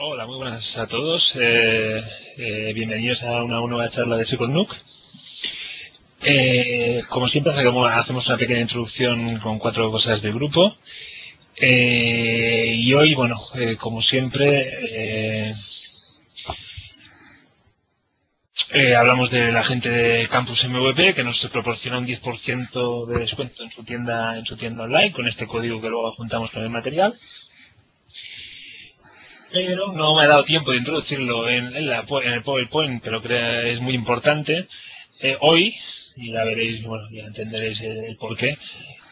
Hola, muy buenas a todos. Eh, eh, bienvenidos a una nueva charla de Second Eh, como siempre, hacemos una pequeña introducción con cuatro cosas del grupo. Eh, y hoy, bueno, como siempre, hablamos de la gente de Campus MVP que nos proporciona un 10% de descuento en su tienda en su tienda online con este código que luego juntamos con el material pero no me ha dado tiempo de introducirlo en, el PowerPoint, pero creo que es muy importante. Eh, hoy, y ya veréis, bueno, ya entenderéis el, porqué,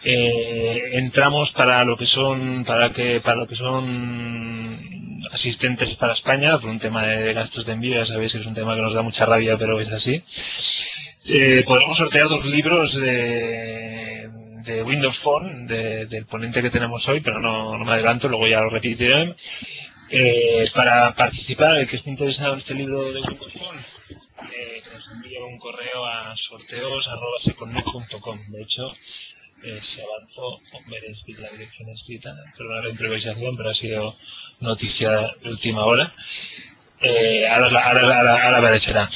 eh, entramos para lo que son, para que, para lo que son asistentes para España, por un tema de gastos de envío, ya sabéis que es un tema que nos da mucha rabia, pero es así. Eh, podemos sortear dos libros de, Windows Phone, del ponente que tenemos hoy, pero no, no me adelanto, luego ya lo repetiré. Eh, para participar, el que esté interesado en este libro de Windows Phone, eh, nos envíe un correo a sorteos.seconnect.com. De hecho, eh, se avanzó, veréis la dirección escrita, perdón la improvisación, pero ha sido noticia de última hora. Eh, ahora, ahora, ahora, ahora.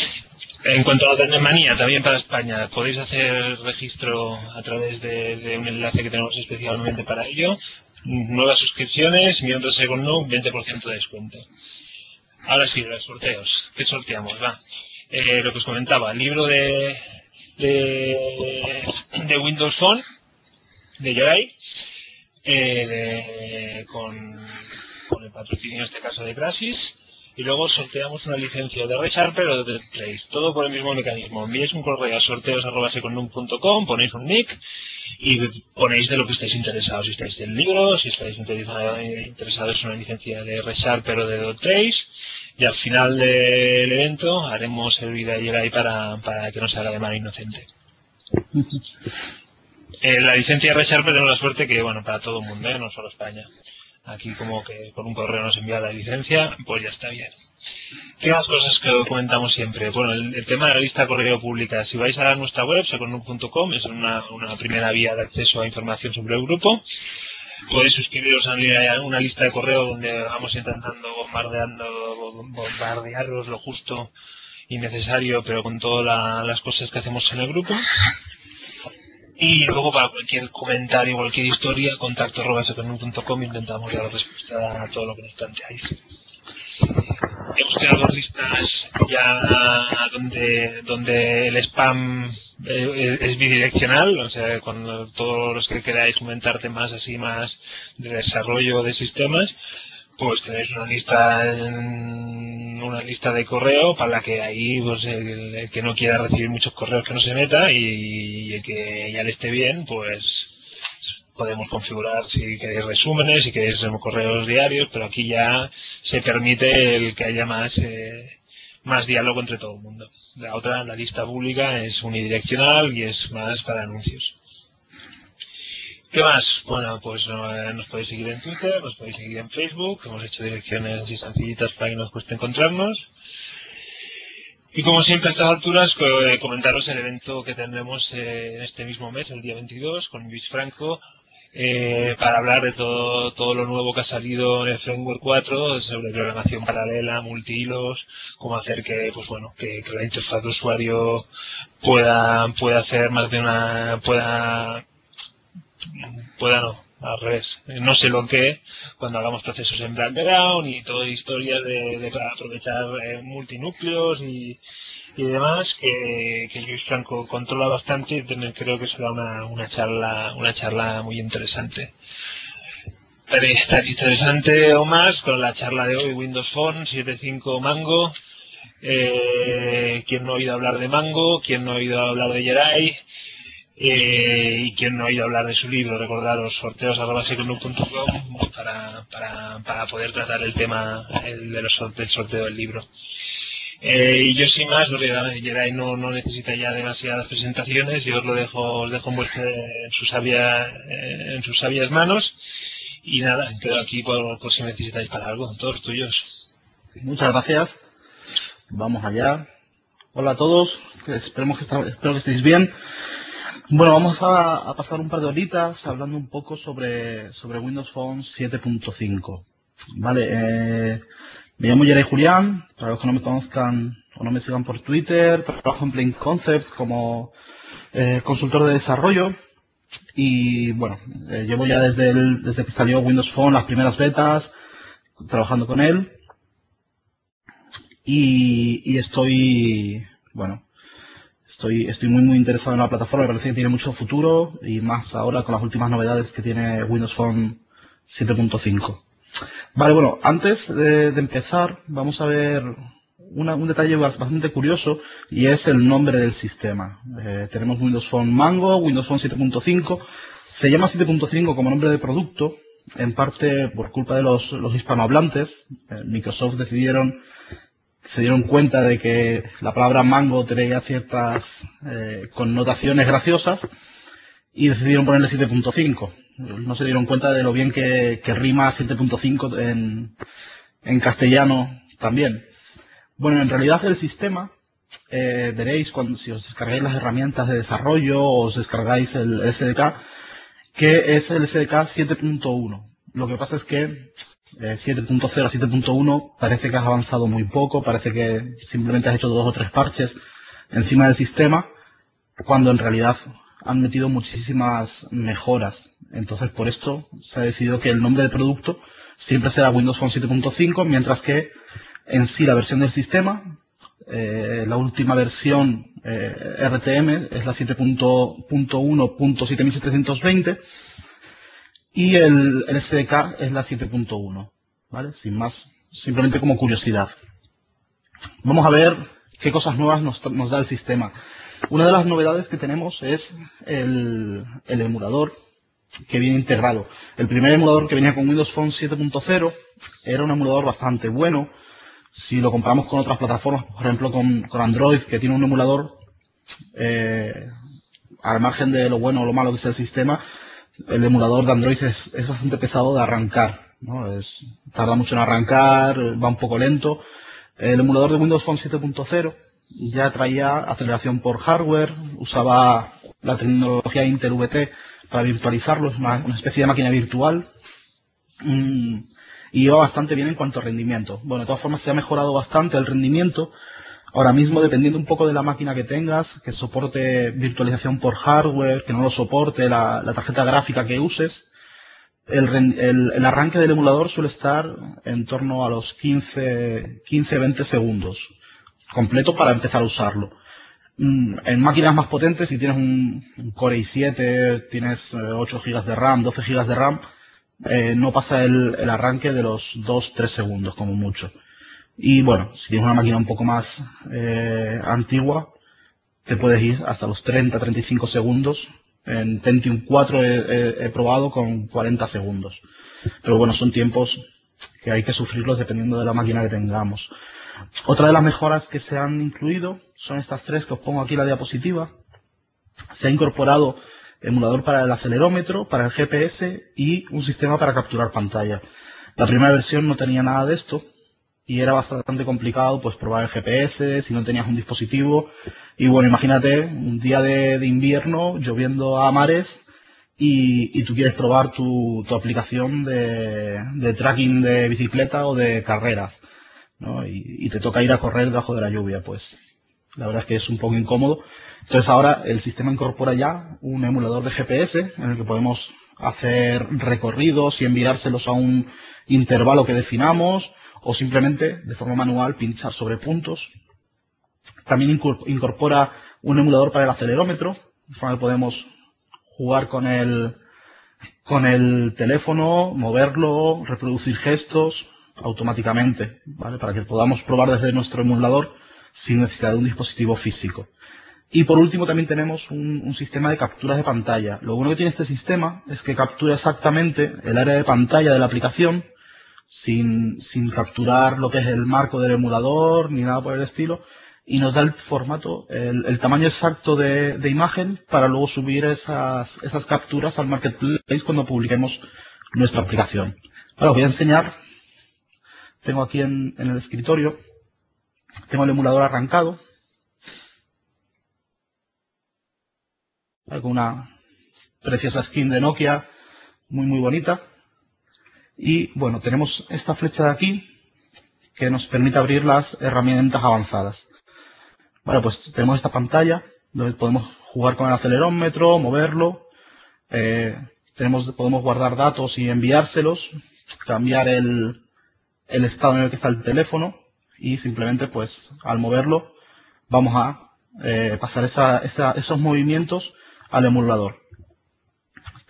En cuanto a la manía, también para España, podéis hacer registro a través de, un enlace que tenemos especialmente para ello nuevas suscripciones, miembros según no, 20% de descuento. Ahora sí, los sorteos. ¿Qué sorteamos? Va. Eh, lo que os comentaba, libro de, de, Windows Phone, de Yorai, eh, con, con, el patrocinio en este caso de Crasis. Y luego sorteamos una licencia de ReSharper o de Trace, todo por el mismo mecanismo. Enviáis un correo a sorteos.secondum.com, ponéis un nick y ponéis de lo que estáis interesados. Si estáis en libros, si estáis interesados en una licencia de Resharp pero de Trace. Y al final del evento haremos el video ahí para, para que no se haga de mano inocente. Eh, la licencia de Resharp tenemos la suerte que, bueno, para todo el mundo, ¿eh? no solo España. Aquí como que con un correo nos envía la licencia, pues ya está bien. ¿Qué más cosas que comentamos siempre? Bueno, el, tema de la lista de correo pública. Si vais a nuestra web, secondum.com, es una, primera vía de acceso a información sobre el grupo. Podéis suscribiros a una lista de correo donde vamos intentando bombardeando, bombardearos lo justo y necesario, pero con todas las cosas que hacemos en el grupo. Y luego para cualquier comentario, cualquier historia, contacto arroba intentamos dar respuesta a todo lo que nos planteáis. Hemos creado listas ya donde, donde el spam eh, es bidireccional, o sea, con todos los que queráis comentar temas así más de desarrollo de sistemas, pues tenéis una lista una lista de correo para la que ahí pues el, que no quiera recibir muchos correos que no se meta y, el que ya le esté bien pues podemos configurar si queréis resúmenes si queréis correos diarios pero aquí ya se permite el que haya más eh, más diálogo entre todo el mundo. La otra la lista pública es unidireccional y es más para anuncios ¿Qué más? Bueno, pues eh, nos podéis seguir en Twitter, nos podéis seguir en Facebook, hemos hecho direcciones así sencillitas para que nos cueste encontrarnos. Y como siempre a estas alturas, eh, comentaros el evento que tendremos eh, en este mismo mes, el día 22, con Luis Franco, para hablar de todo, todo lo nuevo que ha salido en el Framework 4 sobre programación paralela, multihilos, cómo hacer que, pues bueno, que la interfaz de usuario pueda, pueda hacer más de una, pueda pueda no, al revés. No sé lo que cuando hagamos procesos en background y toda historias de, de aprovechar eh, multinúcleos y, y, demás que, que Luis Franco controla bastante y creo que será una, una charla una charla muy interesante. Tan interesante o más con la charla de hoy Windows Phone 7.5 Mango. Eh, ¿Quién no ha oído hablar de Mango? ¿Quién no ha oído hablar de Jerai? Eh, y quien no ha a hablar de su libro, recordaros sorteos para, para, para poder tratar el tema el de los, del sorteo del libro. Eh, y yo sin más, Geray no, no necesita ya demasiadas presentaciones, yo os lo dejo, os dejo en, sus sabia, eh, en sus sabias manos. Y nada, quedo aquí por, si necesitáis para algo, todos tuyos. Muchas gracias. Vamos allá. Hola a todos, esperemos que espero que estéis bien. Bueno, vamos a, pasar un par de horitas hablando un poco sobre, sobre Windows Phone 7.5. Vale, eh, Me llamo Jerry Julián, para los que no me conozcan o no me sigan por Twitter, trabajo en Plain Concepts como eh, consultor de desarrollo y bueno, eh, llevo ya desde, desde que salió Windows Phone las primeras betas trabajando con él y estoy, bueno, estoy, estoy muy muy interesado en la plataforma, me parece que tiene mucho futuro y más ahora con las últimas novedades que tiene Windows Phone 7.5. Vale, bueno, antes de, empezar vamos a ver un detalle bastante curioso y es el nombre del sistema. Eh, tenemos Windows Phone Mango, Windows Phone 7.5. Se llama 7.5 como nombre de producto, en parte por culpa de los, los hispanohablantes. Eh, Microsoft decidieron, se dieron cuenta de que la palabra mango tenía ciertas eh, connotaciones graciosas y decidieron ponerle 7.5. No se dieron cuenta de lo bien que, rima 7.5 en, en castellano también. Bueno, en realidad el sistema, eh, veréis cuando si os descargáis las herramientas de desarrollo o os descargáis el SDK, que es el SDK 7.1. Lo que pasa es que 7.0 a 7.1 parece que has avanzado muy poco, parece que simplemente has hecho dos o tres parches encima del sistema, cuando en realidad han metido muchísimas mejoras. Entonces, por esto se ha decidido que el nombre del producto siempre será Windows Phone 7.5, mientras que en sí la versión del sistema, eh, la última versión eh, RTM es la 7.1.7720 y el, el, SDK es la 7.1, ¿vale? Sin más, simplemente como curiosidad. Vamos a ver qué cosas nuevas nos, da el sistema. Una de las novedades que tenemos es el, emulador que viene integrado. El primer emulador que venía con Windows Phone 7.0 era un emulador bastante bueno, si lo comparamos con otras plataformas, por ejemplo con, con Android, que tiene un emulador, eh, al margen de lo bueno o lo malo que sea el sistema, el emulador de Android es, es bastante pesado de arrancar. ¿no? Es, tarda mucho en arrancar, va un poco lento. El emulador de Windows Phone 7.0 ya traía aceleración por hardware, usaba la tecnología Intel VT para virtualizarlo, una, una especie de máquina virtual. Mm, y iba bastante bien en cuanto a rendimiento. Bueno, de todas formas se ha mejorado bastante el rendimiento. Ahora mismo, dependiendo un poco de la máquina que tengas, que soporte virtualización por hardware, que no lo soporte la, tarjeta gráfica que uses, el, arranque del emulador suele estar en torno a los 15-20 segundos, completo para empezar a usarlo. Mm, en máquinas más potentes, si tienes un, Core i7, tienes 8 eh, GB de RAM, 12 GB de RAM, eh, no pasa el, el, arranque de los 2-3 segundos como mucho. Y bueno, si tienes una máquina un poco más eh, antigua, te puedes ir hasta los 30-35 segundos. En Pentium 4 he, he, he, probado con 40 segundos. Pero bueno, son tiempos que hay que sufrirlos dependiendo de la máquina que tengamos. Otra de las mejoras que se han incluido son estas tres que os pongo aquí en la diapositiva. Se ha incorporado emulador para el acelerómetro, para el GPS y un sistema para capturar pantalla. La primera versión no tenía nada de esto y era bastante complicado pues probar el GPS si no tenías un dispositivo. Y bueno, imagínate un día de, invierno lloviendo a mares y, y tú quieres probar tu, tu aplicación de, de, tracking de bicicleta o de carreras. ¿no? Y, y te toca ir a correr debajo de la lluvia, pues la verdad es que es un poco incómodo. Entonces ahora el sistema incorpora ya un emulador de GPS en el que podemos hacer recorridos y enviárselos a un intervalo que definamos o simplemente de forma manual pinchar sobre puntos. También incorpora un emulador para el acelerómetro, de forma que podemos jugar con el, con el teléfono, moverlo, reproducir gestos automáticamente, ¿vale? Para que podamos probar desde nuestro emulador sin necesidad de un dispositivo físico. Y por último también tenemos un, un, sistema de capturas de pantalla. Lo bueno que tiene este sistema es que captura exactamente el área de pantalla de la aplicación sin, sin capturar lo que es el marco del emulador ni nada por el estilo y nos da el formato, el, el tamaño exacto de, de, imagen para luego subir esas, esas capturas al marketplace cuando publiquemos nuestra aplicación. Ahora os voy a enseñar, tengo aquí en, en el escritorio tengo el emulador arrancado. Con una preciosa skin de Nokia, muy muy bonita. Y bueno, tenemos esta flecha de aquí, que nos permite abrir las herramientas avanzadas. Vale, pues tenemos esta pantalla donde podemos jugar con el acelerómetro, moverlo, eh, tenemos, podemos guardar datos y enviárselos, cambiar el, el estado en el que está el teléfono y simplemente pues al moverlo vamos a eh, pasar esos movimientos al emulador.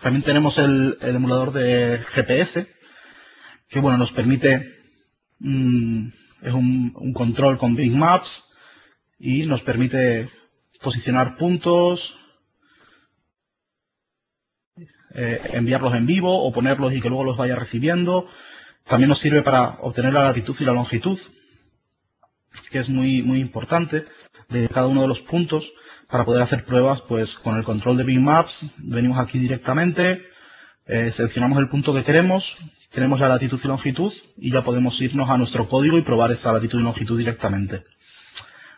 También tenemos el, emulador de GPS, que bueno, nos permite, mm, es un, control con Big Maps y nos permite posicionar puntos, eh, enviarlos en vivo o ponerlos y que luego los vaya recibiendo. También nos sirve para obtener la latitud y la longitud, que es muy, muy importante de cada uno de los puntos para poder hacer pruebas pues con el control de Big Maps. Venimos aquí directamente, eh, seleccionamos el punto que queremos, tenemos la latitud y longitud y ya podemos irnos a nuestro código y probar esa latitud y longitud directamente.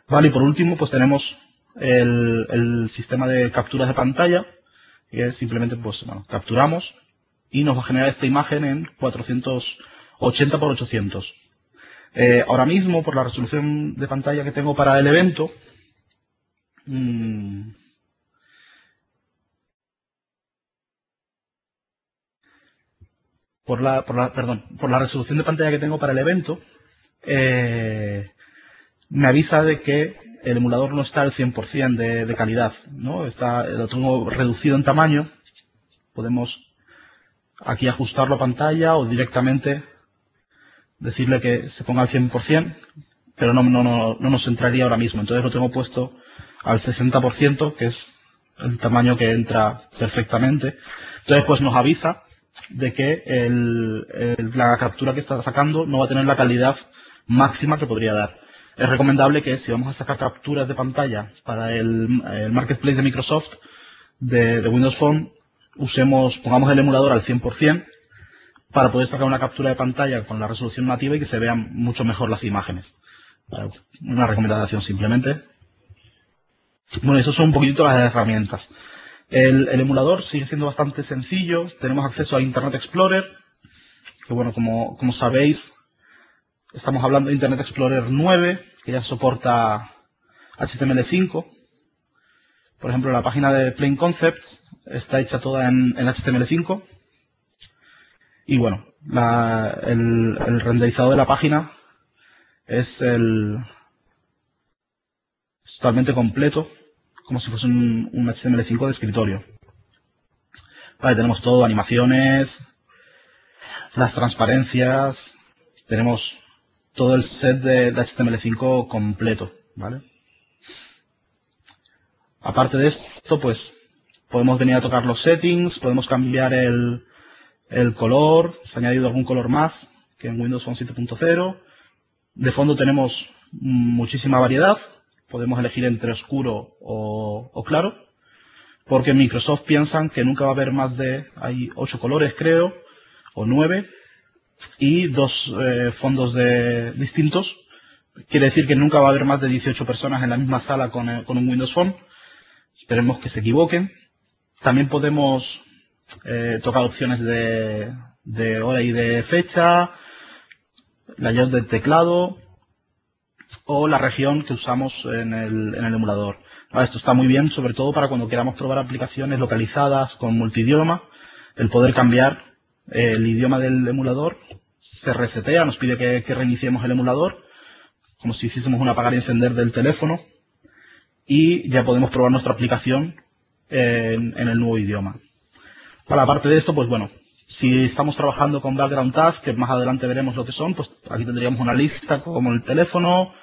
Vale, y por último pues tenemos el, sistema de capturas de pantalla, que es simplemente pues bueno, capturamos y nos va a generar esta imagen en 480 por 800. Eh, ahora mismo, por la resolución de pantalla que tengo para el evento, mm, por la, por la, perdón, por la resolución de pantalla que tengo para el evento, eh, me avisa de que el emulador no está al 100% de, de calidad, ¿no? Está, lo tengo reducido en tamaño. Podemos aquí ajustarlo a pantalla o directamente decirle que se ponga al 100%, pero no, no, no, no nos entraría ahora mismo. Entonces lo tengo puesto al 60%, que es el tamaño que entra perfectamente. Entonces pues nos avisa de que la captura que está sacando no va a tener la calidad máxima que podría dar. Es recomendable que si vamos a sacar capturas de pantalla para el, marketplace de Microsoft de, Windows Phone, usemos, pongamos el emulador al 100% para poder sacar una captura de pantalla con la resolución nativa y que se vean mucho mejor las imágenes. Una recomendación simplemente. Bueno, eso son un poquitito las herramientas. El, emulador sigue siendo bastante sencillo. Tenemos acceso a Internet Explorer, que bueno, como, como sabéis, estamos hablando de Internet Explorer 9, que ya soporta HTML5. Por ejemplo, la página de Plain Concepts está hecha toda en, en HTML5. Y bueno, el, renderizado de la página es el totalmente completo, como si fuese un, HTML5 de escritorio. Tenemos todo, animaciones, las transparencias, tenemos todo el set de, HTML5 completo. Aparte de esto, pues podemos venir a tocar los settings, podemos cambiar el, el color, se ha añadido algún color más que en Windows Phone 7.0. De fondo tenemos muchísima variedad, podemos elegir entre oscuro o, claro, porque en Microsoft piensan que nunca va a haber más de, hay ocho colores creo, o nueve, y dos eh, fondos de, distintos. Quiere decir que nunca va a haber más de 18 personas en la misma sala con, eh, con un Windows Phone. Esperemos que se equivoquen. También podemos eh, tocar opciones de, hora y de fecha, la layout del teclado o la región que usamos en el, emulador. esto está muy bien, sobre todo para cuando queramos probar aplicaciones localizadas con multidioma, el poder cambiar el idioma del emulador se resetea, nos pide que, reiniciemos el emulador, como si hiciésemos un apagar y encender del teléfono, y ya podemos probar nuestra aplicación en el nuevo idioma. Para aparte de esto, pues bueno, si estamos trabajando con background tasks, que más adelante veremos lo que son, pues aquí tendríamos una lista como el teléfono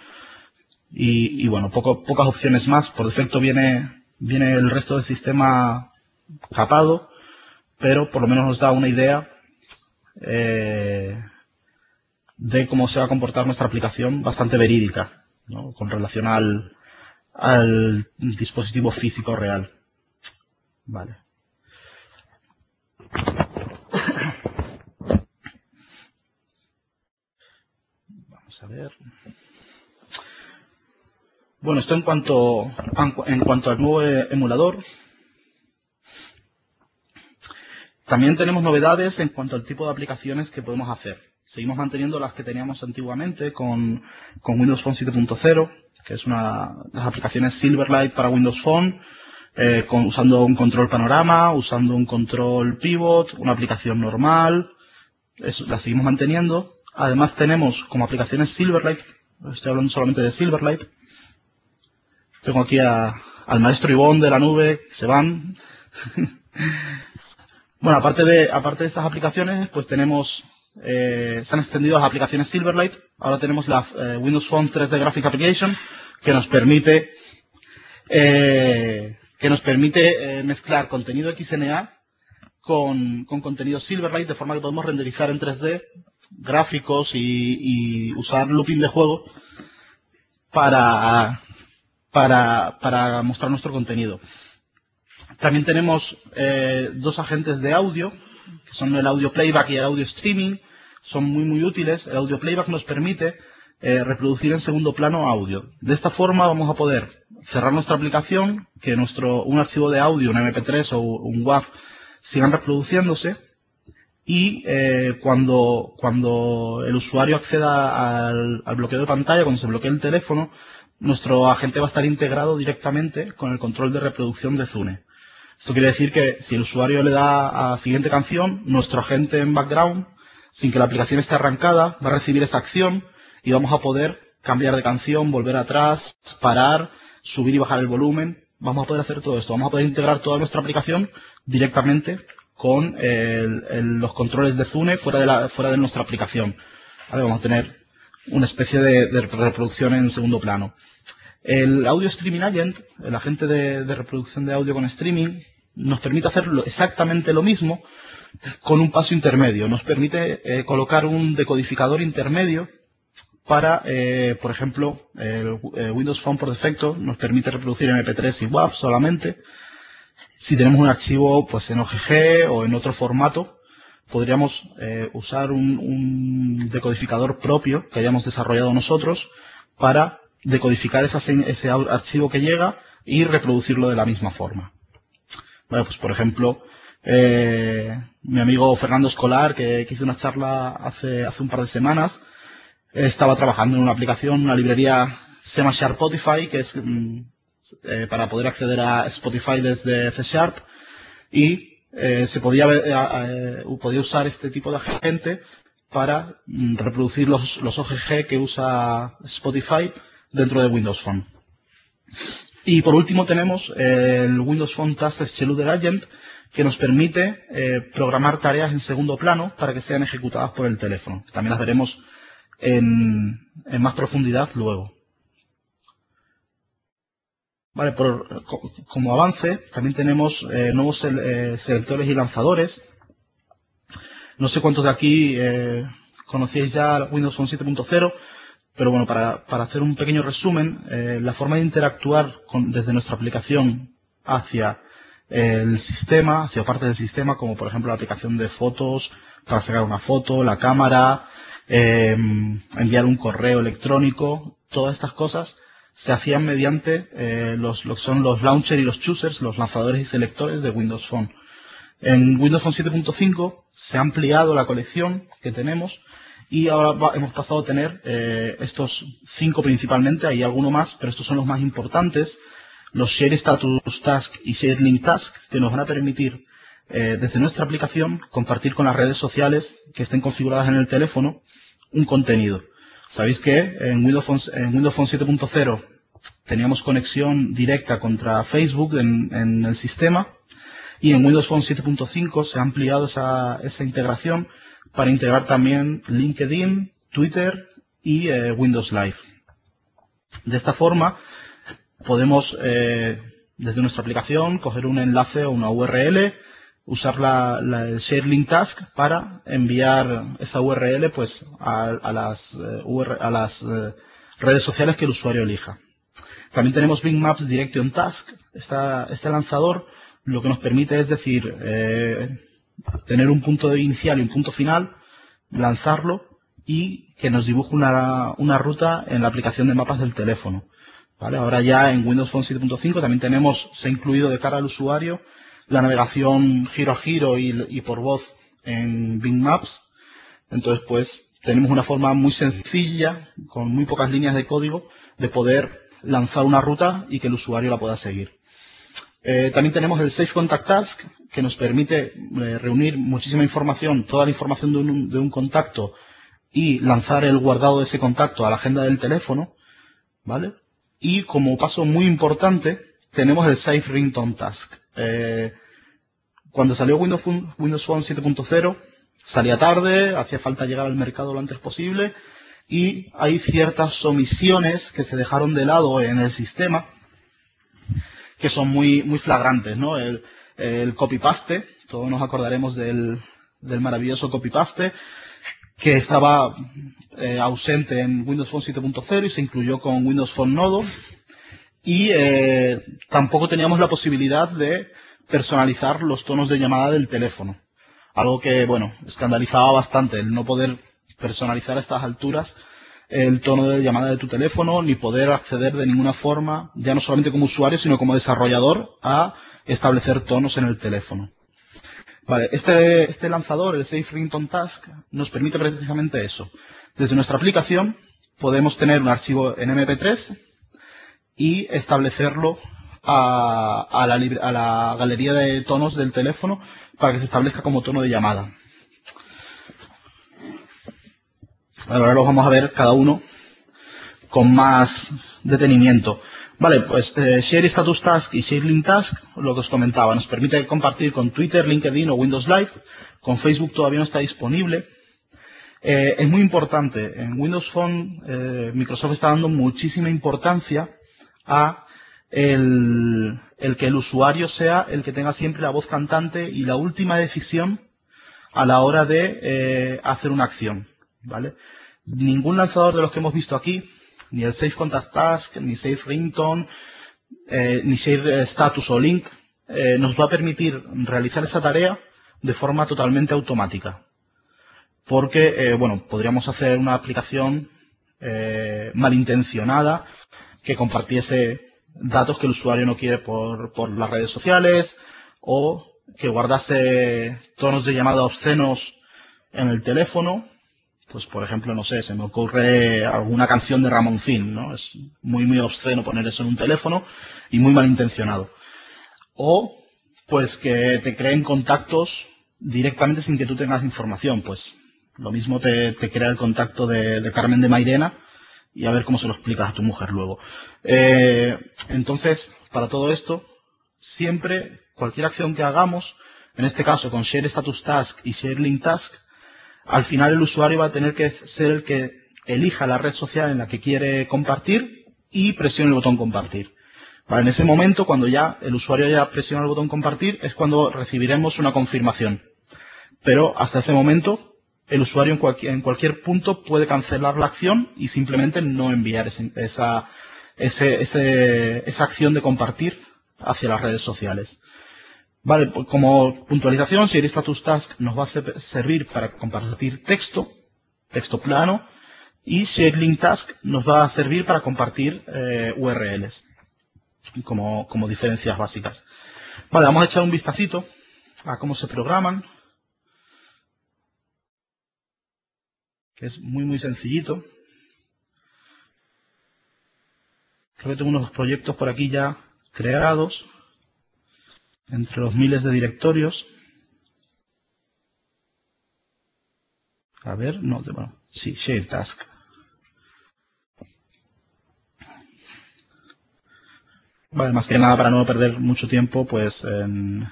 y, bueno, pocas opciones más. Por defecto viene, viene el resto del sistema capado, pero por lo menos nos da una idea eh, de cómo se va a comportar nuestra aplicación bastante verídica, con relación al, al dispositivo físico real. Vale. Vamos a ver. Bueno, esto en cuanto, en cuanto al nuevo emulador. También tenemos novedades en cuanto al tipo de aplicaciones que podemos hacer. Seguimos manteniendo las que teníamos antiguamente con, con Windows Phone 7.0, que es una las aplicaciones Silverlight para Windows Phone, eh, usando un control panorama, usando un control pivot, una aplicación normal, eso, la seguimos manteniendo. Además tenemos como aplicaciones Silverlight, estoy hablando solamente de Silverlight. Tengo aquí al maestro Ivón de la nube, se van. bueno, aparte de, aparte de estas aplicaciones, pues tenemos, eh, se han extendido las aplicaciones Silverlight. Ahora tenemos la eh, Windows Phone 3D Graphic Application, que nos permite, eh, que nos permite eh, mezclar contenido XNA con, con, contenido Silverlight, de forma que podemos renderizar en 3D gráficos y usar looping de juego para, para, para mostrar nuestro contenido. También tenemos eh, dos agentes de audio, que son el audio playback y el audio streaming. Son muy, muy útiles. El audio playback nos permite eh, reproducir en segundo plano audio. De esta forma vamos a poder cerrar nuestra aplicación, que nuestro, un archivo de audio, un MP3 o un WAV, sigan reproduciéndose y eh, cuando, cuando el usuario acceda al, al, bloqueo de pantalla, cuando se bloquee el teléfono, nuestro agente va a estar integrado directamente con el control de reproducción de Zune. Esto quiere decir que si el usuario le da a siguiente canción, nuestro agente en background, sin que la aplicación esté arrancada, va a recibir esa acción y vamos a poder cambiar de canción, volver atrás, parar, subir y bajar el volumen. Vamos a poder hacer todo esto. Vamos a poder integrar toda nuestra aplicación directamente con el, los controles de Zune fuera de, la, fuera de nuestra aplicación. Vamos a tener una especie de, reproducción en segundo plano. El Audio Streaming Agent, el agente de, reproducción de audio con streaming, nos permite hacer exactamente lo mismo con un paso intermedio. Nos permite eh, colocar un decodificador intermedio para, eh, por ejemplo, el, el, Windows Phone por defecto nos permite reproducir MP3 y WAV solamente. Si tenemos un archivo pues en OGG o en otro formato, podríamos eh, usar un, decodificador propio que hayamos desarrollado nosotros para decodificar ese archivo que llega y reproducirlo de la misma forma. Bueno, pues por ejemplo, eh, mi amigo Fernando Escolar, que, que hizo una charla hace, un par de semanas, estaba trabajando en una aplicación, una librería se llama que es mm, eh, para poder acceder a Spotify desde C Sharp, y eh, se podía, eh, podía usar este tipo de agente para mm, reproducir los, los OGG que usa Spotify dentro de Windows Phone. Y por último tenemos el Windows Phone Task Scheduler Agent que nos permite eh, programar tareas en segundo plano para que sean ejecutadas por el teléfono. También las veremos en más profundidad luego. Vale, por, como avance, también tenemos eh, nuevos eh, selectores y lanzadores. No sé cuántos de aquí eh, conocíais ya Windows Phone 7.0, pero bueno, para, hacer un pequeño resumen, eh, la forma de interactuar desde nuestra aplicación hacia el sistema, hacia parte del sistema, como por ejemplo la aplicación de fotos, para sacar una foto, la cámara, eh, enviar un correo electrónico, todas estas cosas se hacían mediante eh, los, son los launcher y los choosers, los lanzadores y selectores de Windows Phone. En Windows Phone 7.5 se ha ampliado la colección que tenemos y ahora hemos pasado a tener eh, estos cinco principalmente, hay alguno más, pero estos son los más importantes, los Share Status Task y Share Link Task, que nos van a permitir eh, desde nuestra aplicación compartir con las redes sociales que estén configuradas en el teléfono un contenido. Sabéis que en Windows en Windows Phone 7.0 teníamos conexión directa contra Facebook en, el sistema y en Windows Phone 7.5 se ha ampliado esa, integración para integrar también LinkedIn, Twitter y eh, Windows Live. De esta forma podemos eh, desde nuestra aplicación coger un enlace o una URL usar la, share link task para enviar esa URL pues a, las, uh, redes sociales que el usuario elija. También tenemos Bing Maps Direction Task. Este lanzador lo que nos permite es decir, eh, tener un punto inicial y un punto final, lanzarlo y que nos dibuje una, una ruta en la aplicación de mapas del teléfono. ¿Vale? Ahora ya en Windows Phone 7.5 también tenemos, se ha incluido de cara al usuario la navegación giro a giro y, y por voz en Bing Maps. Entonces, pues, tenemos una forma muy sencilla, con muy pocas líneas de código, de poder lanzar una ruta y que el usuario la pueda seguir. Eh, también tenemos el Safe Contact Task, que nos permite eh, reunir muchísima información, toda la información de un, contacto y lanzar el guardado de ese contacto a la agenda del teléfono, ¿vale? Y como paso muy importante, tenemos el Safe Ringtone Task. Eh, cuando salió Windows, Windows Phone 7.0, salía tarde, hacía falta llegar al mercado lo antes posible y hay ciertas omisiones que se dejaron de lado en el sistema que son muy, muy flagrantes, ¿no? El, el copy-paste, todos nos acordaremos del, del maravilloso copy-paste, que estaba eh, ausente en Windows Phone 7.0 y se incluyó con Windows Phone Nodo. Y eh, tampoco teníamos la posibilidad de personalizar los tonos de llamada del teléfono. Algo que, bueno, escandalizaba bastante el no poder personalizar a estas alturas el tono de llamada de tu teléfono, ni poder acceder de ninguna forma, ya no solamente como usuario, sino como desarrollador, a establecer tonos en el teléfono. Este, este lanzador, el Safe Ringtone Task, nos permite precisamente eso. Desde nuestra aplicación podemos tener un archivo en MP3 y establecerlo a, a, la, a la galería de tonos del teléfono para que se establezca como tono de llamada. Ahora los vamos a ver cada uno con más detenimiento. Vale, pues eh, Share Status Task y Share Link Task, lo que os comentaba, nos permite compartir con Twitter, LinkedIn o Windows Live. Con Facebook todavía no está disponible. Eh, es muy importante. En Windows Phone, eh, Microsoft está dando muchísima importancia a el, que el usuario sea el que tenga siempre la voz cantante y la última decisión a la hora de eh, hacer una acción. ¿Vale? Ningún lanzador de los que hemos visto aquí, ni el Safe Contact Task, ni Safe Ringtone, eh, ni Safe Status o Link, eh, nos va a permitir realizar esa tarea de forma totalmente automática. Porque, eh, bueno, podríamos hacer una aplicación eh, malintencionada que compartiese datos que el usuario no quiere por, por las redes sociales o que guardase tonos de llamada obscenos en el teléfono pues por ejemplo, no sé, se me ocurre alguna canción de Ramoncín, ¿no? Es muy, muy obsceno poner eso en un teléfono y muy malintencionado. O, pues que te creen contactos directamente sin que tú tengas información, pues lo mismo te, te crea el contacto de, Carmen de Mairena y a ver cómo se lo explicas a tu mujer luego. Eh, entonces, para todo esto, siempre, cualquier acción que hagamos, en este caso con Share Status Task y Share Link Task, al final el usuario va a tener que ser el que elija la red social en la que quiere compartir y presione el botón compartir. En ese momento, cuando ya el usuario haya presionado el botón compartir, es cuando recibiremos una confirmación. Pero hasta ese momento, el usuario en cualquier, punto puede cancelar la acción y simplemente no enviar esa acción de compartir hacia las redes sociales. Vale, pues como puntualización, si el status task nos va a servir para compartir texto, texto plano, y share link task nos va a servir para compartir eh, URLs, como, como diferencias básicas. Vale, vamos a echar un vistacito a cómo se programan, es muy, muy sencillito. Creo que tengo unos proyectos por aquí ya creados entre los miles de directorios. A ver, no, bueno, sí, Share Task. Vale, más que nada para no perder mucho tiempo, pues en,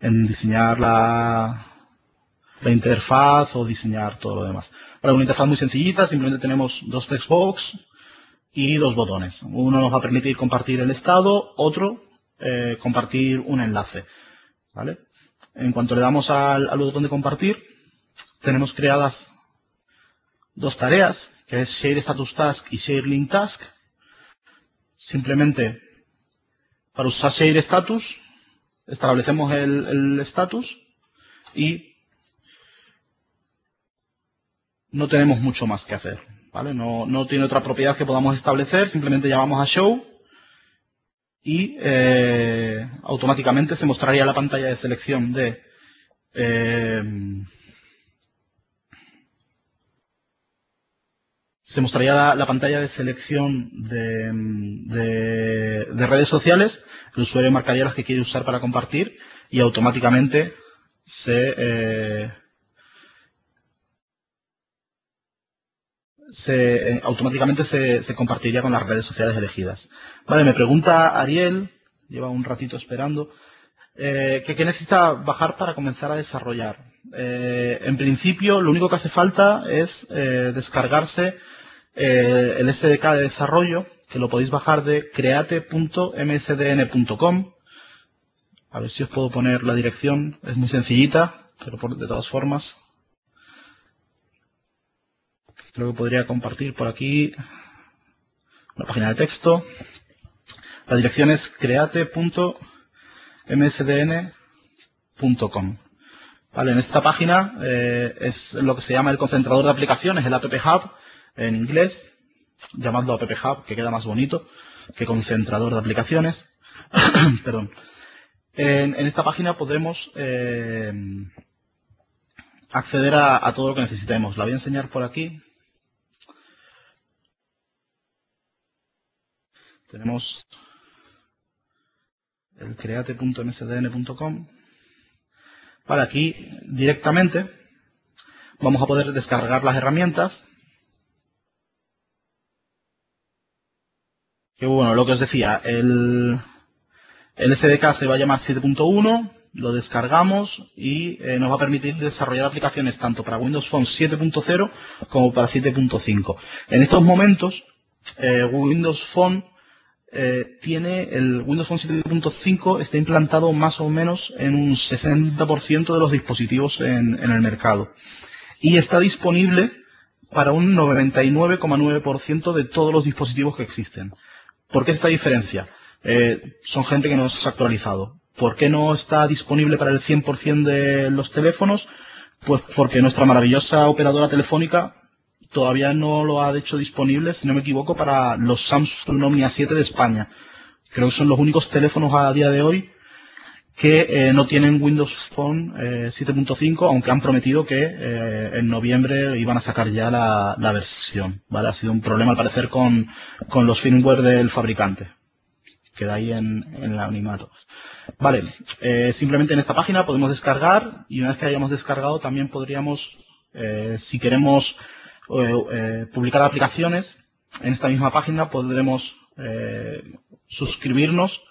diseñar la, la interfaz o diseñar todo lo demás. Para una interfaz muy sencillita, simplemente tenemos dos textbox, y dos botones. Uno nos va a permitir compartir el estado, otro eh, compartir un enlace. ¿vale? En cuanto le damos al, al, botón de compartir, tenemos creadas dos tareas, que es Share Status Task y Share Link Task. Simplemente, para usar Share Status, establecemos el status y no tenemos mucho más que hacer. No, no tiene otra propiedad que podamos establecer, simplemente llamamos a show y eh, automáticamente se mostraría la pantalla de selección de eh, se mostraría la, la, pantalla de selección de, de, de, redes sociales. El usuario marcaría las que quiere usar para compartir y automáticamente se, eh, se, automáticamente se, compartiría con las redes sociales elegidas. Vale, me pregunta Ariel, lleva un ratito esperando, eh, que qué necesita bajar para comenzar a desarrollar. Eh, en principio, lo único que hace falta es eh, descargarse eh, el SDK de desarrollo, que lo podéis bajar de create.msdn.com. A ver si os puedo poner la dirección, es muy sencillita, pero por, de todas formas Creo que podría compartir por aquí una página de texto. La dirección es create.msdn.com. Vale, en esta página eh, es lo que se llama el concentrador de aplicaciones, el App Hub en inglés, llamadlo App Hub, que queda más bonito que concentrador de aplicaciones. Perdón. En, esta página podremos eh, acceder a todo lo que necesitemos. La voy a enseñar por aquí. Tenemos el create.msdn.com. Vale, aquí directamente vamos a poder descargar las herramientas. Que bueno, lo que os decía, el, el SDK se va a llamar 7.1, lo descargamos y eh, nos va a permitir desarrollar aplicaciones tanto para Windows Phone 7.0 como para 7.5. En estos momentos, eh, Windows Phone eh, tiene el Windows Phone 7.5 está implantado más o menos en un 60% de los dispositivos en, el mercado. Y está disponible para un 99,9% de todos los dispositivos que existen. ¿Por qué esta diferencia? Eh, son gente que no ha actualizado. ¿Por qué no está disponible para el 100% de los teléfonos? Pues porque nuestra maravillosa operadora telefónica todavía no lo ha hecho disponible, si no me equivoco, para los Samsung Lumia 7 de España. Creo que son los únicos teléfonos a día de hoy que eh, no tienen Windows Phone eh, 7.5, aunque han prometido que eh, en noviembre iban a sacar ya la, versión. Ha sido un problema al parecer con, los firmware del fabricante. Queda ahí en, en el anonimato. Vale, eh, simplemente en esta página podemos descargar y una vez que hayamos descargado también podríamos, eh, si queremos eh, publicar aplicaciones, en esta misma página podremos eh, suscribirnos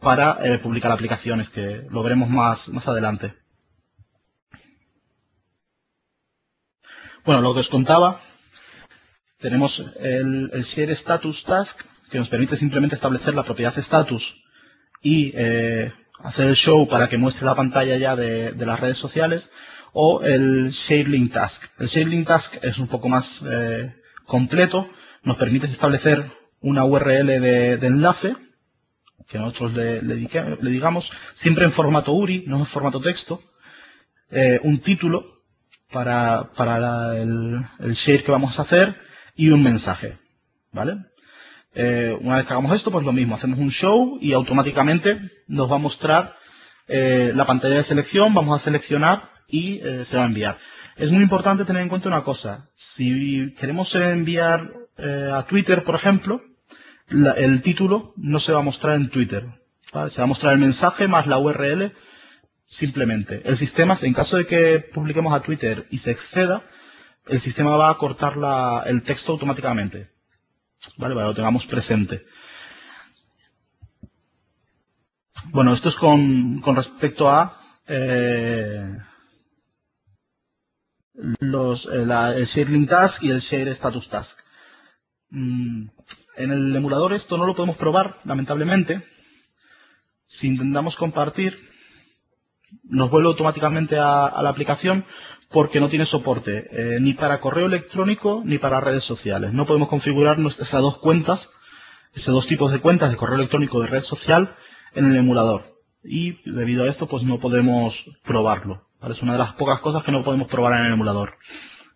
para eh, publicar aplicaciones, que lo veremos más, más adelante. Bueno, lo que os contaba, tenemos el, Share Status Task, que nos permite simplemente establecer la propiedad status y hacer el show para que muestre la pantalla ya de las redes sociales o el Sharing Task. El Sharing Task es un poco más eh, completo, nos permite establecer una URL de, enlace que nosotros le, digamos siempre en formato URI, no en formato texto, eh, un título para, el, share que vamos a hacer y un mensaje, ¿vale? Eh, una vez que hagamos esto, pues lo mismo, hacemos un show y automáticamente nos va a mostrar la pantalla de selección, vamos a seleccionar y eh, se va a enviar. Es muy importante tener en cuenta una cosa. Si queremos enviar eh, a Twitter, por ejemplo, el título no se va a mostrar en Twitter. Se va a mostrar el mensaje más la URL simplemente. El sistema, en caso de que publiquemos a Twitter y se exceda, el sistema va a cortar la, el texto automáticamente. ¿Vale? Para que lo tengamos presente. Bueno, esto es con, con respecto a eh, los, eh, la, el Task y el Share Status Task. Mm, en el emulador esto no lo podemos probar, lamentablemente. Si intentamos compartir, nos vuelve automáticamente a, la aplicación porque no tiene soporte eh, ni para correo electrónico ni para redes sociales. No podemos configurar esas dos cuentas, esos dos tipos de cuentas de correo electrónico de red social en el emulador. Y debido a esto, pues no podemos probarlo. ¿vale? Es una de las pocas cosas que no podemos probar en el emulador.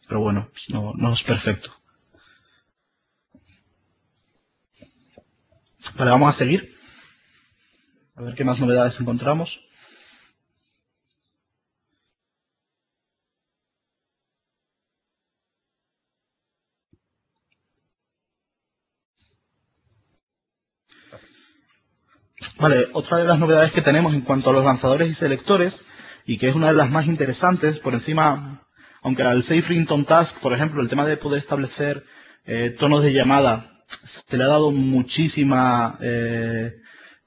Pero bueno, no, no es perfecto. Vale, vamos a seguir. A ver qué más novedades encontramos. Vale, otra de las novedades que tenemos en cuanto a los lanzadores y selectores y que es una de las más interesantes, por encima, aunque al Safe Task, por ejemplo, el tema de poder establecer eh, tonos de llamada, se le ha dado muchísima, eh,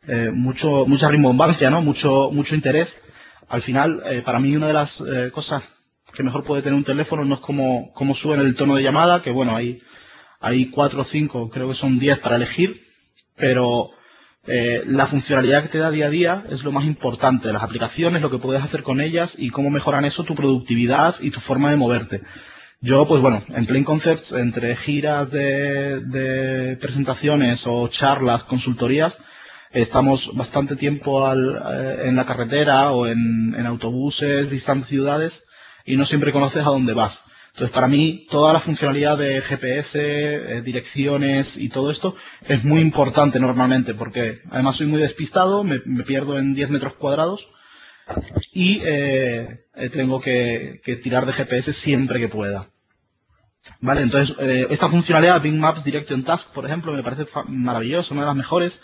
eh, mucho, mucha rimbombancia, ¿no? Mucho, mucho interés. Al final, eh, para mí una de las eh, cosas que mejor puede tener un teléfono no es cómo, cómo suben el tono de llamada, que bueno, hay, hay cuatro o cinco, creo que son diez para elegir, pero eh, la funcionalidad que te da día a día es lo más importante, las aplicaciones, lo que puedes hacer con ellas y cómo mejoran eso tu productividad y tu forma de moverte. Yo, pues bueno, en Plain Concepts, entre giras de, presentaciones o charlas, consultorías, estamos bastante tiempo al, eh, en la carretera o en, en autobuses, visitantes ciudades y no siempre conoces a dónde vas. Entonces, para mí, toda la funcionalidad de GPS, eh, direcciones y todo esto es muy importante normalmente, porque además soy muy despistado, me, pierdo en 10 metros cuadrados y eh, eh, tengo que, tirar de GPS siempre que pueda. Vale, entonces, esta funcionalidad, Bing Maps Direction Task, por ejemplo, me parece maravillosa, una de las mejores.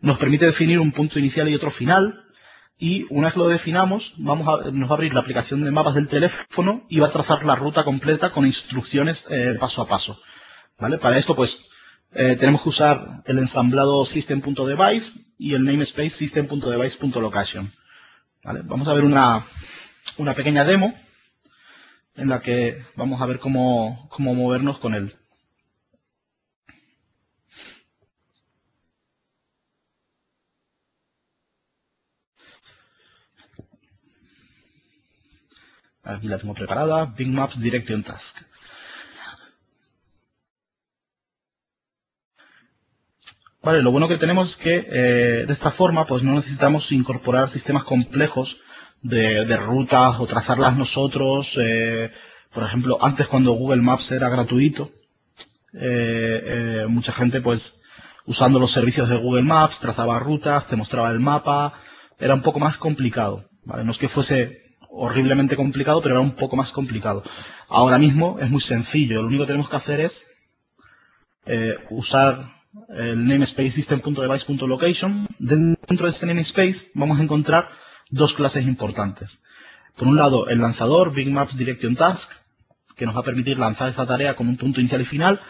Nos permite definir un punto inicial y otro final, y una vez lo definamos, nos va a abrir la aplicación de mapas del teléfono y va a trazar la ruta completa con instrucciones eh, paso a paso. ¿Vale? Para esto, pues, eh, tenemos que usar el ensamblado system.device y el namespace system.device.location. ¿Vale? Vamos a ver una, una pequeña demo en la que vamos a ver cómo, cómo movernos con él. Aquí la tengo preparada. Bing Maps Direction Task. Vale, lo bueno que tenemos es que eh, de esta forma pues no necesitamos incorporar sistemas complejos de, de rutas o trazarlas nosotros. Eh, por ejemplo, antes cuando Google Maps era gratuito, eh, mucha gente pues usando los servicios de Google Maps trazaba rutas, te mostraba el mapa, era un poco más complicado. ¿vale? No es que fuese horriblemente complicado, pero era un poco más complicado. Ahora mismo es muy sencillo. Lo único que tenemos que hacer es eh, usar el namespace system.device.location. Dentro de este namespace vamos a encontrar dos clases importantes. Por un lado, el lanzador Big Maps Direction Task, que nos va a permitir lanzar esta tarea con un punto inicial y final.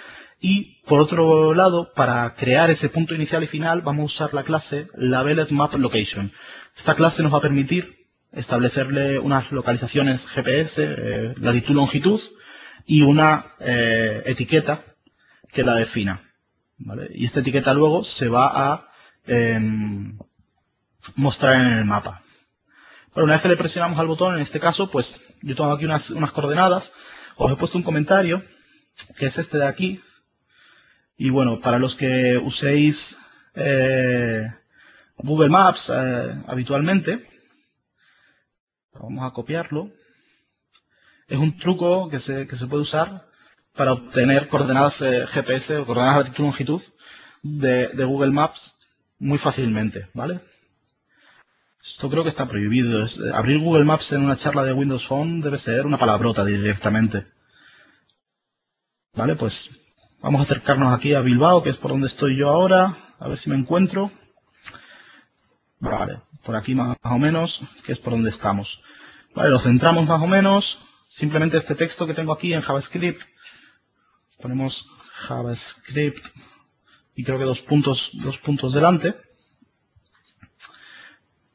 Y por otro lado, para crear ese punto inicial y final, vamos a usar la clase Labeled Map Location. Esta clase nos va a permitir establecerle unas localizaciones GPS, eh, latitud, longitud, y una eh, etiqueta que la defina. ¿vale? Y esta etiqueta luego se va a eh, mostrar en el mapa. Una vez que le presionamos al botón, en este caso, pues yo tengo aquí unas, unas coordenadas. Os he puesto un comentario, que es este de aquí. Y bueno, para los que uséis eh, Google Maps eh, habitualmente, Vamos a copiarlo. Es un truco que se, que se puede usar para obtener coordenadas eh, GPS o coordenadas de latitud longitud de, Google Maps muy fácilmente, ¿vale? Esto creo que está prohibido. Es, abrir Google Maps en una charla de Windows Phone debe ser una palabrota directamente. ¿Vale? Pues vamos a acercarnos aquí a Bilbao, que es por donde estoy yo ahora. A ver si me encuentro. Vale, por aquí más o menos, que es por donde estamos. Vale, lo centramos más o menos. Simplemente este texto que tengo aquí en JavaScript. Ponemos JavaScript y creo que dos puntos, dos puntos delante.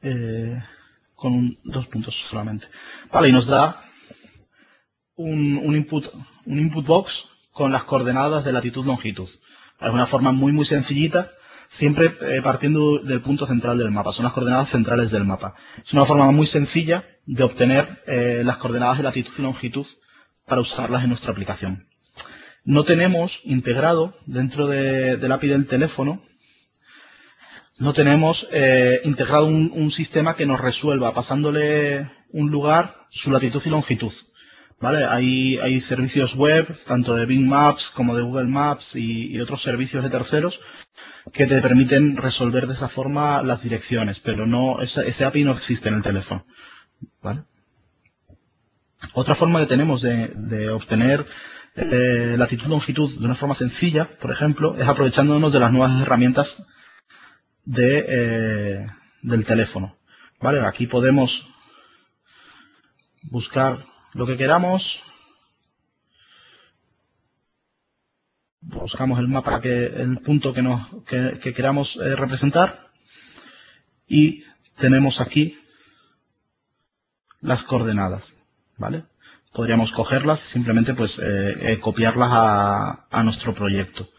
Eh, con un, dos puntos solamente. Vale, y nos da un, un, input, un input box con las coordenadas de latitud longitud. Es una forma muy muy sencillita siempre eh, partiendo del punto central del mapa, son las coordenadas centrales del mapa. Es una forma muy sencilla de obtener eh, las coordenadas de latitud y longitud para usarlas en nuestra aplicación. No tenemos integrado dentro de, del API del teléfono, no tenemos eh, integrado un sistema que nos resuelva pasándole un lugar su latitud y longitud. ¿Vale? Hay, servicios web, tanto de Bing Maps como de Google Maps y, otros servicios de terceros, que te permiten resolver de esa forma las direcciones, pero no, ese, API no existe en el teléfono. Otra forma que tenemos de, obtener eh, latitud longitud de una forma sencilla, por ejemplo, es aprovechándonos de las nuevas herramientas de, eh, del teléfono. Aquí podemos buscar lo que queramos. Buscamos el mapa, que, el punto que, nos, que, queramos eh, representar. Y tenemos aquí las coordenadas. ¿Vale? Podríamos cogerlas simplemente pues eh, eh, copiarlas a, a, nuestro proyecto.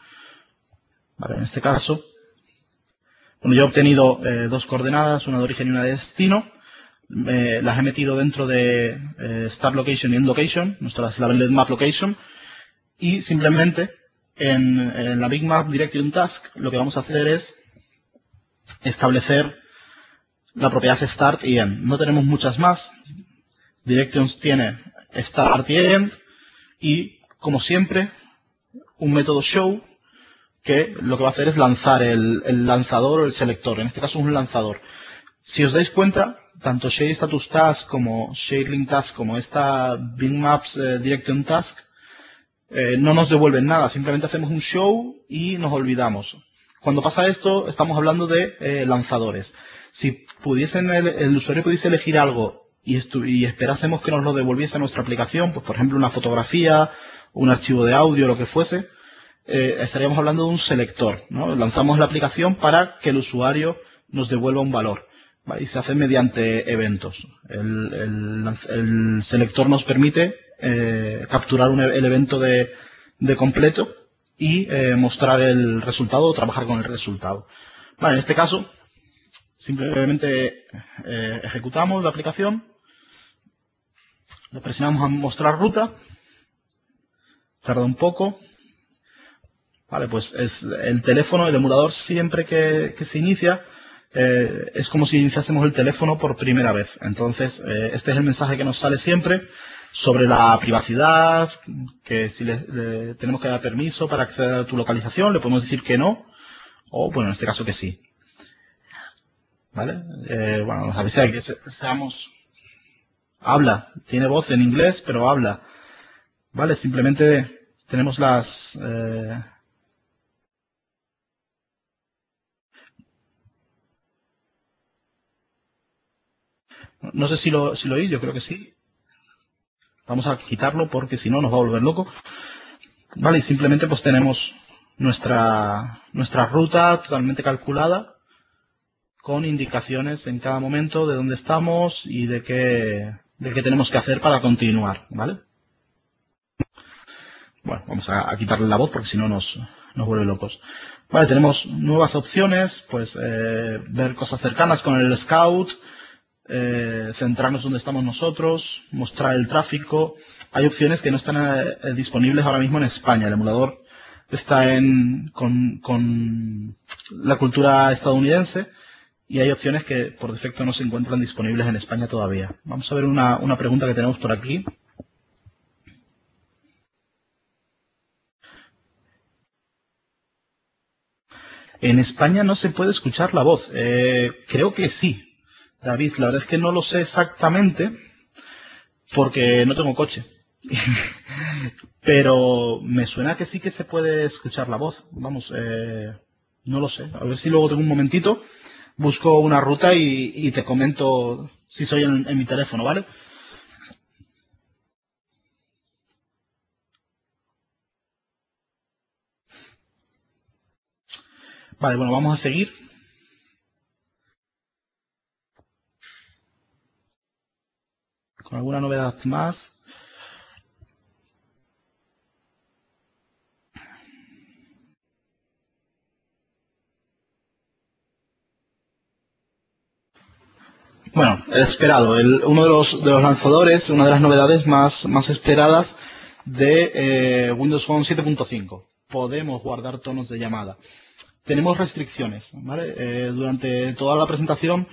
¿Vale? En este caso, bueno, yo he obtenido dos coordenadas, una de origen y una de destino las he metido dentro de eh, Start Location y End Location, nuestra la Map Location, y simplemente en, la Big Map Direction Task lo que vamos a hacer es establecer la propiedad Start y End. No tenemos muchas más. Directions tiene Start y End y, como siempre, un método Show que lo que va a hacer es lanzar el, el lanzador o el selector. En este caso, un lanzador. Si os dais cuenta, tanto Share Status Task como Share Link Task como esta Big Maps eh, Direction Task eh, no nos devuelven nada, simplemente hacemos un show y nos olvidamos. Cuando pasa esto, estamos hablando de eh, lanzadores. Si pudiesen el, usuario pudiese elegir algo y, esperásemos que nos lo devolviese nuestra aplicación, pues por ejemplo una fotografía, un archivo de audio, lo que fuese, estaríamos hablando de un selector. Lanzamos la aplicación para que el usuario nos devuelva un valor y se hace mediante eventos. El, selector nos permite eh, capturar e, el evento de, completo y eh, mostrar el resultado o trabajar con el resultado. en este caso, simplemente eh, ejecutamos la aplicación, le presionamos a mostrar ruta, tarda un poco, Vale, pues es el teléfono, el emulador siempre que se inicia, eh, es como si iniciásemos el teléfono por primera vez. Entonces, eh, este es el mensaje que nos sale siempre sobre la privacidad, que si le, tenemos que dar permiso para acceder a tu localización, le podemos decir que no, o bueno, en este caso que sí. ¿Vale? Eh, bueno, nos avisa que seamos... Habla, tiene voz en inglés, pero habla. ¿Vale? Simplemente tenemos las... Eh, No sé si lo, si lo oí, yo creo que sí. Vamos a quitarlo porque si no nos va a volver loco. Vale, y simplemente pues tenemos nuestra, nuestra ruta totalmente calculada con indicaciones en cada momento de dónde estamos y de qué, de qué tenemos que hacer para continuar, ¿vale? Bueno, vamos a, quitarle la voz porque si no nos, nos vuelve locos. Vale, tenemos nuevas opciones, pues eh, ver cosas cercanas con el Scout, eh, centrarnos donde estamos nosotros, mostrar el tráfico. Hay opciones que no están eh, disponibles ahora mismo en España. El emulador está en, con, la cultura estadounidense y hay opciones que por defecto no se encuentran disponibles en España todavía. Vamos a ver una, una pregunta que tenemos por aquí. En España no se puede escuchar la voz. Eh, creo que sí, David, la verdad es que no lo sé exactamente porque no tengo coche. Pero me suena que sí que se puede escuchar la voz. Vamos, eh, no lo sé. A ver si luego tengo un momentito, busco una ruta y, te comento si soy en, en mi teléfono, ¿vale? Vale, bueno, vamos a seguir. Con alguna novedad más. Bueno, esperado. uno de los, de los lanzadores, una de las novedades más, esperadas de eh, Windows Phone 7.5. Podemos guardar tonos de llamada. Tenemos restricciones. ¿vale? Eh, durante toda la presentación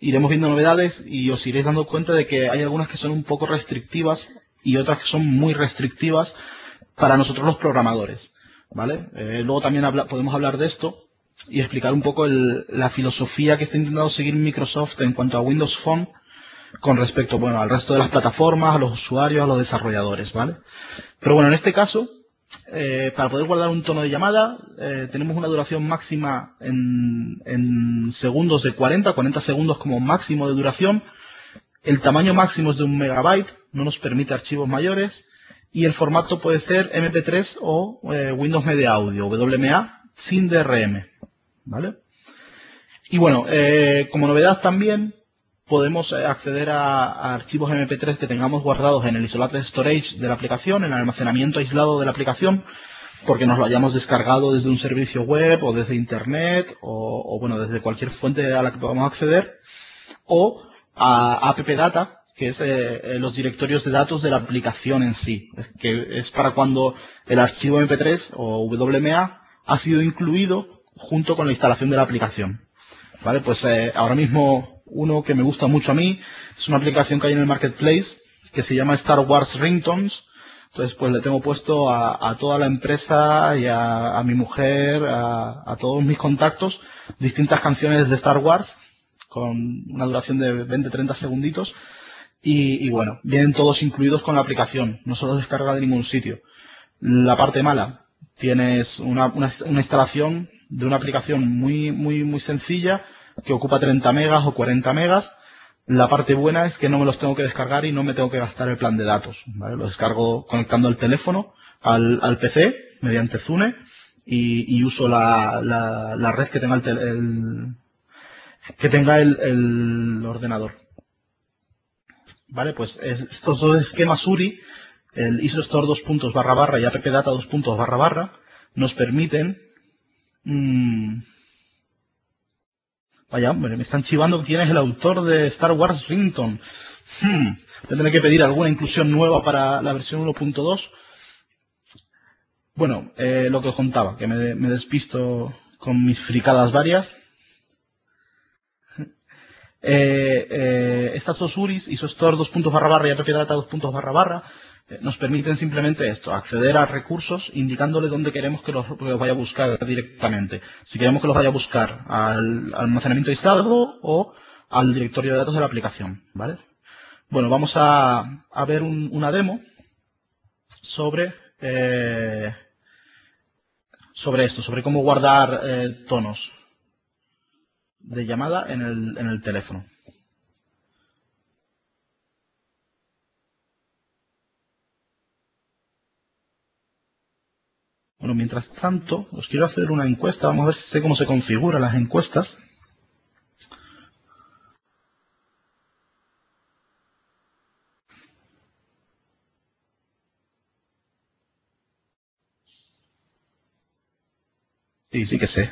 iremos viendo novedades y os iréis dando cuenta de que hay algunas que son un poco restrictivas y otras que son muy restrictivas para nosotros los programadores. ¿vale? Eh, luego también podemos hablar de esto y explicar un poco la filosofía que está intentando seguir Microsoft en cuanto a Windows Phone con respecto bueno, al resto de las plataformas, a los usuarios, a los desarrolladores. ¿vale? Pero bueno, en este caso eh, para poder guardar un tono de llamada, eh, tenemos una duración máxima en, segundos de 40, 40 segundos como máximo de duración. El tamaño máximo es de un megabyte, no nos permite archivos mayores. Y el formato puede ser MP3 o eh, Windows Media Audio, WMA, sin DRM. ¿Vale? Y bueno, como novedad también, podemos eh, acceder a, archivos MP3 que tengamos guardados en el isolated storage de la aplicación, en el almacenamiento aislado de la aplicación, porque nos lo hayamos descargado desde un servicio web o desde internet o, bueno, desde cualquier fuente a la que podamos acceder, o a app data, que es eh, los directorios de datos de la aplicación en sí, que es para cuando el archivo MP3 o WMA ha sido incluido junto con la instalación de la aplicación. ¿Vale? Pues eh, ahora mismo uno que me gusta mucho a mí, es una aplicación que hay en el marketplace que se llama Star Wars Ringtones. Entonces, pues le tengo puesto a, toda la empresa y a, mi mujer, a, todos mis contactos, distintas canciones de Star Wars con una duración de 20-30 segunditos. Y, bueno, vienen todos incluidos con la aplicación, no solo descarga de ningún sitio. La parte mala, tienes una, una, una instalación de una aplicación muy, muy, muy sencilla, que ocupa 30 megas o 40 megas. La parte buena es que no me los tengo que descargar y no me tengo que gastar el plan de datos. ¿vale? Lo descargo conectando el teléfono al, al PC mediante Zune y, y uso la, la, red que tenga el, el que tenga el, el, ordenador. Vale, pues estos dos esquemas URI, el ISO Store 2 puntos barra barra y appdata 2 puntos barra barra, nos permiten mmm, Vaya hombre, me están chivando quién es el autor de Star Wars Rington. Hmm, que pedir alguna inclusión nueva para la versión 1.2. Bueno, eh, lo que os contaba, que me, me, despisto con mis fricadas varias. Eh, eh, estas dos URIs, ISOSTOR 2 puntos barra barra y RPData 2 puntos barra barra, nos permiten simplemente esto, acceder a recursos indicándole dónde queremos que los, vaya a buscar directamente. Si queremos que los vaya a buscar al, almacenamiento aislado o al directorio de datos de la aplicación, ¿vale? Bueno, vamos a, a ver un, una demo sobre, eh, sobre esto, sobre cómo guardar eh, tonos de llamada en el, en el teléfono. Bueno, mientras tanto, os quiero hacer una encuesta. Vamos a ver si sé cómo se configuran las encuestas. Sí, sí que sé.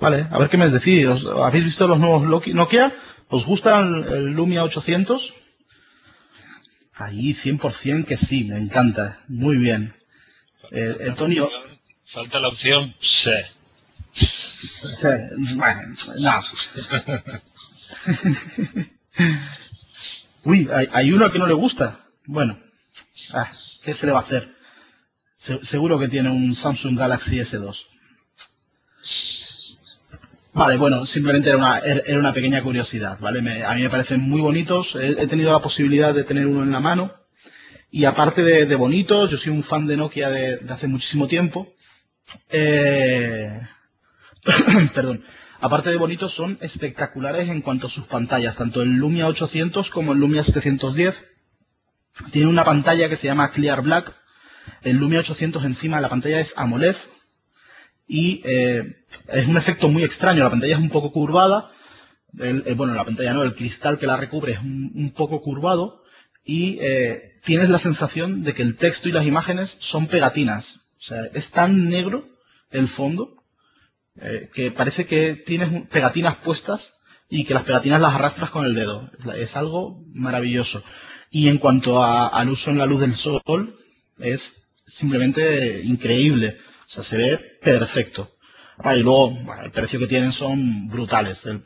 Vale, a ver qué me decís. ¿Habéis visto los nuevos Nokia? ¿Os gusta el, Lumia 800? Ahí, 100% que sí, me encanta. Muy bien. Eh, Antonio. Falta la opción sí. sí. Bueno, no. Uy, hay, hay, uno que no le gusta. Bueno, ah, ¿qué se le va a hacer? Se, seguro que tiene un Samsung Galaxy S2. Vale, bueno, simplemente era una, era una pequeña curiosidad, ¿vale? Me, a mí me parecen muy bonitos. He, tenido la posibilidad de tener uno en la mano. Y aparte de, de bonitos, yo soy un fan de Nokia de, de hace muchísimo tiempo. Eh... Perdón. Aparte de bonitos, son espectaculares en cuanto a sus pantallas, tanto el Lumia 800 como el Lumia 710. Tiene una pantalla que se llama Clear Black. El Lumia 800 encima la pantalla es AMOLED, y eh, es un efecto muy extraño. La pantalla es un poco curvada. El, el, bueno, la pantalla no, el cristal que la recubre es un, poco curvado y eh, tienes la sensación de que el texto y las imágenes son pegatinas. O sea, es tan negro el fondo eh, que parece que tienes pegatinas puestas y que las pegatinas las arrastras con el dedo. Es algo maravilloso. Y en cuanto a, al uso en la luz del sol, es simplemente increíble. O sea, se ve perfecto. Ah, y luego, bueno, el precio que tienen son brutales. El,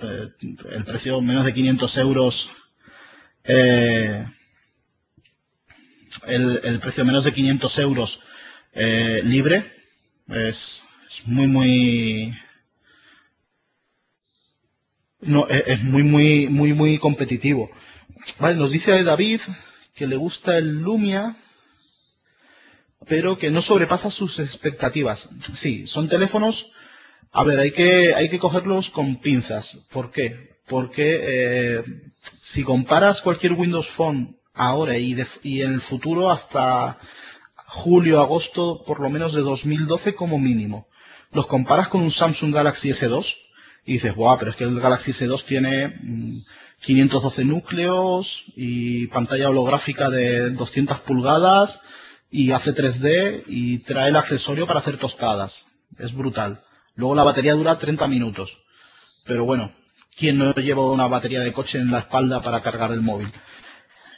el precio menos de 500 euros. Eh, el, el, precio menos de 500 euros eh, libre es, es, muy, muy. no, es, es muy, muy, muy, muy competitivo. Vale, nos dice David que le gusta el Lumia, pero que no sobrepasa sus expectativas. Sí, son teléfonos, a ver, hay que, hay que cogerlos con pinzas. ¿Por qué? Porque eh, si comparas cualquier Windows Phone ahora y, de- y en el futuro hasta julio, agosto, por lo menos de 2012 como mínimo, los comparas con un Samsung Galaxy S2 y dices, guau, pero es que el Galaxy S2 tiene mm, 512 núcleos y pantalla holográfica de 200 pulgadas y hace 3D y trae el accesorio para hacer tostadas. Es brutal. Luego la batería dura 30 minutos. Pero bueno, ¿quién no lleva una batería de coche en la espalda para cargar el móvil?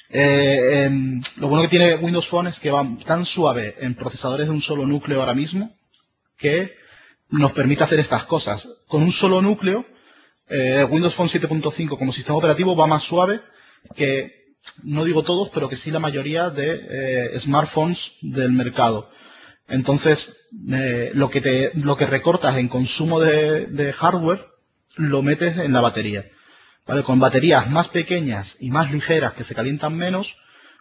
Eh, em, lo bueno que tiene Windows Phone es que va tan suave en procesadores de un solo núcleo ahora mismo que nos permite hacer estas cosas. Con un solo núcleo, eh, Windows Phone 7.5 como sistema operativo va más suave que, no digo todos, pero que sí la mayoría de eh, smartphones del mercado. Entonces, eh, lo, que recortas en consumo de, de hardware, lo metes en la batería. ¿Vale? Con baterías más pequeñas y más ligeras que se calientan menos,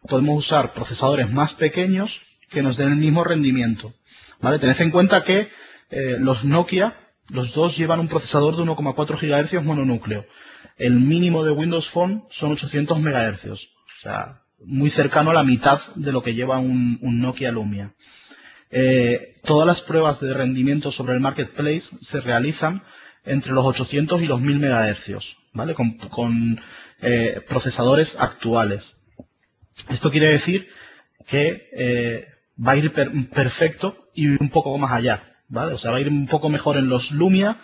podemos usar procesadores más pequeños que nos den el mismo rendimiento. ¿Vale? Tened en cuenta que eh, los Nokia, los dos llevan un procesador de 1,4 GHz mononúcleo. El mínimo de Windows Phone son 800 MHz. Sea, muy cercano a la mitad de lo que lleva un, Nokia Lumia. Eh, todas las pruebas de rendimiento sobre el marketplace se realizan entre los 800 y los 1000 MHz, ¿vale? Con, eh, procesadores actuales. Esto quiere decir que eh, va a ir per- perfecto y un poco más allá, ¿vale? O sea, va a ir un poco mejor en los Lumia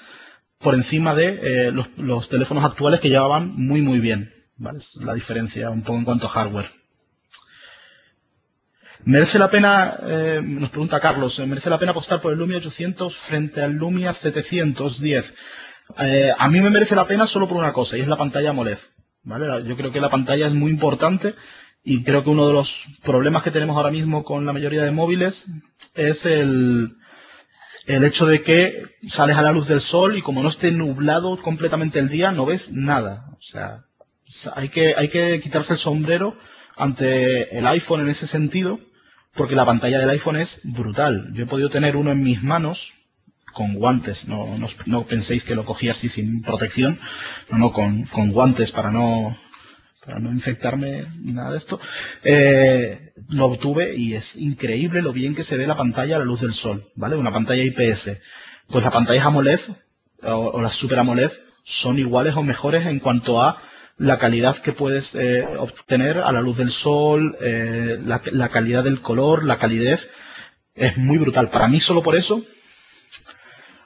por encima de los, teléfonos actuales que van muy muy bien, Es la diferencia un poco en cuanto a hardware. ¿Merece la pena, eh, nos pregunta Carlos, ¿eh, ¿merece la pena apostar por el Lumia 800 frente al Lumia 710? Eh, a mí me merece la pena solo por una cosa, y es la pantalla AMOLED. ¿vale? Yo creo que la pantalla es muy importante y creo que uno de los problemas que tenemos ahora mismo con la mayoría de móviles es el, el hecho de que sales a la luz del sol y como no esté nublado completamente el día, no ves nada. O sea, hay que, hay que quitarse el sombrero ante el iPhone en ese sentido, porque la pantalla del iPhone es brutal. Yo he podido tener uno en mis manos con guantes, no, no, no penséis que lo cogí así sin protección, no, no, con, con guantes para no, para no infectarme ni nada de esto, eh, lo obtuve y es increíble lo bien que se ve la pantalla a la luz del sol, ¿vale? Una pantalla IPS. Pues las pantallas AMOLED o, o las Super AMOLED son iguales o mejores en cuanto a la calidad que puedes eh, obtener a la luz del sol, eh, la, calidad del color, la calidez, es muy brutal. Para mí solo por eso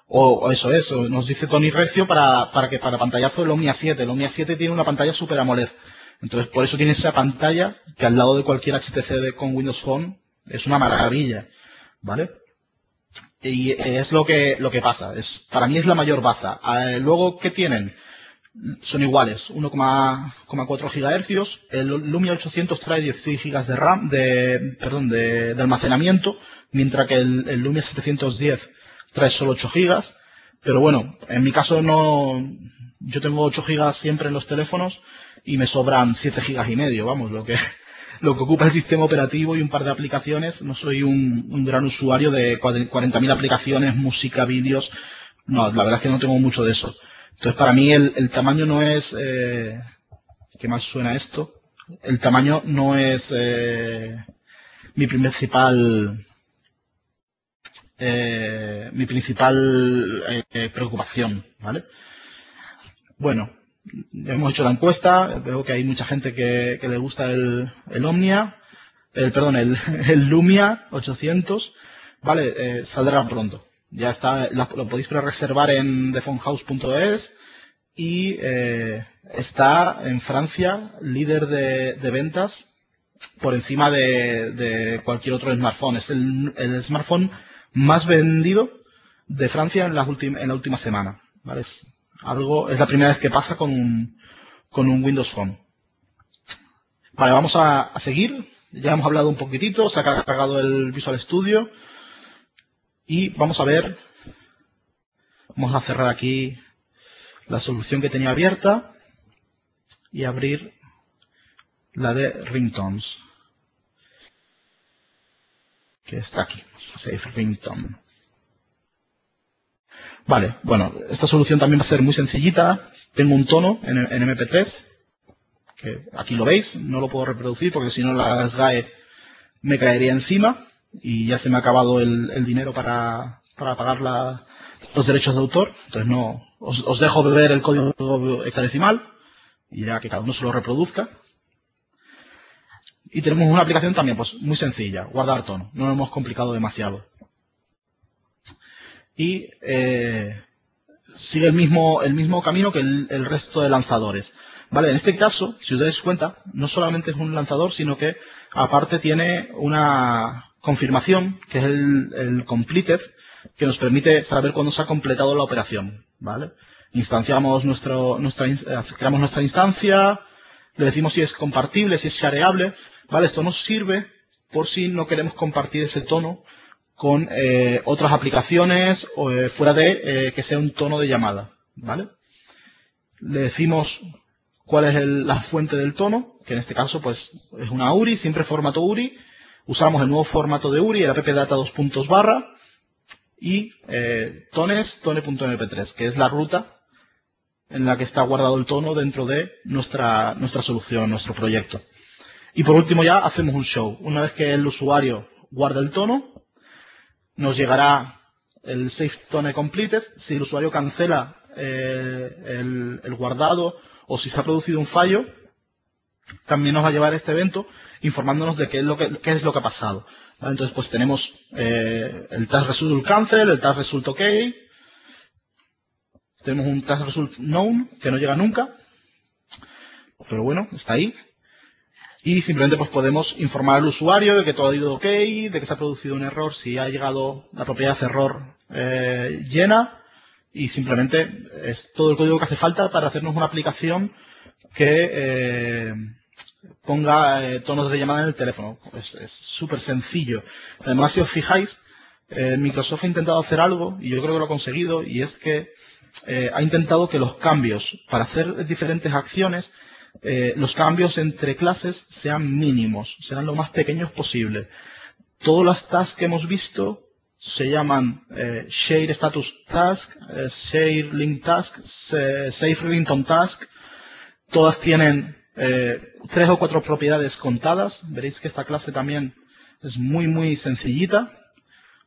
o, eso, eso, nos dice Tony Recio para, para que para pantallazo el Omnia 7. El Omnia 7 tiene una pantalla Super AMOLED. Entonces, por eso tiene esa pantalla que al lado de cualquier HTC con Windows Phone es una maravilla. ¿Vale? Y es lo que, lo que pasa. Es, para mí es la mayor baza. Eh, luego, ¿qué tienen? Son iguales, 1,4 GHz. El Lumia 800 trae 16 GB de RAM, de, perdón, de, almacenamiento, mientras que el, el Lumia 710 trae solo 8 gigas, pero bueno, en mi caso no, yo tengo 8 gigas siempre en los teléfonos y me sobran 7 gigas y medio, vamos, lo que, lo que ocupa el sistema operativo y un par de aplicaciones, no soy un, un gran usuario de 40.000 aplicaciones, música, vídeos, no, la verdad es que no tengo mucho de eso. Entonces para mí el, tamaño no es, eh, ¿qué más suena esto? El tamaño no es eh, mi principal eh, mi principal eh, preocupación, ¿vale? Bueno, hemos hecho la encuesta, veo que hay mucha gente que, le gusta el, el Omnia, el, perdón, el, el Lumia 800, ¿vale? Saldrá pronto. Ya está, lo podéis reservar en thefonhouse.es y eh, está en Francia líder de, ventas por encima de, cualquier otro smartphone. Es el, smartphone más vendido de Francia en la, última, en la última semana. ¿vale? Es, algo, es la primera vez que pasa con un, con un Windows Phone. Vale, vamos a, a, seguir. Ya hemos hablado un poquitito, se ha cargado el Visual Studio. Y vamos a ver. Vamos a cerrar aquí la solución que tenía abierta y abrir la de ringtones, que está aquí, Save Ringtone. Vale, bueno, esta solución también va a ser muy sencillita. Tengo un tono en, MP3, que aquí lo veis, no lo puedo reproducir porque si no la SGAE me caería encima y ya se me ha acabado el, dinero para, pagar los derechos de autor. Entonces no, os, dejo ver el código hexadecimal y ya que cada uno se lo reproduzca. Y tenemos una aplicación también pues muy sencilla, guardar tono, no lo hemos complicado demasiado y eh, sigue el mismo, el mismo camino que el, resto de lanzadores. Vale, en este caso, si os dais cuenta, no solamente es un lanzador, sino que aparte tiene una confirmación, que es el, el completed, que nos permite saber cuándo se ha completado la operación. ¿vale? Instanciamos nuestro, nuestra, creamos nuestra instancia, le decimos si es compartible, si es shareable. ¿vale? Esto nos sirve por si no queremos compartir ese tono con eh, otras aplicaciones o, eh, fuera de eh, que sea un tono de llamada, ¿vale? Le decimos cuál es la fuente del tono, que en este caso pues es una URI, siempre formato URI. Usamos el nuevo formato de URI, el appdata 2 puntos barra y tones, tone.mp3, que es la ruta en la que está guardado el tono dentro de nuestra, nuestra solución, nuestro proyecto. Y por último ya hacemos un show. Una vez que el usuario guarda el tono, nos llegará el Save Tone Completed. Si el usuario cancela eh, el, guardado o si se ha producido un fallo, también nos va a llevar este evento informándonos de qué es lo que, es lo que ha pasado. Entonces, pues tenemos eh, el task result cancel, el task result ok, tenemos un task result known que no llega nunca, pero bueno, está ahí. Y simplemente pues podemos informar al usuario de que todo ha ido ok, de que se ha producido un error si ha llegado la propiedad error eh, llena. Y simplemente es todo el código que hace falta para hacernos una aplicación que eh, ponga eh, tonos de llamada en el teléfono. Es súper sencillo. Además, si os fijáis, Microsoft ha intentado hacer algo y yo creo que lo ha conseguido y es que ha intentado que los cambios para hacer diferentes acciones eh, los cambios entre clases sean mínimos, serán lo más pequeños posible. Todas las tasks que hemos visto se llaman eh, Share Status Task, eh, Share Link Task, Save Ringtone Task. Todas tienen tres o cuatro propiedades contadas. Veréis que esta clase también es muy, muy sencillita.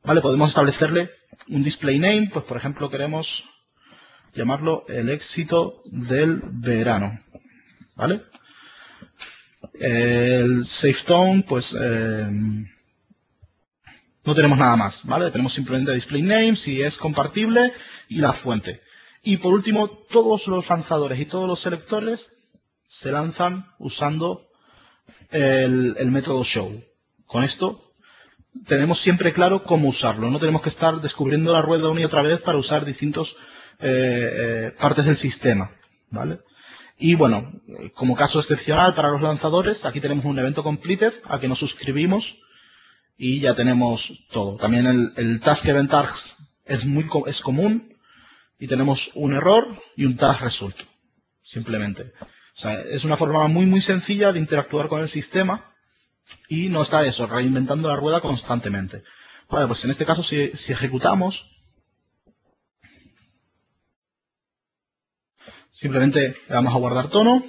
¿Vale? Podemos establecerle un display name, pues por ejemplo queremos llamarlo el éxito del verano. ¿vale? El SafeTone, pues eh, no tenemos nada más, ¿vale? Tenemos simplemente display name, si es compartible y la fuente. Y por último, todos los lanzadores y todos los selectores se lanzan usando el, método show. Con esto tenemos siempre claro cómo usarlo. No tenemos que estar descubriendo la rueda una y otra vez para usar distintas eh, eh, partes del sistema. ¿vale? Y bueno, como caso excepcional para los lanzadores, aquí tenemos un evento completed al que nos suscribimos y ya tenemos todo. También el, el task event tags es muy es común y tenemos un error y un task result, simplemente. O sea, es una forma muy muy sencilla de interactuar con el sistema y no está eso, reinventando la rueda constantemente. Vale, pues en este caso si, ejecutamos, Simplemente le vamos a guardar tono.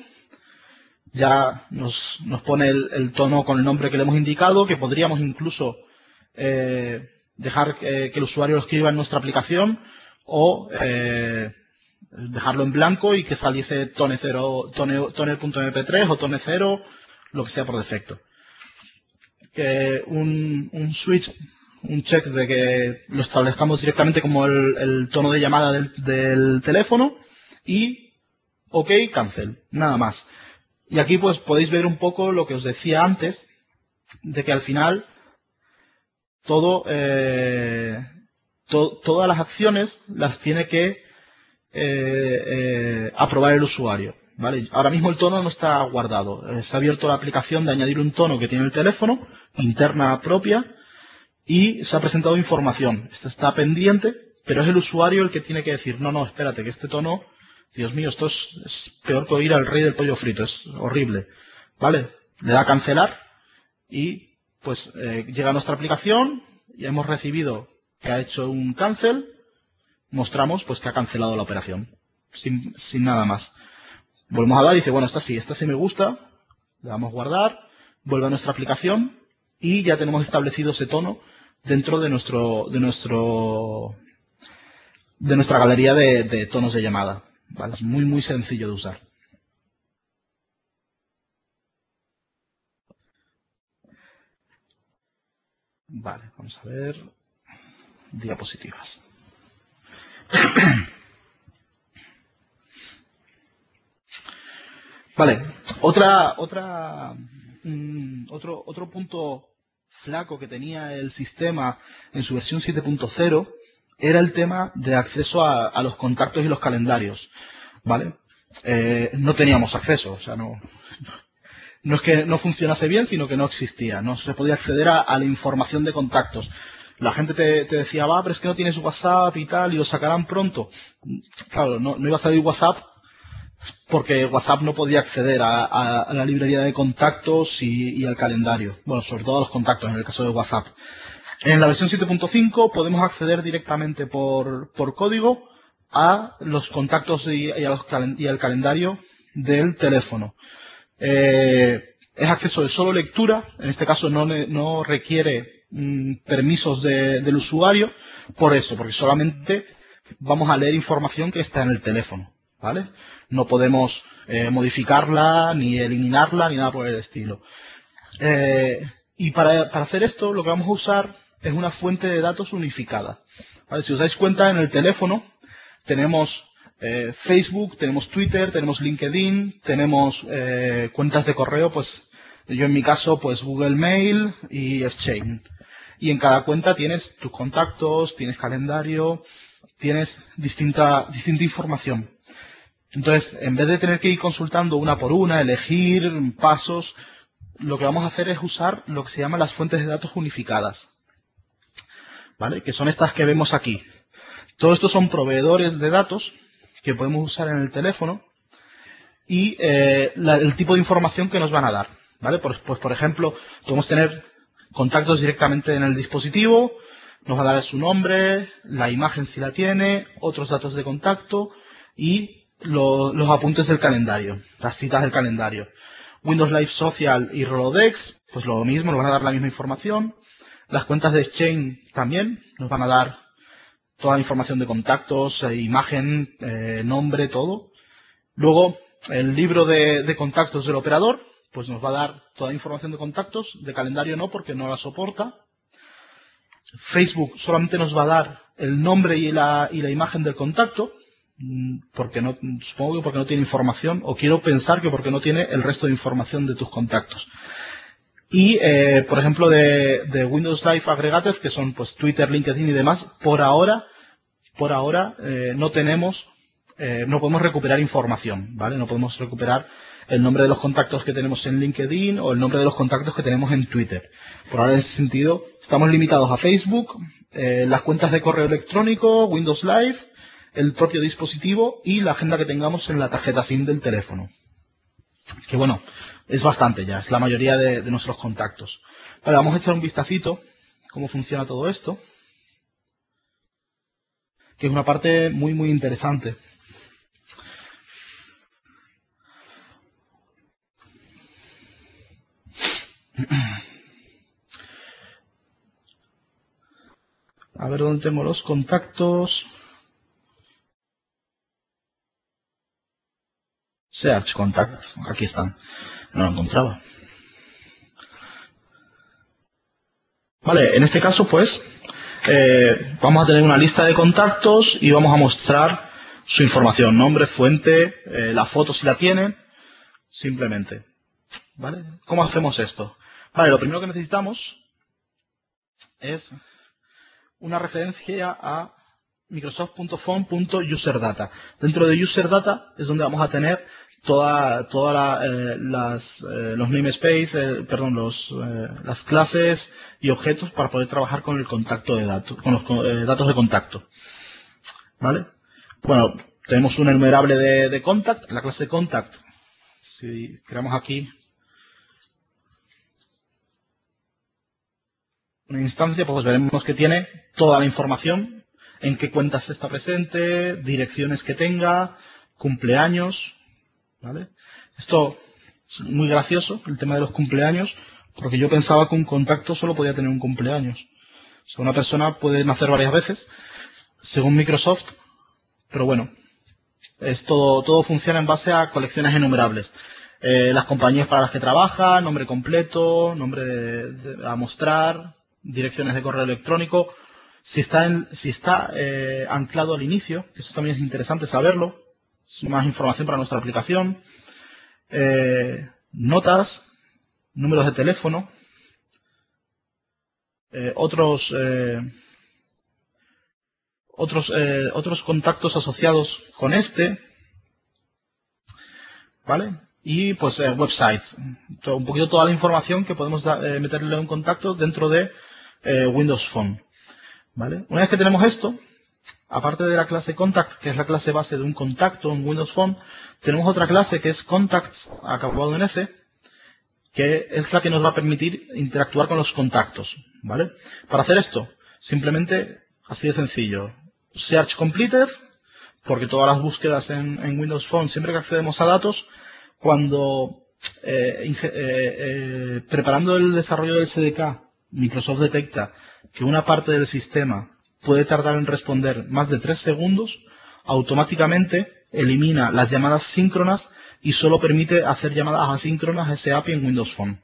Ya nos, pone el, tono con el nombre que le hemos indicado, que podríamos incluso eh, dejar que el usuario lo escriba en nuestra aplicación o eh, dejarlo en blanco y que saliese tone 0, tone.mp3 o tone 0, lo que sea por defecto. un, switch, un check de que lo establezcamos directamente como el, tono de llamada del, del teléfono y ok, cancel, nada más. Y aquí pues podéis ver un poco lo que os decía antes, de que al final todo, eh, todas las acciones las tiene que eh, eh, aprobar el usuario. ¿vale? Ahora mismo el tono no está guardado. Se ha abierto la aplicación de añadir un tono que tiene el teléfono, interna propia, y se ha presentado información. Esta está pendiente, pero es el usuario el que tiene que decir, no, no, espérate, que este tono Dios mío, esto es, peor que oír al rey del pollo frito, es horrible. ¿Vale? Le da cancelar y pues eh, llega a nuestra aplicación y hemos recibido que ha hecho un cancel, mostramos pues que ha cancelado la operación, sin, sin nada más. Volvemos a dar dice, bueno, esta sí, esta sí me gusta, le damos guardar, vuelve a nuestra aplicación y ya tenemos establecido ese tono dentro de nuestro, de nuestro, de nuestra galería de, tonos de llamada. Es muy, muy sencillo de usar. Vale, vamos a ver diapositivas. Vale, otra, otra, mm, otro, otro punto flaco que tenía el sistema en su versión 7.0 era el tema de acceso a, los contactos y los calendarios, ¿vale? Eh, no teníamos acceso, o sea, no, no es que no funcionase bien, sino que no existía, no se podía acceder a, la información de contactos. La gente te, decía, va, pero es que no tienes WhatsApp y tal, y lo sacarán pronto. Claro, no, iba a salir WhatsApp porque WhatsApp no podía acceder a, la librería de contactos y, al calendario. Bueno, sobre todo a los contactos en el caso de WhatsApp. En la versión 7.5 podemos acceder directamente por, código a los contactos y, al calendario del teléfono. Eh, es acceso de solo lectura, en este caso no, requiere mm, permisos del usuario, por eso, porque solamente vamos a leer información que está en el teléfono. ¿vale? No podemos eh, modificarla, ni eliminarla, ni nada por el estilo. Eh, y para, hacer esto, lo que vamos a usar es una fuente de datos unificada. Si os dais cuenta, en el teléfono tenemos eh, Facebook, tenemos Twitter, tenemos LinkedIn, tenemos cuentas de correo, pues yo en mi caso, pues Google Mail y Exchange. Y en cada cuenta tienes tus contactos, tienes calendario, tienes distinta, distinta información. Entonces, en vez de tener que ir consultando una por una, elegir pasos, lo que vamos a hacer es usar lo que se llama las fuentes de datos unificadas. ¿Vale? Que son estas que vemos aquí. Todos estos son proveedores de datos que podemos usar en el teléfono y eh, el tipo de información que nos van a dar. ¿Vale? Pues, por ejemplo, podemos tener contactos directamente en el dispositivo, nos va a dar su nombre, la imagen si la tiene, otros datos de contacto y los apuntes del calendario, las citas del calendario. Windows Live Social y Rolodex, pues lo mismo, nos van a dar la misma información. Las cuentas de Exchange también nos van a dar toda la información de contactos, eh, imagen, eh, nombre, todo. Luego, el libro de, de, contactos del operador, pues nos va a dar toda información de contactos, de calendario no, porque no la soporta. Facebook solamente nos va a dar el nombre y la, y la imagen del contacto, Mm, porque no, supongo que porque no tiene información, o quiero pensar que porque no tiene el resto de información de tus contactos. Y, eh, por ejemplo, de, Windows Live Aggregated, que son pues Twitter, LinkedIn y demás, por ahora, por ahora eh, no tenemos, eh, no podemos recuperar información, ¿vale? No podemos recuperar el nombre de los contactos que tenemos en LinkedIn o el nombre de los contactos que tenemos en Twitter. Por ahora, en ese sentido, estamos limitados a Facebook, las cuentas de correo electrónico, Windows Live, el propio dispositivo y la agenda que tengamos en la tarjeta SIM del teléfono. Que bueno, es bastante ya, es la mayoría de, nuestros contactos. Vale, vamos a echar un vistacito cómo funciona todo esto, que es una parte muy, muy interesante. A ver dónde tengo los contactos. Search Contacts. Aquí están. No lo encontraba. Vale, en este caso, pues, eh, vamos a tener una lista de contactos y vamos a mostrar su información, nombre, fuente, eh, la foto si la tienen, simplemente. ¿Vale? ¿Cómo hacemos esto? Vale, lo primero que necesitamos es una referencia a microsoft.phone.userdata. Dentro de userdata es donde vamos a tener toda, toda eh, las, eh, los namespace, eh, perdón, los, las clases y objetos para poder trabajar con el contacto de datos, con los datos de contacto. Bueno, tenemos un enumerable de, de contact, la clase contact, si creamos aquí instancia, pues veremos que tiene toda la información, en qué cuentas está presente, direcciones que tenga, cumpleaños, ¿vale? Esto es muy gracioso, el tema de los cumpleaños, porque yo pensaba que un contacto solo podía tener un cumpleaños. O una persona puede nacer varias veces, según Microsoft, pero bueno, es todo, todo funciona en base a colecciones enumerables. Eh, las compañías para las que trabaja, nombre completo, nombre de, a mostrar, direcciones de correo electrónico. Si está, en, si está eh, anclado al inicio, eso también es interesante saberlo, es más información para nuestra aplicación. Eh, notas, números de teléfono, eh, otros, eh, otros, eh, otros contactos asociados con este, ¿vale? Y pues websites, un poquito toda la información que podemos meterle en contacto dentro de eh, Windows Phone, ¿vale? Una vez que tenemos esto, aparte de la clase contact, que es la clase base de un contacto en Windows Phone, tenemos otra clase que es contacts acabado en S, que es la que nos va a permitir interactuar con los contactos, ¿vale? Para hacer esto, simplemente así de sencillo, search completed, porque todas las búsquedas en, Windows Phone, siempre que accedemos a datos, cuando eh, eh, preparando el desarrollo del SDK, Microsoft detecta que una parte del sistema puede tardar en responder más de tres segundos, automáticamente elimina las llamadas síncronas y solo permite hacer llamadas asíncronas a ese API en Windows Phone.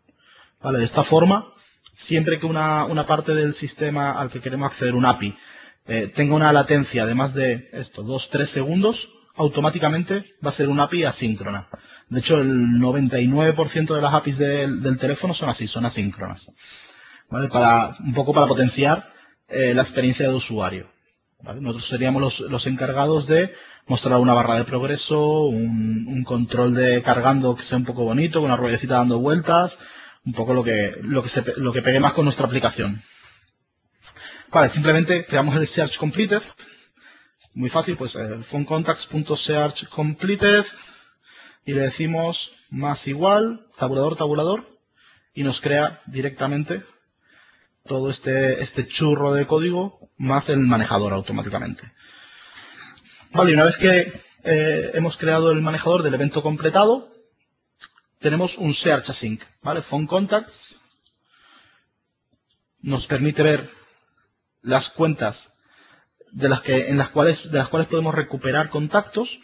De esta forma, siempre que una, parte del sistema al que queremos acceder, un API, eh, tenga una latencia de más de esto, 2-3 segundos, automáticamente va a ser una API asíncrona. De hecho, el 99% de las APIs del teléfono son así, son asíncronas. ¿Vale? Para, un poco para potenciar eh, la experiencia de usuario. Nosotros seríamos los, encargados de mostrar una barra de progreso, un, control de cargando que sea un poco bonito, una ruedecita dando vueltas, un poco lo que, lo que, se, lo que pegue más con nuestra aplicación. Vale, simplemente creamos el search completed. Muy fácil, pues eh, phonecontacts.search completed y le decimos más igual, tabulador, tabulador, y nos crea directamente todo este, este churro de código más el manejador automáticamente. Vale, una vez que eh, hemos creado el manejador del evento completado, tenemos un search async, ¿vale? Phone contacts nos permite ver las cuentas de las que, en las cuales, de las cuales podemos recuperar contactos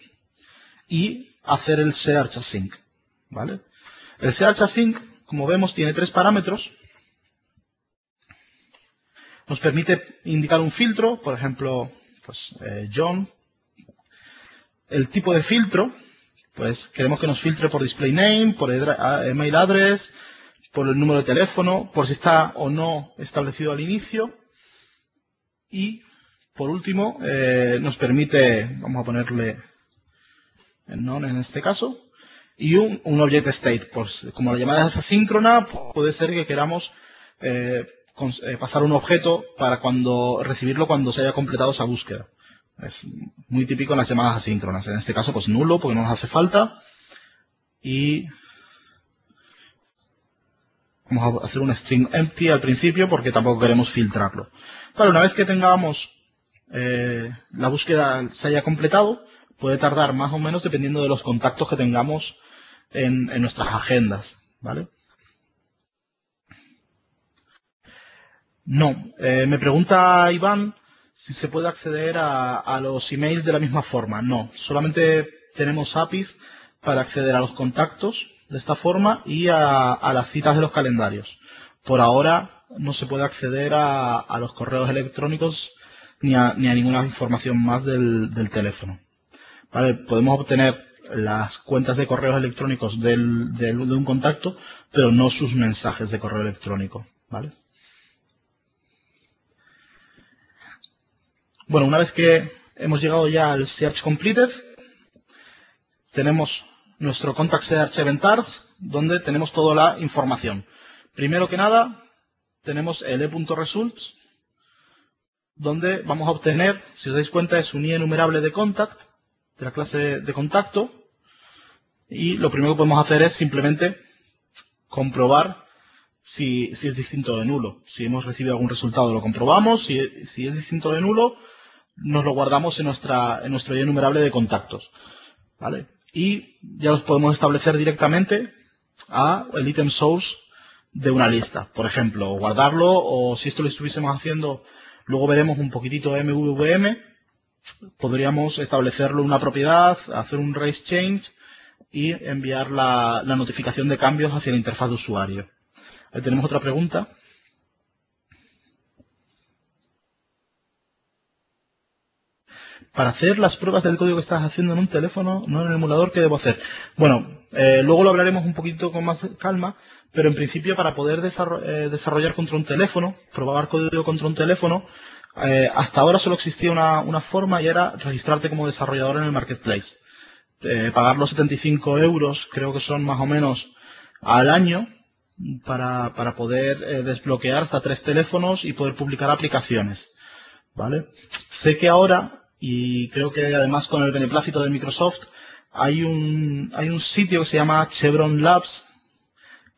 y hacer el search async, ¿vale? El search async, como vemos, tiene tres parámetros. Nos permite indicar un filtro, por ejemplo, pues, eh, John. El tipo de filtro, pues queremos que nos filtre por display name, por edra- a- email address, por el número de teléfono, por si está o no establecido al inicio. Y, por último, eh, nos permite, vamos a ponerle el none en este caso, y un, un object state. Pues, como la llamada es asíncrona, puede ser que queramos eh, pasar un objeto para cuando recibirlo cuando se haya completado esa búsqueda. Es muy típico en las llamadas asíncronas. En este caso, pues nulo, porque no nos hace falta. Y vamos a hacer un string empty al principio porque tampoco queremos filtrarlo. Vale, una vez que tengamos eh, la búsqueda se haya completado, puede tardar más o menos dependiendo de los contactos que tengamos en, en nuestras agendas. ¿vale? No, eh, me pregunta Iván si se puede acceder a, los emails de la misma forma. No, solamente tenemos APIs para acceder a los contactos de esta forma y a, las citas de los calendarios. Por ahora no se puede acceder a, los correos electrónicos ni a, ni ninguna información más del, teléfono. Podemos obtener las cuentas de correos electrónicos de un contacto, pero no sus mensajes de correo electrónico. ¿Vale? Bueno, una vez que hemos llegado ya al Search Completed, tenemos nuestro Contact Search Eventars, donde tenemos toda la información. Primero que nada, tenemos el e.results, donde vamos a obtener, si os dais cuenta, es un i enumerable de contact, de la clase de contacto y lo primero que podemos hacer es simplemente comprobar si, es distinto de nulo. Si hemos recibido algún resultado lo comprobamos, si es distinto de nulo nos lo guardamos en, nuestra, en nuestro enumerable de contactos. ¿vale? Y ya los podemos establecer directamente a el item source de una lista. Por ejemplo, guardarlo o si esto lo estuviésemos haciendo, luego veremos un poquitito de podríamos establecerlo una propiedad, hacer un race change y enviar la, la notificación de cambios hacia la interfaz de usuario. Ahí tenemos otra pregunta. Para hacer las pruebas del código que estás haciendo en un teléfono, no en el emulador, ¿qué debo hacer? Bueno, eh, luego lo hablaremos un poquito con más calma, pero en principio para poder eh, desarrollar contra un teléfono, probar código contra un teléfono, eh, hasta ahora solo existía una, forma y era registrarte como desarrollador en el marketplace. pagar los 75 euros, creo que son más o menos al año, para, para poder desbloquear hasta tres teléfonos y poder publicar aplicaciones. ¿Vale? Sé que ahora y creo que además con el beneplácito de Microsoft hay un, hay un sitio que se llama Chevron Labs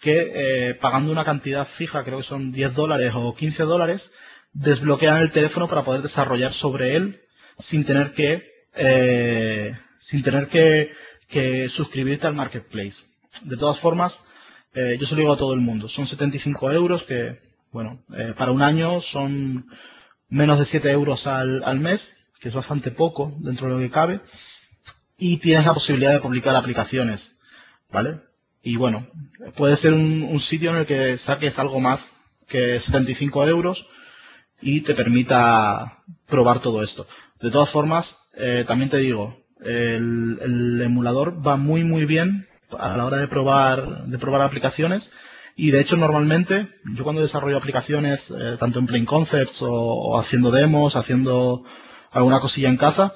que eh, pagando una cantidad fija, creo que son 10 dólares o 15 dólares, desbloquean el teléfono para poder desarrollar sobre él sin tener que, eh, sin tener que, que, suscribirte al marketplace. De todas formas, eh, yo se lo digo a todo el mundo, son 75 euros que, bueno, para un año son menos de 7 euros al, al mes que es bastante poco dentro de lo que cabe, y tienes la posibilidad de publicar aplicaciones, ¿vale? Y bueno, puede ser un, sitio en el que saques algo más que 75 euros y te permita probar todo esto. De todas formas, eh, también te digo, el, emulador va muy muy bien a la hora de probar, de probar aplicaciones y de hecho normalmente yo cuando desarrollo aplicaciones, eh, tanto en Plain Concepts o haciendo demos, haciendo alguna cosilla en casa.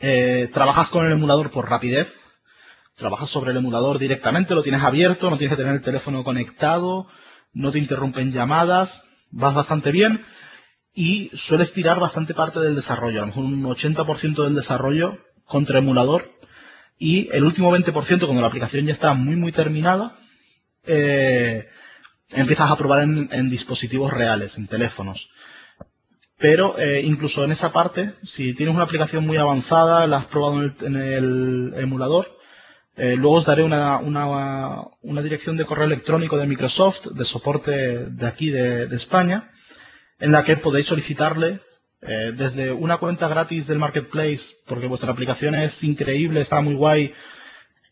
Eh, trabajas con el emulador por rapidez, trabajas sobre el emulador directamente, lo tienes abierto, no tienes que tener el teléfono conectado, no te interrumpen llamadas, vas bastante bien y sueles tirar bastante parte del desarrollo, a lo mejor un 80% del desarrollo contra emulador y el último 20% cuando la aplicación ya está muy muy terminada, eh, empiezas a probar en dispositivos reales, en teléfonos. Pero eh, incluso en esa parte, si tienes una aplicación muy avanzada, la has probado en el, emulador, eh, luego os daré una, dirección de correo electrónico de Microsoft, de soporte de aquí de, España, en la que podéis solicitarle eh, desde una cuenta gratis del Marketplace, porque vuestra aplicación es increíble, está muy guay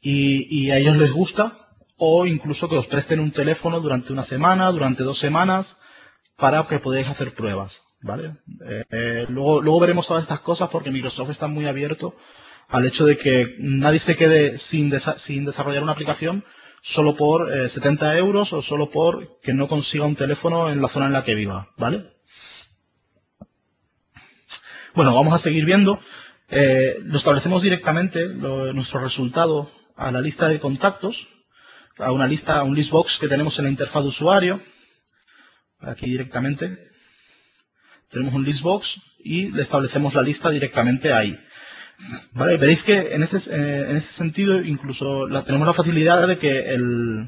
y, y a ellos les gusta, o incluso que os presten un teléfono durante una semana, durante dos semanas, para que podáis hacer pruebas. ¿Vale? Eh, luego, luego veremos todas estas cosas porque Microsoft está muy abierto al hecho de que nadie se quede sin, desarrollar una aplicación solo por 70 eh, euros o solo por que no consiga un teléfono en la zona en la que viva, ¿vale? Bueno, vamos a seguir viendo. Eh, lo establecemos directamente, nuestro resultado, a la lista de contactos, a una lista, a un listbox que tenemos en la interfaz de usuario, aquí directamente tenemos un listbox y le establecemos la lista directamente ahí. ¿Vale? Veréis que en ese, eh, en ese sentido incluso tenemos la facilidad de que el,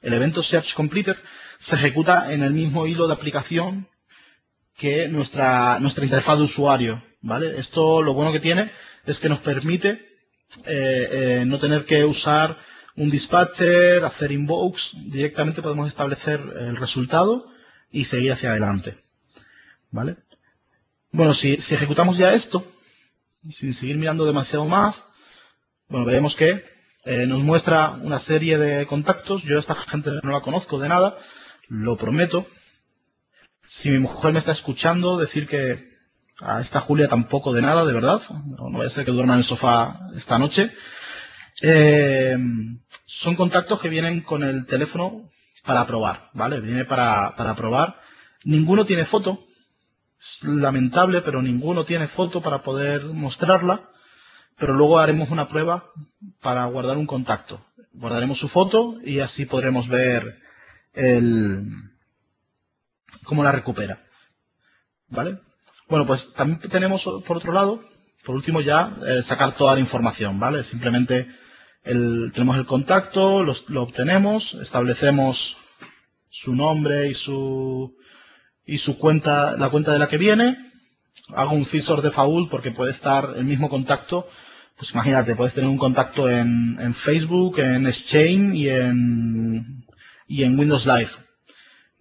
el evento search completed se ejecuta en el mismo hilo de aplicación que nuestra, nuestra interfaz de usuario. ¿vale? Esto lo bueno que tiene es que nos permite eh, eh, no tener que usar un dispatcher, hacer invokes, directamente podemos establecer el resultado y seguir hacia adelante. ¿Vale? Bueno, si, ejecutamos ya esto, sin seguir mirando demasiado más, bueno, veremos que eh, nos muestra una serie de contactos. Yo a esta gente no la conozco de nada, lo prometo. Si mi mujer me está escuchando, decir que a esta Julia tampoco de nada, de verdad. No, no vaya a ser que duerma en el sofá esta noche. Eh, son contactos que vienen con el teléfono para probar, ¿vale? Viene para, para probar. Ninguno tiene foto, lamentable, pero ninguno tiene foto para poder mostrarla. Pero luego haremos una prueba para guardar un contacto. Guardaremos su foto y así podremos ver el, cómo la recupera. ¿Vale? Bueno, pues también tenemos, por otro lado, por último ya eh, sacar toda la información, ¿vale? Simplemente tenemos el contacto, lo obtenemos, establecemos su nombre y su, y su cuenta, la cuenta de la que viene. Hago un filtro de default porque puede estar el mismo contacto. Pues imagínate, puedes tener un contacto en, en Facebook, en Exchange y en, y en Windows Live.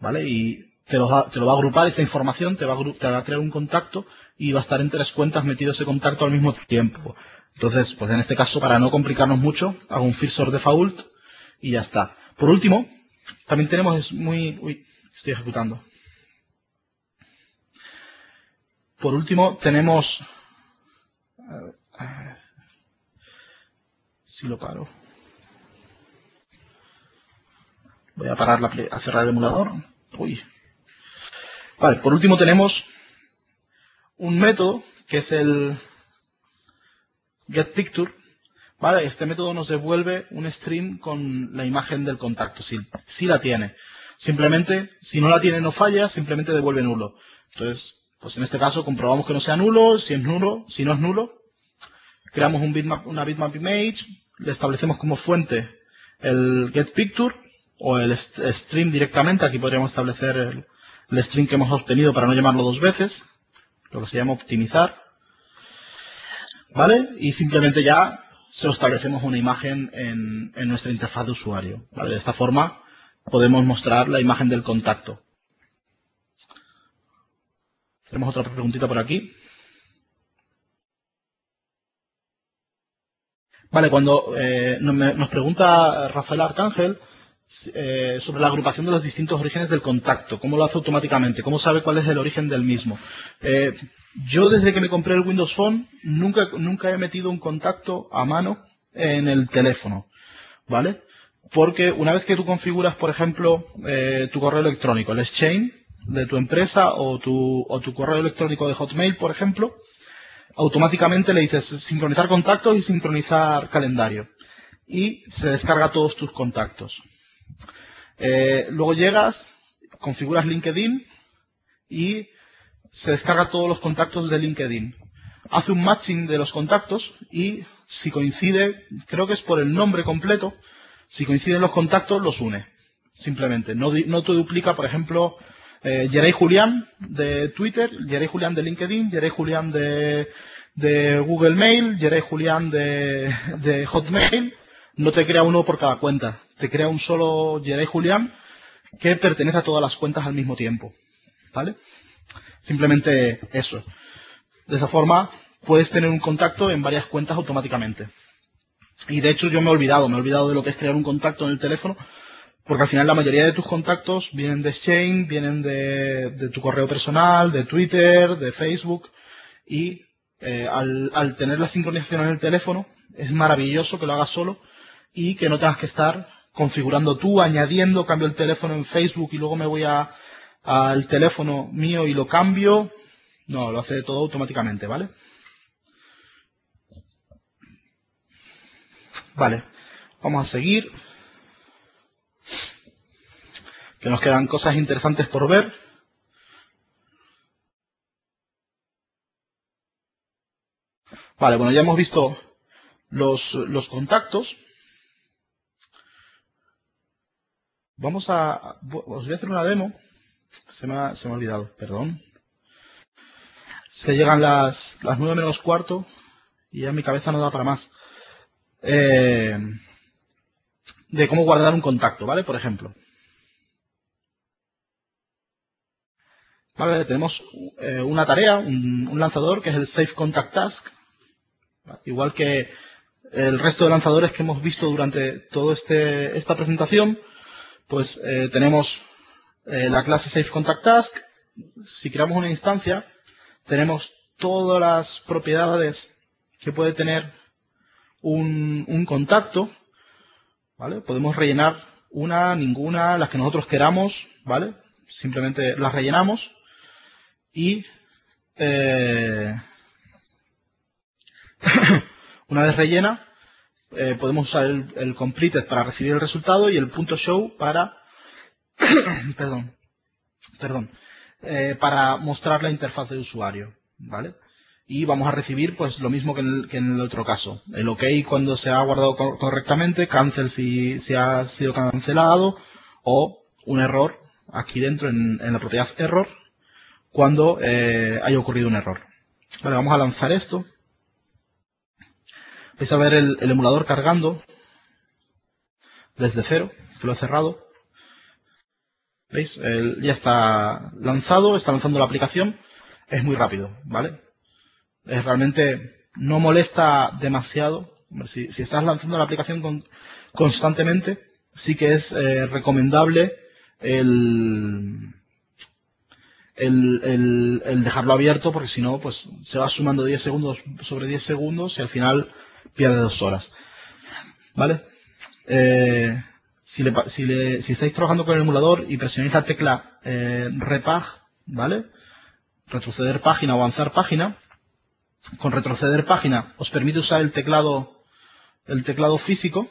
¿Vale? Y te lo, te lo va a agrupar esa información, te va, a, te va a crear un contacto y va a estar en tres cuentas metido ese contacto al mismo tiempo. Entonces, pues en este caso, para no complicarnos mucho, hago un filtro de default y ya está. Por último, también tenemos, es muy, uy, estoy ejecutando. Por último, tenemos, si lo paro, voy a parar la, a cerrar el emulador. Uy. Vale, por último tenemos un método que es el getPicture. Vale, este método nos devuelve un string con la imagen del contacto, si, si la tiene. Simplemente, si no la tiene no falla, simplemente devuelve nulo. Entonces, pues en este caso comprobamos que no sea nulo, si es nulo, si no es nulo, creamos una bitmap image, le establecemos como fuente el getPicture o el string directamente, aquí podríamos establecer el, el string que hemos obtenido para no llamarlo dos veces lo que se llama optimizar, ¿vale? Y simplemente ya se establecemos una imagen en, nuestra interfaz de usuario. De esta forma podemos mostrar la imagen del contacto. Tenemos otra preguntita por aquí. Vale, cuando eh, nos pregunta Rafael Arcángel eh, sobre la agrupación de los distintos orígenes del contacto. ¿Cómo lo hace automáticamente? ¿Cómo sabe cuál es el origen del mismo? Eh, yo desde que me compré el Windows Phone nunca, nunca he metido un contacto a mano en el teléfono. ¿Vale? Porque una vez que tú configuras, por ejemplo, eh, tu correo electrónico, el Exchange de tu empresa o tu, o tu correo electrónico de Hotmail, por ejemplo, automáticamente le dices sincronizar contactos y sincronizar calendario. Y se descarga todos tus contactos. Eh, luego llegas, configuras LinkedIn y se descarga todos los contactos de LinkedIn. Hace un matching de los contactos y si coincide, creo que es por el nombre completo, si coinciden los contactos los une. Simplemente. No, no te duplica, por ejemplo, eh, Julián de Twitter, Jerey Julián de LinkedIn, Jerey Julián de, Google Mail, Jerey Julián de, de Hotmail. No te crea uno por cada cuenta te crea un solo Jerry Julián que pertenece a todas las cuentas al mismo tiempo. ¿Vale? Simplemente eso. De esa forma puedes tener un contacto en varias cuentas automáticamente. Y de hecho yo me he olvidado, me he olvidado de lo que es crear un contacto en el teléfono, porque al final la mayoría de tus contactos vienen de Exchange, vienen de, tu correo personal, de Twitter, de Facebook, y eh, al, al tener la sincronización en el teléfono, es maravilloso que lo hagas solo y que no tengas que estar configurando tú, añadiendo, cambio el teléfono en Facebook y luego me voy al teléfono mío y lo cambio. No, lo hace todo automáticamente, ¿vale? Vale, vamos a seguir. Que nos quedan cosas interesantes por ver. Vale, bueno, ya hemos visto los, los contactos. Vamos a... Os voy a hacer una demo. Se me ha, se me ha olvidado, perdón. Se llegan las, las 9 menos cuarto y ya mi cabeza no da para más. Eh, de cómo guardar un contacto, ¿vale? Por ejemplo. Tenemos eh, una tarea, un, un, lanzador que es el Safe Contact Task. Igual que el resto de lanzadores que hemos visto durante toda este, esta presentación, pues eh, tenemos eh, la clase SafeContactTask. Si creamos una instancia, tenemos todas las propiedades que puede tener un, contacto. ¿vale? Podemos rellenar una, ninguna, las que nosotros queramos. ¿vale? Simplemente las rellenamos y eh, una vez rellena, eh, podemos usar el, completed para recibir el resultado y el punto show para, perdón, eh, para mostrar la interfaz de usuario, ¿vale? y vamos a recibir pues lo mismo que en el, otro caso. El OK cuando se ha guardado correctamente, cancel si, si ha sido cancelado o un error aquí dentro en, la propiedad error cuando eh, haya ocurrido un error. Vale, vamos a lanzar esto. Vais a ver el, emulador cargando desde cero, que lo he cerrado. ¿Veis? ya está lanzado, está lanzando la aplicación. Es muy rápido, ¿vale? Es realmente no molesta demasiado. Si, estás lanzando la aplicación constantemente, sí que es eh, recomendable el, el, dejarlo abierto porque si no, pues se va sumando 10 segundos sobre 10 segundos y al final pierde dos horas. ¿Vale? Eh, si, si, estáis trabajando con el emulador y presionáis la tecla eh, repag, ¿vale? Retroceder página o avanzar página, con retroceder página os permite usar el teclado, el teclado físico,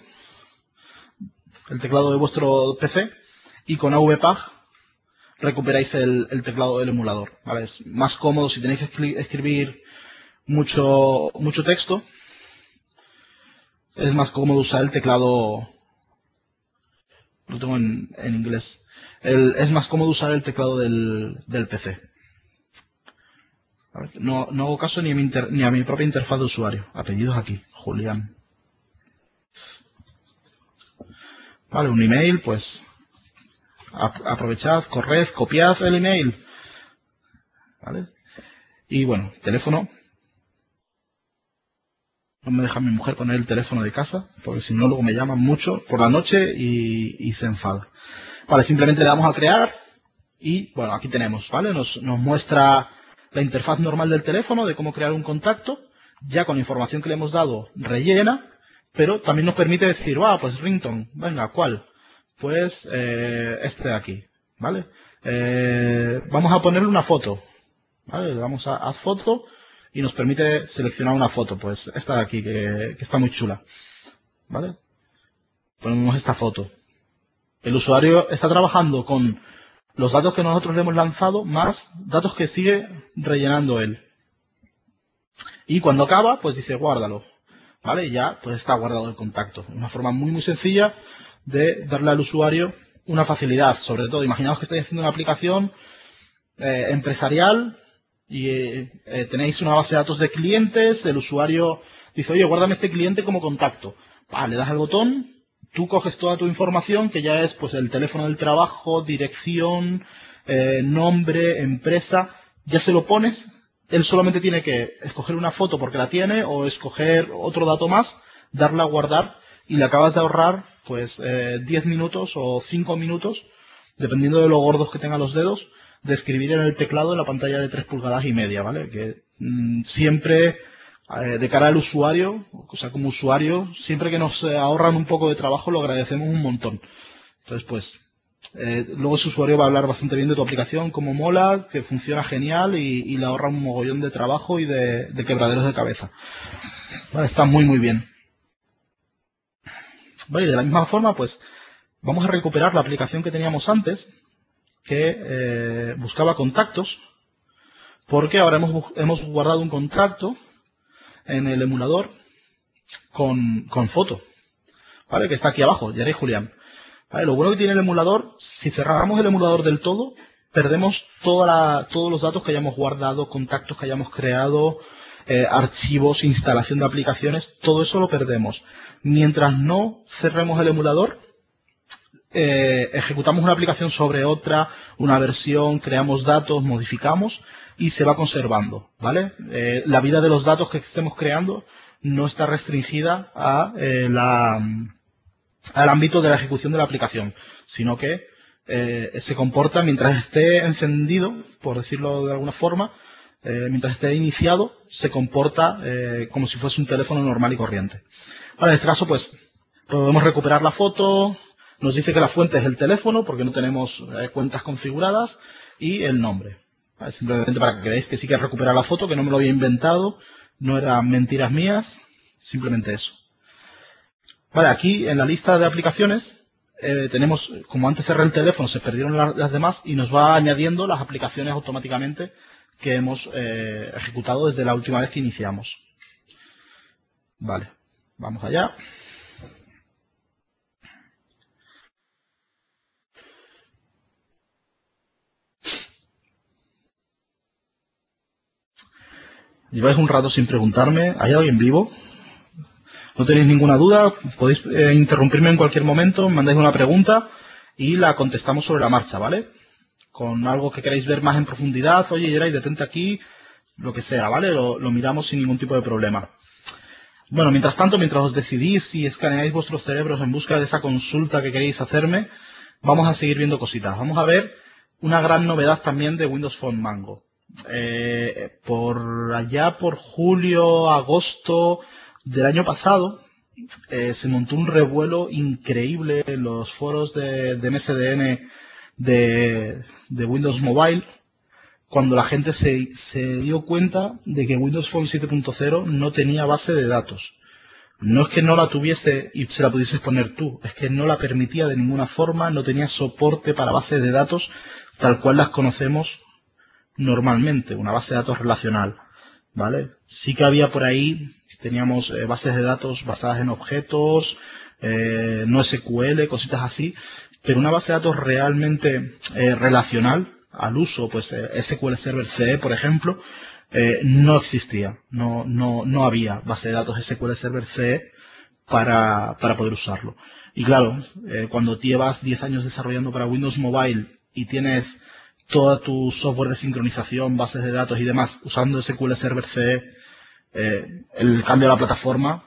el teclado de vuestro PC, y con AVPAG recuperáis el, teclado del emulador. Es más cómodo si tenéis que escribir mucho, mucho texto. Es más cómodo usar el teclado. Lo tengo en, inglés. es más cómodo usar el teclado del, PC. no, no, hago caso ni a, mi ni a mi propia interfaz de usuario. Apellidos aquí, Julián. Vale, un email, pues aprovechad, corred, copiad el email. ¿Vale? Y bueno, teléfono. No me deja mi mujer poner el teléfono de casa, porque si no luego me llaman mucho por la noche y, se enfada. Vale, simplemente le damos a crear y bueno, aquí tenemos, ¿vale? Nos, nos muestra la interfaz normal del teléfono de cómo crear un contacto, ya con la información que le hemos dado rellena, pero también nos permite decir, ah, pues Rington, venga, ¿cuál? Pues eh, este de aquí, ¿vale? Eh, vamos a ponerle una foto, ¿vale? Le damos a, foto y nos permite seleccionar una foto, pues esta de aquí, que, está muy chula, ¿vale? Ponemos esta foto. El usuario está trabajando con los datos que nosotros le hemos lanzado más datos que sigue rellenando él. Y cuando acaba, pues dice guárdalo. ¿Vale? Y ya pues está guardado el contacto. Una forma muy muy sencilla de darle al usuario una facilidad. Sobre todo, imaginaos que estáis haciendo una aplicación eh, empresarial y eh, tenéis una base de datos de clientes, el usuario dice, oye, guárdame este cliente como contacto. le das al botón, tú coges toda tu información, que ya es pues el teléfono del trabajo, dirección, eh, nombre, empresa, ya se lo pones, él solamente tiene que escoger una foto porque la tiene o escoger otro dato más, darle a guardar y le acabas de ahorrar pues 10 eh, minutos o 5 minutos, dependiendo de lo gordos que tengan los dedos, de escribir en el teclado en la pantalla de 3 pulgadas y media, ¿vale? Que mm, siempre eh, de cara al usuario, o sea, como usuario, siempre que nos ahorran un poco de trabajo lo agradecemos un montón. Entonces, pues, eh, luego ese usuario va a hablar bastante bien de tu aplicación, como mola, que funciona genial y, le ahorra un mogollón de trabajo y de, quebraderos de cabeza. está muy, muy bien. Vale, de la misma forma, pues vamos a recuperar la aplicación que teníamos antes, que eh, buscaba contactos, porque ahora hemos, guardado un contacto en el emulador con, foto, ¿vale? Que está aquí abajo, veréis Julián. Lo bueno que tiene el emulador, si cerramos el emulador del todo, perdemos toda todos los datos que hayamos guardado, contactos que hayamos creado, eh, archivos, instalación de aplicaciones, todo eso lo perdemos mientras no cerremos el emulador, eh, ejecutamos una aplicación sobre otra, una versión, creamos datos, modificamos y se va conservando, ¿vale? Eh, la vida de los datos que estemos creando no está restringida eh, al ámbito de la ejecución de la aplicación, sino que se comporta mientras esté encendido, por decirlo de alguna forma, mientras esté iniciado, se comporta como si fuese un teléfono normal y corriente en este caso, pues, podemos recuperar la foto, nos dice que la fuente es el teléfono, porque no tenemos eh, cuentas configuradas, y el nombre. Simplemente para que veáis que sí que recuperar la foto, que no me lo había inventado, no eran mentiras mías, simplemente eso. Vale, aquí en la lista de aplicaciones eh, tenemos, como antes cerré el teléfono, se perdieron las demás y nos va añadiendo las aplicaciones automáticamente que hemos eh, ejecutado desde la última vez que iniciamos. Vale, vamos allá. Lleváis un rato sin preguntarme. ¿Hay alguien vivo? No tenéis ninguna duda. Podéis eh, interrumpirme en cualquier momento. Mandáis una pregunta y la contestamos sobre la marcha, ¿vale? Con algo que queráis ver más en profundidad. Oye, Geray, detente aquí. Lo que sea, ¿vale? Lo miramos sin ningún tipo de problema. Bueno, mientras tanto, mientras os decidís y escaneáis vuestros cerebros en busca de esa consulta que queréis hacerme, vamos a seguir viendo cositas. Vamos a ver una gran novedad también de Windows Phone Mango. Eh, por allá, por julio, agosto del año pasado, eh, se montó un revuelo increíble en los foros de, MSDN de, Windows Mobile cuando la gente se, se, dio cuenta de que Windows Phone 7.0 no tenía base de datos. No es que no la tuviese y se la pudieses poner tú, es que no la permitía de ninguna forma, no tenía soporte para bases de datos tal cual las conocemos normalmente, una base de datos relacional, ¿vale? Sí que había por ahí, teníamos eh, bases de datos basadas en objetos, eh, no SQL, cositas así, pero una base de datos realmente eh, relacional al uso, pues eh, SQL Server CE, por ejemplo, eh, no existía, no, no, no había base de datos SQL Server CE para, para poder usarlo. Y claro, cuando llevas 10 años desarrollando para Windows Mobile y tienes todo tu software de sincronización, bases de datos y demás usando SQL Server CE, eh, el cambio de la plataforma,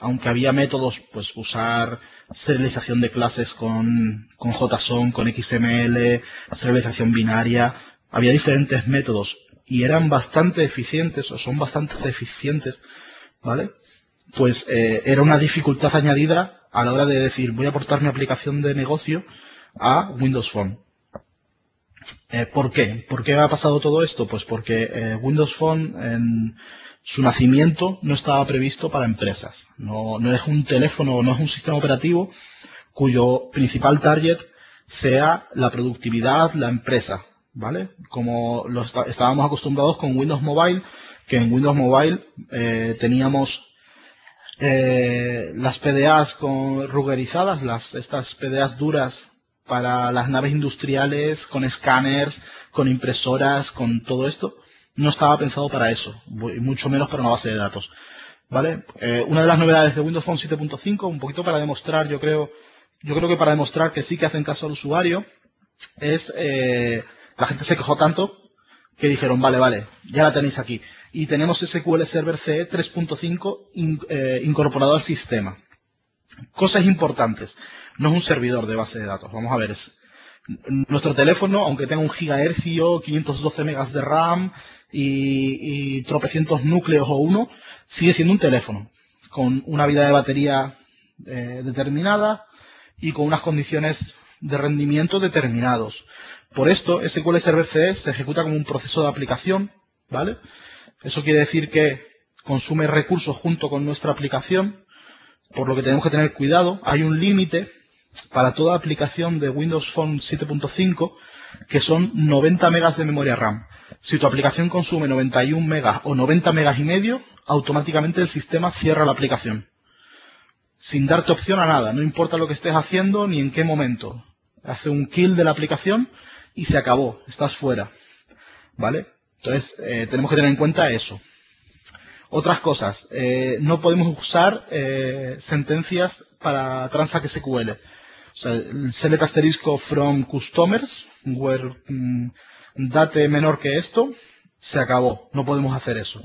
aunque había métodos, pues usar serialización de clases con, con JSON, con XML, serialización binaria, había diferentes métodos y eran bastante eficientes o son bastante eficientes, ¿vale? Pues eh, era una dificultad añadida a la hora de decir voy a aportar mi aplicación de negocio a Windows Phone. Eh, ¿Por qué? ¿Por qué ha pasado todo esto? Pues porque eh, Windows Phone en su nacimiento no estaba previsto para empresas. No, es un teléfono, no es un sistema operativo cuyo principal target sea la productividad, la empresa, ¿vale? Como estábamos acostumbrados con Windows Mobile, que en Windows Mobile eh, teníamos eh, las PDAs con rugerizadas, las, estas PDAs duras para las naves industriales, con escáneres, con impresoras, con todo esto, no estaba pensado para eso, mucho menos para una base de datos. ¿Vale? Eh, una de las novedades de Windows Phone 7.5, un poquito para demostrar, yo creo, yo creo que para demostrar que sí que hacen caso al usuario, es eh, la gente se quejó tanto que dijeron, vale, vale, ya la tenéis aquí. Y tenemos SQL Server CE 3.5 in, eh, incorporado al sistema. Cosas importantes no es un servidor de base de datos. Vamos a ver, es, nuestro teléfono, aunque tenga un gigahercio, 512 megas de RAM y, tropecientos núcleos o uno, sigue siendo un teléfono con una vida de batería eh, determinada y con unas condiciones de rendimiento determinados. Por esto, SQL Server CS se ejecuta como un proceso de aplicación, ¿vale? Eso quiere decir que consume recursos junto con nuestra aplicación, por lo que tenemos que tener cuidado. Hay un límite para toda aplicación de Windows Phone 7.5 que son 90 megas de memoria RAM. Si tu aplicación consume 91 megas o 90 megas y medio, automáticamente el sistema cierra la aplicación. Sin darte opción a nada, no importa lo que estés haciendo ni en qué momento. Hace un kill de la aplicación y se acabó, estás fuera. ¿Vale? Entonces, eh, tenemos que tener en cuenta eso. Otras cosas, eh, no podemos usar eh, sentencias para Transact SQL. O sea, el select asterisco from customers, where mm, date menor que esto, se acabó. No podemos hacer eso.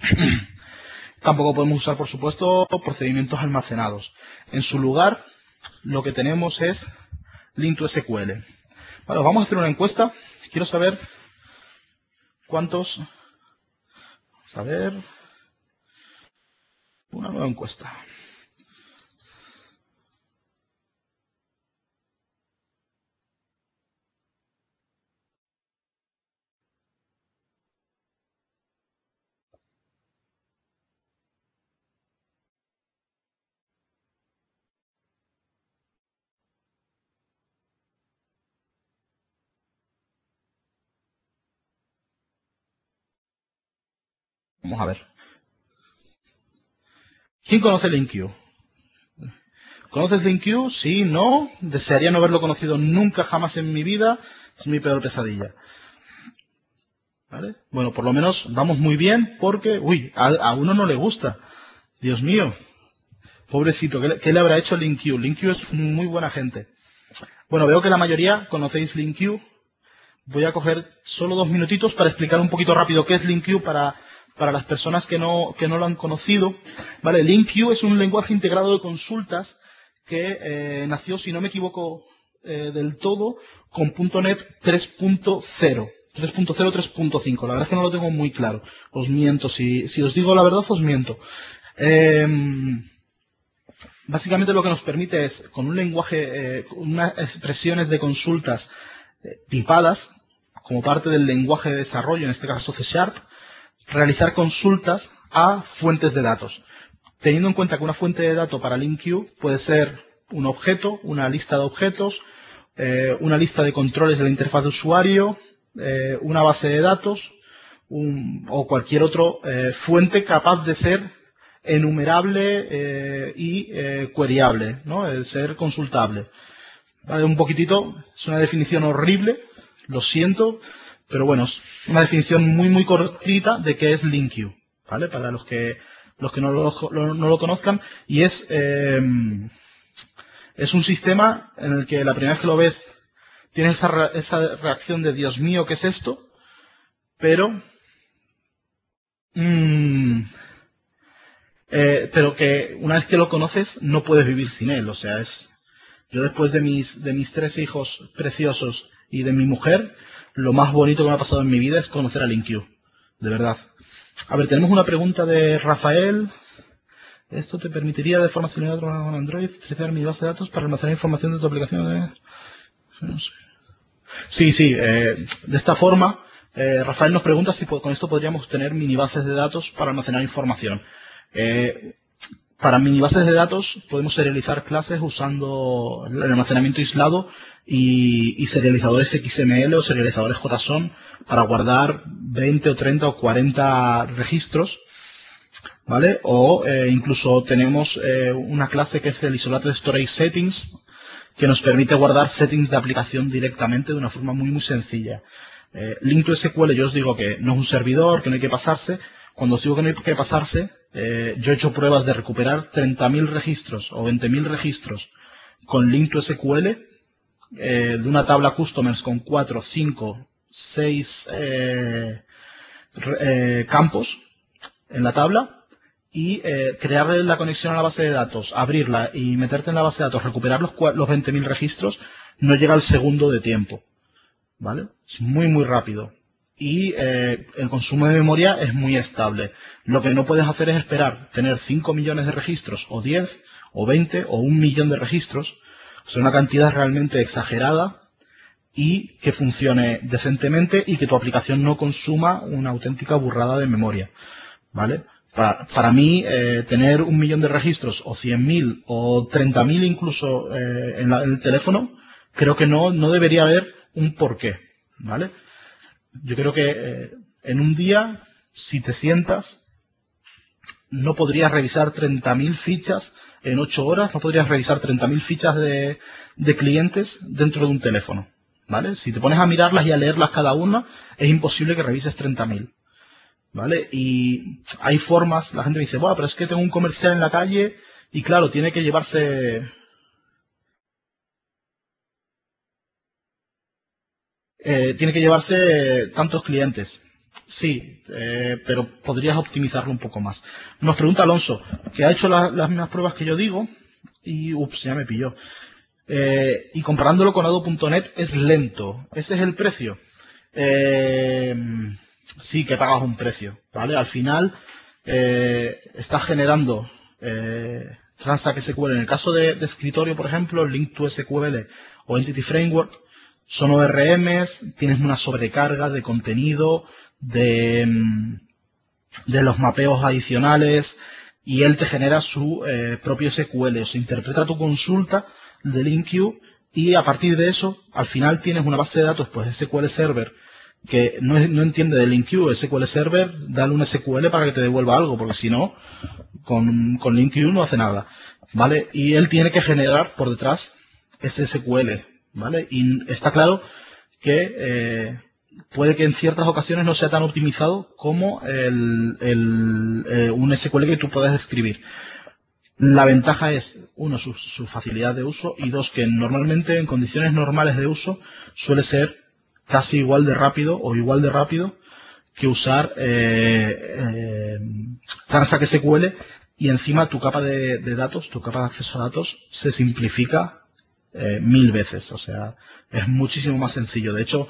Tampoco podemos usar, por supuesto, procedimientos almacenados. En su lugar, lo que tenemos es link to SQL. Vamos a hacer una encuesta. Quiero saber cuántos... A ver... Una nueva encuesta. Vamos a ver. ¿Quién conoce LinkQ? ¿Conoces LinkQ? Sí, no. Desearía no haberlo conocido nunca jamás en mi vida. Es mi peor pesadilla. ¿Vale? Bueno, por lo menos vamos muy bien porque, uy, a, uno no le gusta. Dios mío. Pobrecito, ¿qué le, habrá hecho LinkQ? LinkQ es muy buena gente. Bueno, veo que la mayoría conocéis LinkQ. Voy a coger solo dos minutitos para explicar un poquito rápido qué es LinkQ para, para las personas que no, que no lo han conocido. Vale, LinkQ es un lenguaje integrado de consultas que eh, nació, si no me equivoco eh, del todo, con .NET 3.0. 3.0, 3.5. La verdad es que no lo tengo muy claro. Os miento. Si, os digo la verdad, os miento. Em, básicamente lo que nos permite es, con un lenguaje, eh, unas expresiones de consultas tipadas, como parte del lenguaje de desarrollo, en este caso C Sharp, realizar consultas a fuentes de datos. Teniendo en cuenta que una fuente de datos para LinkQ puede ser un objeto, una lista de objetos, eh, una lista de controles de la interfaz de usuario, eh, una base de datos o cualquier otra eh, fuente capaz de ser enumerable y queryable, ¿no? de ser consultable. Un poquitito, es una definición horrible, lo siento, pero bueno, es una definición muy muy cortita de qué es LinkQ, ¿vale? Para los que los que no lo, no lo conozcan, y es es un sistema en el que la primera vez que lo ves tienes esa, esa reacción de Dios mío, ¿qué es esto? Pero, mm, eh, pero que una vez que lo conoces no puedes vivir sin él. O sea, es yo después de mis, de mis tres hijos preciosos y de mi mujer, lo más bonito que me ha pasado en mi vida es conocer a LinkQ. De verdad. A ver, tenemos una pregunta de Rafael. Esto te permitiría de forma similar con Android utilizar mi base de datos para almacenar información de tu aplicación. Sí, sí. Eh, de esta forma, eh, Rafael nos pregunta si con esto podríamos tener mini bases de datos para almacenar información. Eh, para mini bases de datos podemos serializar clases usando el almacenamiento aislado y, y serializadores XML o serializadores JSON para guardar 20 o 30 o 40 registros ¿vale? O eh, incluso tenemos eh, una clase que es el Isolated Storage Settings, que nos permite guardar settings de aplicación directamente de una forma muy, muy sencilla. Eh, Link to SQL yo os digo que no es un servidor, que no hay que pasarse. Cuando os digo que no hay que pasarse, yo he hecho pruebas de recuperar 30.000 registros o 20.000 registros con Link to SQL de una tabla customers con 4, 5, 6 campos en la tabla y eh, crearle la conexión a la base de datos, abrirla y meterte en la base de datos, recuperar los, los 20.000 registros, no llega al segundo de tiempo. ¿Vale? Es muy, muy rápido. Y eh, el consumo de memoria es muy estable. Lo que no puedes hacer es esperar tener 5 millones de registros, o 10, o 20, o un millón de registros. O sea, una cantidad realmente exagerada y que funcione decentemente y que tu aplicación no consuma una auténtica burrada de memoria. ¿Vale? Para, mí, eh, tener un millón de registros o 100.000 o 30.000 incluso eh, en, el teléfono, creo que no, no debería haber un porqué, ¿vale? Yo creo que eh, en un día, si te sientas, no podrías revisar 30.000 fichas en 8 horas, no podrías revisar 30.000 fichas de, clientes dentro de un teléfono, ¿vale? Si te pones a mirarlas y a leerlas cada una, es imposible que revises 30.000. ¿vale? Y hay formas, la gente dice, bueno, pero es que tengo un comercial en la calle y claro, tiene que llevarse... Eh, tiene que llevarse tantos clientes. Sí, eh, pero podrías optimizarlo un poco más. Nos pregunta Alonso, que ha hecho las mismas pruebas que yo digo y, ups, ya me pilló. Eh, y comparándolo con Ado.net es lento. Ese es el precio. Sí que pagas un precio, ¿vale? Al final estás generando Transact SQL. En el caso de, escritorio, por ejemplo, Link to SQL o Entity Framework, son ORMs, tienes una sobrecarga de contenido, de, mm, de los mapeos adicionales, y él te genera su eh, propio SQL, o sea, interpreta tu consulta de LinkQ y a partir de eso, al final tienes una base de datos, pues SQL Server, que no, no entiende del LinkQ, SQL Server, dale un SQL para que te devuelva algo, porque si no, con, con LinkQ no hace nada, ¿vale? Y él tiene que generar por detrás ese SQL, ¿vale? Y está claro que eh, puede que en ciertas ocasiones no sea tan optimizado como el, eh, un SQL que tú puedas escribir. La ventaja es, uno, su, facilidad de uso y dos, que normalmente en condiciones normales de uso suele ser casi igual de rápido o igual de rápido que usar eh, eh, SQL y encima tu capa de, datos, tu capa de acceso a datos se simplifica eh, mil veces. O sea, es muchísimo más sencillo. De hecho,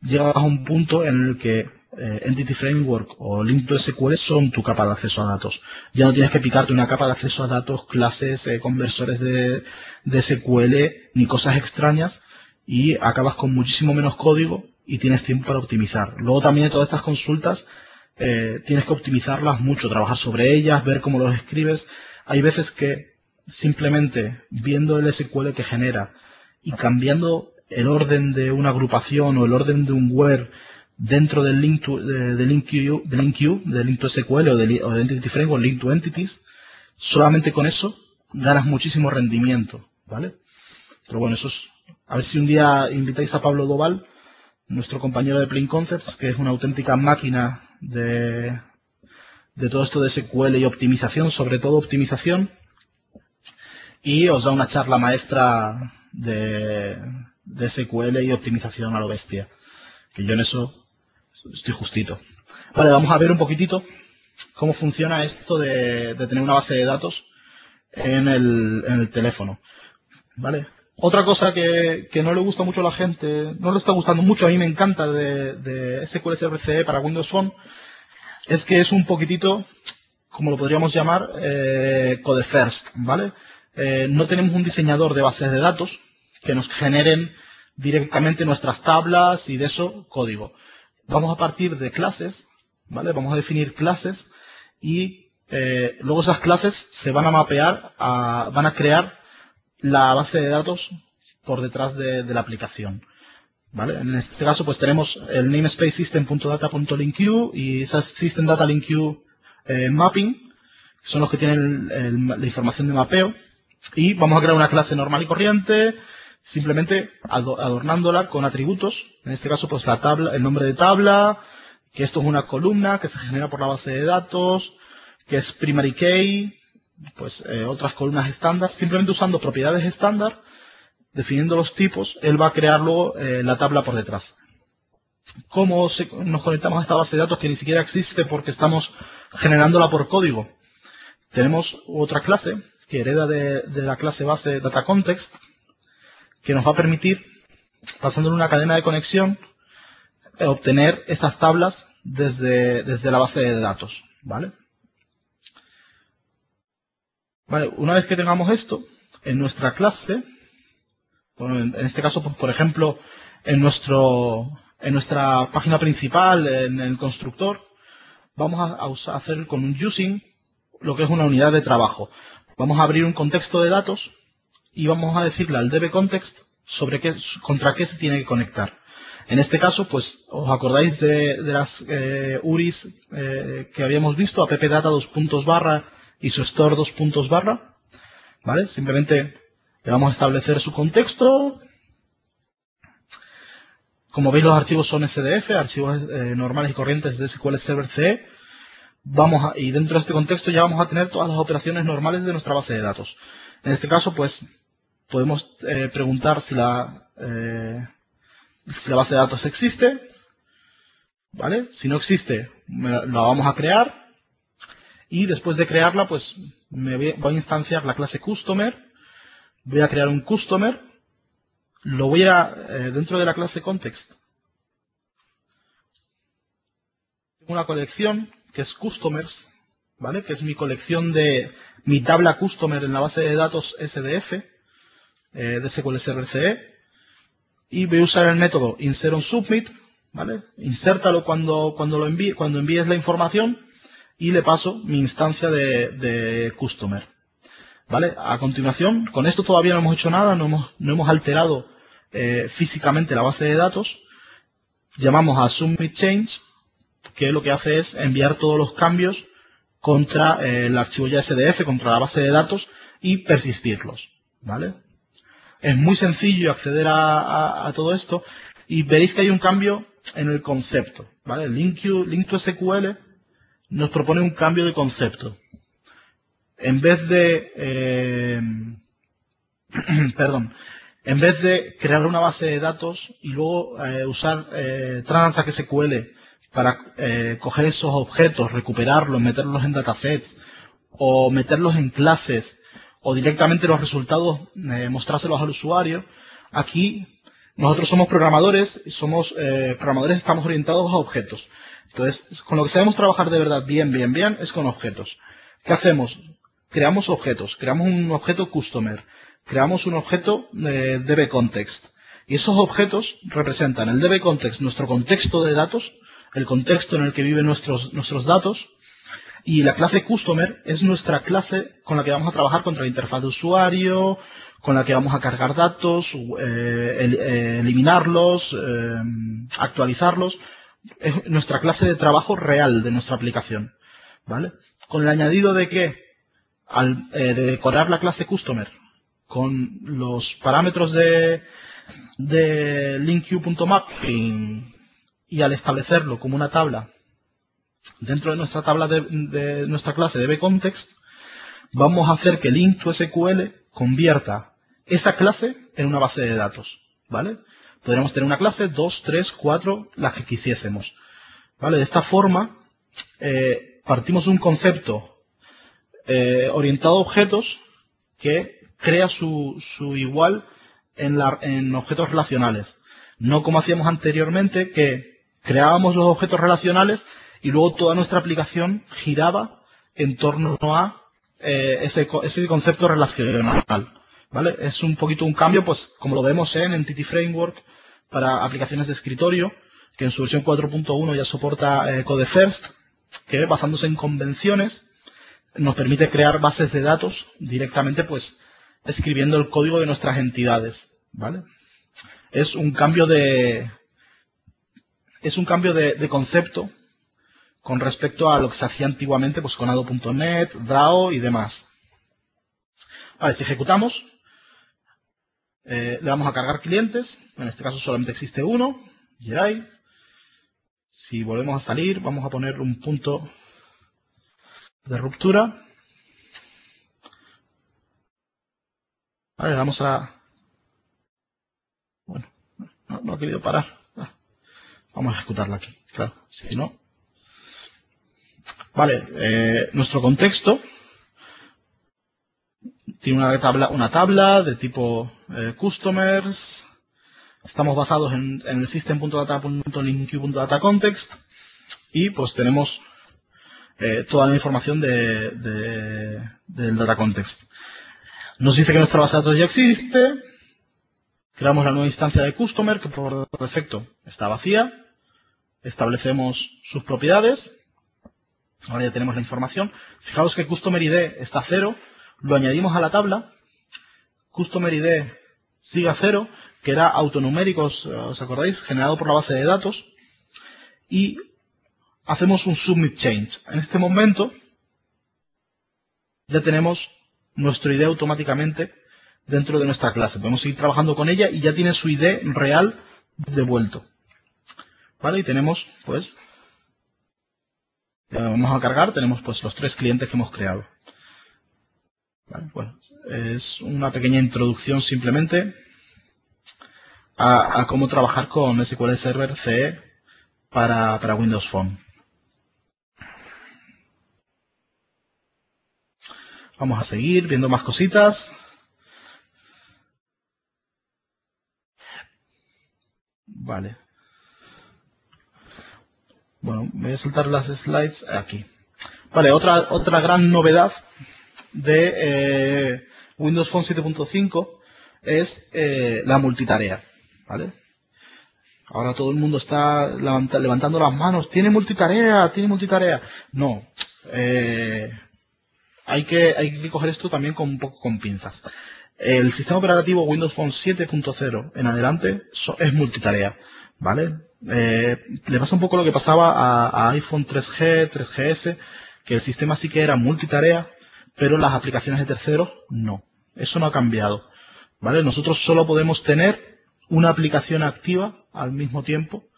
llegas a un punto en el que eh, Entity Framework o Link to SQL son tu capa de acceso a datos. Ya no tienes que picarte una capa de acceso a datos, clases, eh, conversores de, de, SQL, ni cosas extrañas, y acabas con muchísimo menos código y tienes tiempo para optimizar. Luego también de todas estas consultas tienes que optimizarlas mucho, trabajar sobre ellas, ver cómo los escribes. Hay veces que simplemente viendo el SQL que genera y cambiando el orden de una agrupación o el orden de un where dentro del link to, de, de link queue, de link queue, de link to SQL o de, o de Entity Framework, link to entities, solamente con eso ganas muchísimo rendimiento, ¿vale? Pero bueno, eso es, a ver si un día invitáis a Pablo Doval, nuestro compañero de Plain Concepts, que es una auténtica máquina de, de todo esto de SQL y optimización, sobre todo optimización, y os da una charla maestra de, SQL y optimización a lo bestia. Que yo en eso estoy justito. Vale, vamos a ver un poquitito cómo funciona esto de, tener una base de datos en el, teléfono. Vale. Otra cosa que, que, no le gusta mucho a la gente, no le está gustando mucho, a mí me encanta de, de SQL CRCE para Windows Phone, es que es un poquitito, como lo podríamos llamar, eh, code first, ¿vale? Eh, no tenemos un diseñador de bases de datos que nos generen directamente nuestras tablas y de eso código vamos a partir de clases, ¿vale? Vamos a definir clases y eh, luego esas clases se van a mapear, a, van a crear la base de datos por detrás de, la aplicación. ¿Vale? En este caso, pues tenemos el namespace system.data.linkQ y esas system data eh, mapping, que son los que tienen la información de mapeo. Y vamos a crear una clase normal y corriente, simplemente adornándola con atributos, en este caso pues la tabla, el nombre de tabla, que esto es una columna que se genera por la base de datos, que es primary key, pues eh, otras columnas estándar, simplemente usando propiedades estándar, definiendo los tipos, él va a crear luego eh, la tabla por detrás. ¿Cómo se, nos conectamos a esta base de datos que ni siquiera existe porque estamos generándola por código? Tenemos otra clase que hereda de, la clase base DataContext, que nos va a permitir, pasándole una cadena de conexión, eh, obtener estas tablas desde, desde la base de datos. ¿vale? Una vez que tengamos esto, en nuestra clase, en este caso, pues, por ejemplo, en, nuestro, en nuestra página principal, en el constructor, vamos a hacer con un using lo que es una unidad de trabajo. Vamos a abrir un contexto de datos y vamos a decirle al dbContext sobre qué, contra qué se tiene que conectar. En este caso, pues, ¿os acordáis de, las eh, URIs eh, que habíamos visto? appdata dos y su store dos puntos barra. Simplemente le vamos a establecer su contexto. Como veis, los archivos son SDF, archivos eh, normales y corrientes de SQL Server CE. Vamos a, y dentro de este contexto ya vamos a tener todas las operaciones normales de nuestra base de datos. En este caso, pues, podemos eh, preguntar si la, eh, si la base de datos existe. ¿Vale? Si no existe, la vamos a crear. Y después de crearla, pues me voy, a instanciar la clase customer. Voy a crear un customer. Lo voy a, eh, dentro de la clase context, una colección que es customers, ¿vale? Que es mi colección de mi tabla customer en la base de datos SDF eh, de SQL Server CE y voy a usar el método insert on submit, ¿vale? Insértalo cuando, cuando lo cuando envíes la información y le paso mi instancia de, de customer. ¿Vale? A continuación, con esto todavía no hemos hecho nada, no hemos, no hemos alterado eh, físicamente la base de datos. llamamos a submit change, que lo que hace es enviar todos los cambios contra eh, el archivo ya SDF, contra la base de datos y persistirlos. ¿vale? Es muy sencillo acceder a, todo esto y veréis que hay un cambio en el concepto. ¿vale? Link, Link to SQL nos propone un cambio de concepto. En vez de, eh, perdón, en vez de crear una base de datos y luego eh, usar eh, Transact SQL para eh, coger esos objetos, recuperarlos, meterlos en datasets o meterlos en clases o directamente los resultados eh, mostrárselos al usuario, aquí nosotros somos programadores, somos eh, programadores estamos orientados a objetos. Entonces, con lo que sabemos trabajar de verdad bien, bien, bien es con objetos. ¿Qué hacemos? Creamos objetos, creamos un objeto customer, creamos un objeto de DB Y esos objetos representan el DB nuestro contexto de datos, el contexto en el que viven nuestros, nuestros datos, y la clase Customer es nuestra clase con la que vamos a trabajar contra la interfaz de usuario, con la que vamos a cargar datos, eh, eh, eliminarlos, eh, actualizarlos. Es nuestra clase de trabajo real de nuestra aplicación. ¿vale? Con el añadido de que al decorar la clase Customer con los parámetros de, de y al establecerlo como una tabla dentro de nuestra tabla de, nuestra clase de bcontext, vamos a hacer que link to SQL convierta esa clase en una base de datos, ¿vale? Podríamos tener una clase, dos, tres, cuatro, las que quisiésemos, ¿vale? De esta forma, eh, partimos un concepto eh, orientado a objetos que crea su, igual en objetos relacionales. No como hacíamos anteriormente, que creábamos los objetos relacionales y luego toda nuestra aplicación giraba en torno a eh, ese, concepto relacional. ¿vale? Es un poquito un cambio, pues como lo vemos en Entity Framework para aplicaciones de escritorio, que en su versión 4.1 ya soporta eh, Code First, que basándose en convenciones nos permite crear bases de datos directamente pues escribiendo el código de nuestras entidades. ¿vale? Es un cambio de, es un cambio de concepto con respecto a lo que se hacía antiguamente pues, con Ado.net, DAO y demás. Vale, si ejecutamos, eh, le vamos a cargar clientes, en este caso solamente existe uno, Jirai. Si volvemos a salir, vamos a poner un punto de ruptura. Vale, le damos a... Bueno, no, no ha querido parar. Vamos a ejecutarla aquí, claro, si no... Vale, eh, nuestro contexto tiene una tabla, una tabla de tipo eh, customers. Estamos basados en, el system.data.linkq.dataContext y pues tenemos eh, toda la información de, del data context. Nos dice que nuestra base de datos ya existe. Creamos la nueva instancia de customer que por defecto está vacía. Establecemos sus propiedades Ahora ya tenemos la información. Fijaos que Customer ID está a cero. Lo añadimos a la tabla. Customer ID sigue a cero, que era autonumérico, ¿os acordáis? Generado por la base de datos. Y hacemos un submit change. En este momento ya tenemos nuestro ID automáticamente dentro de nuestra clase. Podemos seguir trabajando con ella y ya tiene su ID real devuelto. ¿Vale? Y tenemos, pues, vamos a cargar, tenemos pues los tres clientes que hemos creado. bueno, es una pequeña introducción simplemente a, cómo trabajar con SQL Server C para, para Windows Phone. Vamos a seguir viendo más cositas. Vale. Bueno, voy a soltar las slides aquí. Vale, otra, otra gran novedad de eh, Windows Phone 7.5 es eh, la multitarea. ¿Vale? Ahora todo el mundo está levantando las manos. Tiene multitarea, tiene multitarea. No. Eh, hay, que, hay que coger esto también con un poco con pinzas. El sistema operativo Windows Phone 7.0 en adelante es multitarea, ¿vale? Eh, le pasa un poco lo que pasaba a, iPhone 3G, 3GS, que el sistema sí que era multitarea, pero las aplicaciones de terceros no. Eso no ha cambiado, ¿vale? Nosotros solo podemos tener una aplicación activa al mismo tiempo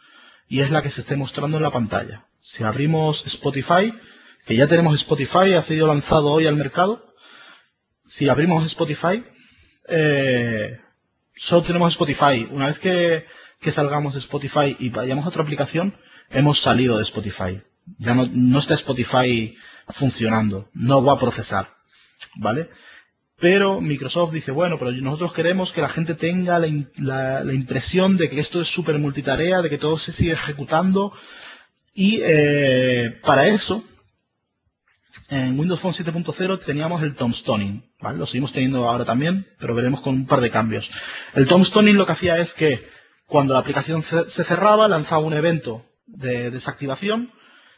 y es la que se esté mostrando en la pantalla. Si abrimos Spotify, que ya tenemos Spotify, ha sido lanzado hoy al mercado, si abrimos Spotify, eh, solo tenemos Spotify. Una vez que, salgamos de Spotify y vayamos a otra aplicación, hemos salido de Spotify. Ya no, está Spotify funcionando, no va a procesar. ¿Vale? Pero Microsoft dice, bueno, pero nosotros queremos que la gente tenga la, impresión de que esto es súper multitarea, de que todo se sigue ejecutando. Y eh, para eso, en Windows Phone 7.0 teníamos el tombstoning, ¿vale? Lo seguimos teniendo ahora también, pero veremos con un par de cambios. El tombstoning lo que hacía es que cuando la aplicación se cerraba, lanzaba un evento de desactivación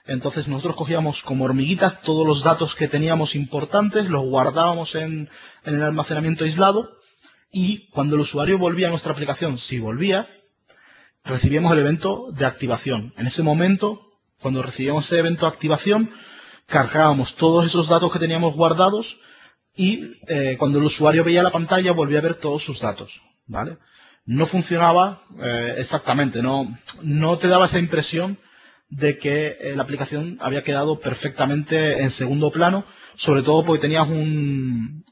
entonces nosotros cogíamos como hormiguitas todos los datos que teníamos importantes, los guardábamos en, el almacenamiento aislado y cuando el usuario volvía a nuestra aplicación, si volvía, recibíamos el evento de activación. En ese momento, cuando recibíamos ese evento de activación, cargábamos todos esos datos que teníamos guardados y eh, cuando el usuario veía la pantalla volvía a ver todos sus datos. ¿vale? No funcionaba eh, exactamente, no, te daba esa impresión de que eh, la aplicación había quedado perfectamente en segundo plano, sobre todo porque tenías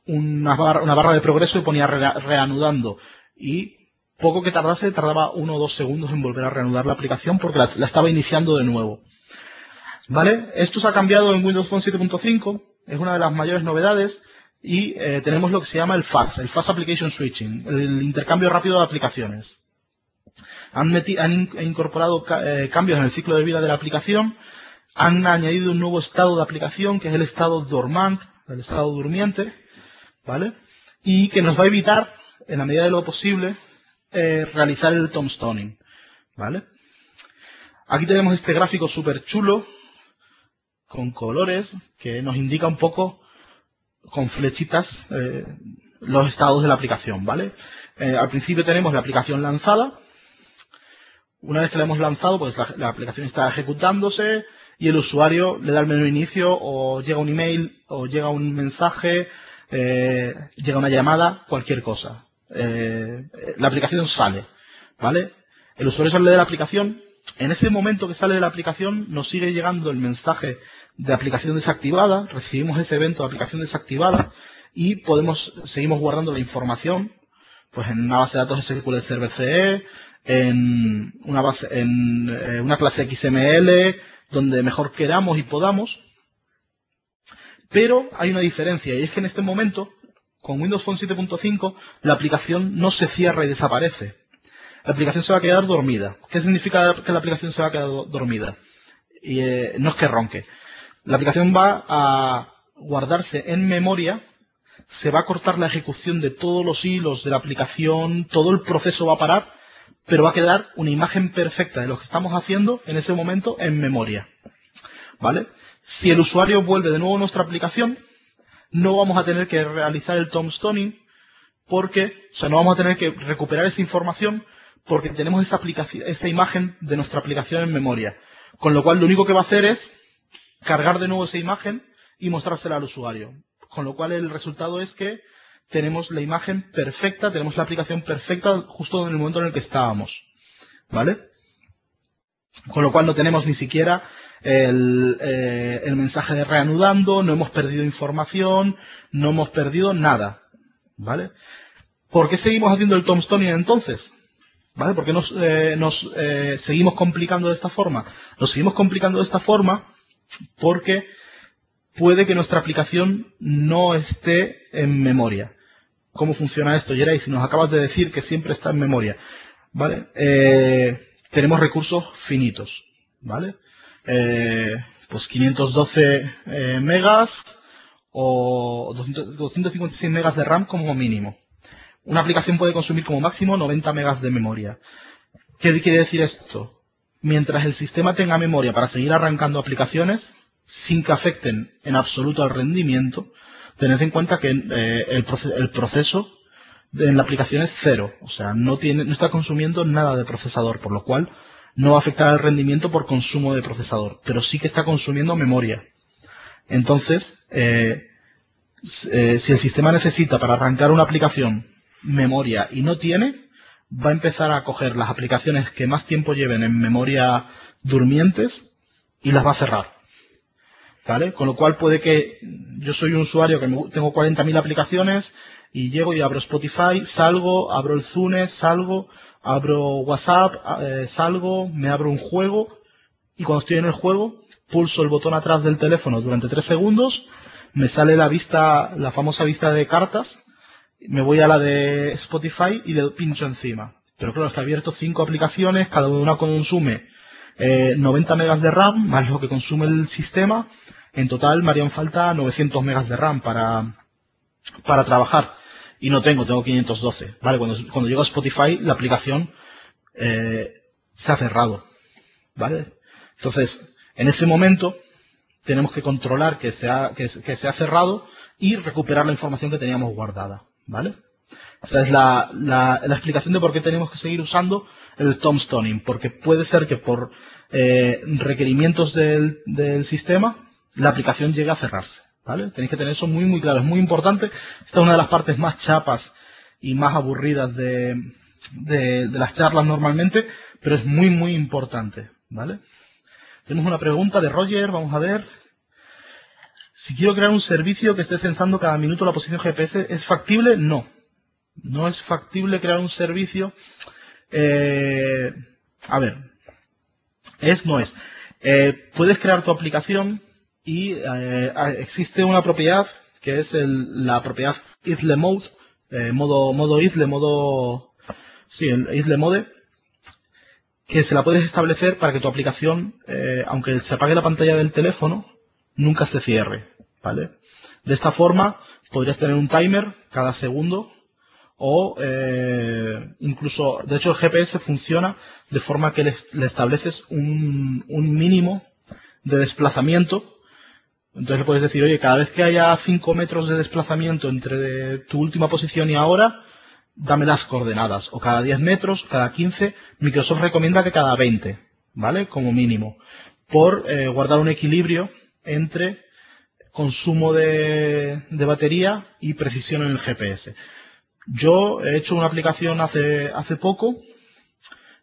una, barra, de progreso y ponía reanudando. Y poco que tardase, tardaba uno o dos segundos en volver a reanudar la aplicación porque la, estaba iniciando de nuevo. ¿Vale? Esto se ha cambiado en Windows Phone 7.5, es una de las mayores novedades y eh, tenemos lo que se llama el FAS, el Fast Application Switching, el intercambio rápido de aplicaciones han, incorporado eh, cambios en el ciclo de vida de la aplicación, han añadido un nuevo estado de aplicación que es el estado dormant, el estado durmiente, ¿vale? Y que nos va a evitar, en la medida de lo posible, eh, realizar el tombstoning, ¿vale? Aquí tenemos este gráfico súper chulo, con colores, que nos indica un poco, con flechitas, eh, los estados de la aplicación, ¿vale? al principio tenemos la aplicación lanzada, una vez que la hemos lanzado, pues la, aplicación está ejecutándose y el usuario le da el menú inicio o llega un email o llega un mensaje, eh, llega una llamada, cualquier cosa. Eh, la aplicación sale, ¿vale? El usuario sale de la aplicación. En ese momento que sale de la aplicación nos sigue llegando el mensaje de aplicación desactivada, recibimos ese evento de aplicación desactivada y podemos seguimos guardando la información pues en una base de datos SQL Server CE, en una, base, en eh, una clase XML donde mejor queramos y podamos. Pero hay una diferencia y es que en este momento, con Windows Phone 7.5, la aplicación no se cierra y desaparece. La aplicación se va a quedar dormida. ¿Qué significa que la aplicación se va a quedar dormida? Y, eh, no es que ronque. La aplicación va a guardarse en memoria, se va a cortar la ejecución de todos los hilos de la aplicación, todo el proceso va a parar pero va a quedar una imagen perfecta de lo que estamos haciendo en ese momento en memoria. ¿Vale? Si el usuario vuelve de nuevo a nuestra aplicación, no vamos a tener que realizar el tombstoning porque, o sea, no vamos a tener que recuperar esa información porque tenemos esa, aplicación, esa imagen de nuestra aplicación en memoria. Con lo cual, lo único que va a hacer es cargar de nuevo esa imagen y mostrársela al usuario. Con lo cual, el resultado es que tenemos la imagen perfecta, tenemos la aplicación perfecta justo en el momento en el que estábamos. ¿Vale? Con lo cual no tenemos ni siquiera el, eh, mensaje de reanudando, no hemos perdido información, no hemos perdido nada. ¿Vale? ¿Por qué seguimos haciendo el tombstoning entonces? ¿Vale? ¿Por qué nos, eh, eh, seguimos complicando de esta forma? Nos seguimos complicando de esta forma porque puede que nuestra aplicación no esté en memoria cómo funciona esto, Yeray, si nos acabas de decir que siempre está en memoria, ¿vale? Eh, tenemos recursos finitos, ¿vale? Eh, pues 512 eh, megas o 256 megas de RAM como mínimo. Una aplicación puede consumir como máximo 90 megas de memoria. ¿Qué quiere decir esto? Mientras el sistema tenga memoria para seguir arrancando aplicaciones, sin que afecten en absoluto al rendimiento, tened en cuenta que eh, el, proceso en la aplicación es cero. O sea, no, tiene, no está consumiendo nada de procesador, por lo cual no va a afectar el rendimiento por consumo de procesador, pero sí que está consumiendo memoria. Entonces, eh, eh, si el sistema necesita para arrancar una aplicación memoria y no tiene, va a empezar a coger las aplicaciones que más tiempo lleven en memoria durmientes y las va a cerrar. ¿Vale? Con lo cual puede que yo soy un usuario que tengo 40.000 aplicaciones y llego y abro Spotify, salgo, abro el Zune, salgo, abro WhatsApp, eh, salgo, me abro un juego y cuando estoy en el juego pulso el botón atrás del teléfono durante tres segundos, me sale la vista, la famosa vista de cartas, me voy a la de Spotify y le pincho encima. Pero claro, está abierto cinco aplicaciones, cada una consume 90 eh, megas de RAM, más lo que consume el sistema. En total me harían falta 900 megas de RAM para, para trabajar. Y no tengo, tengo 512. Vale, cuando, cuando llego a Spotify, la aplicación eh, se ha cerrado. ¿Vale? Entonces, en ese momento, tenemos que controlar que se, ha, que, se ha cerrado y recuperar la información que teníamos guardada. ¿Vale? Esa es la, la, la, explicación de por qué tenemos que seguir usando el tombstoning, porque puede ser que por eh, requerimientos del, del, sistema la aplicación llegue a cerrarse. ¿vale? Tenéis que tener eso muy muy claro, es muy importante. Esta es una de las partes más chapas y más aburridas de, de, de las charlas normalmente, pero es muy muy importante. ¿vale? Tenemos una pregunta de Roger, vamos a ver. Si quiero crear un servicio que esté censando cada minuto la posición GPS, ¿es factible? No. No es factible crear un servicio. Eh, a ver, es, no es. Eh, puedes crear tu aplicación y eh, existe una propiedad que es la propiedad isle mode, modo, modo isle, modo, sí, el isle mode, que se la puedes establecer para que tu aplicación, eh, aunque se apague la pantalla del teléfono, nunca se cierre, ¿vale? De esta forma podrías tener un timer cada segundo o eh, incluso, de hecho el GPS funciona de forma que le, estableces un, mínimo de desplazamiento. Entonces le puedes decir, oye, cada vez que haya 5 metros de desplazamiento entre tu última posición y ahora, dame las coordenadas, o cada 10 metros, cada 15, Microsoft recomienda que cada 20, ¿vale? Como mínimo, por eh, guardar un equilibrio entre consumo de, batería y precisión en el GPS. Yo he hecho una aplicación hace, hace poco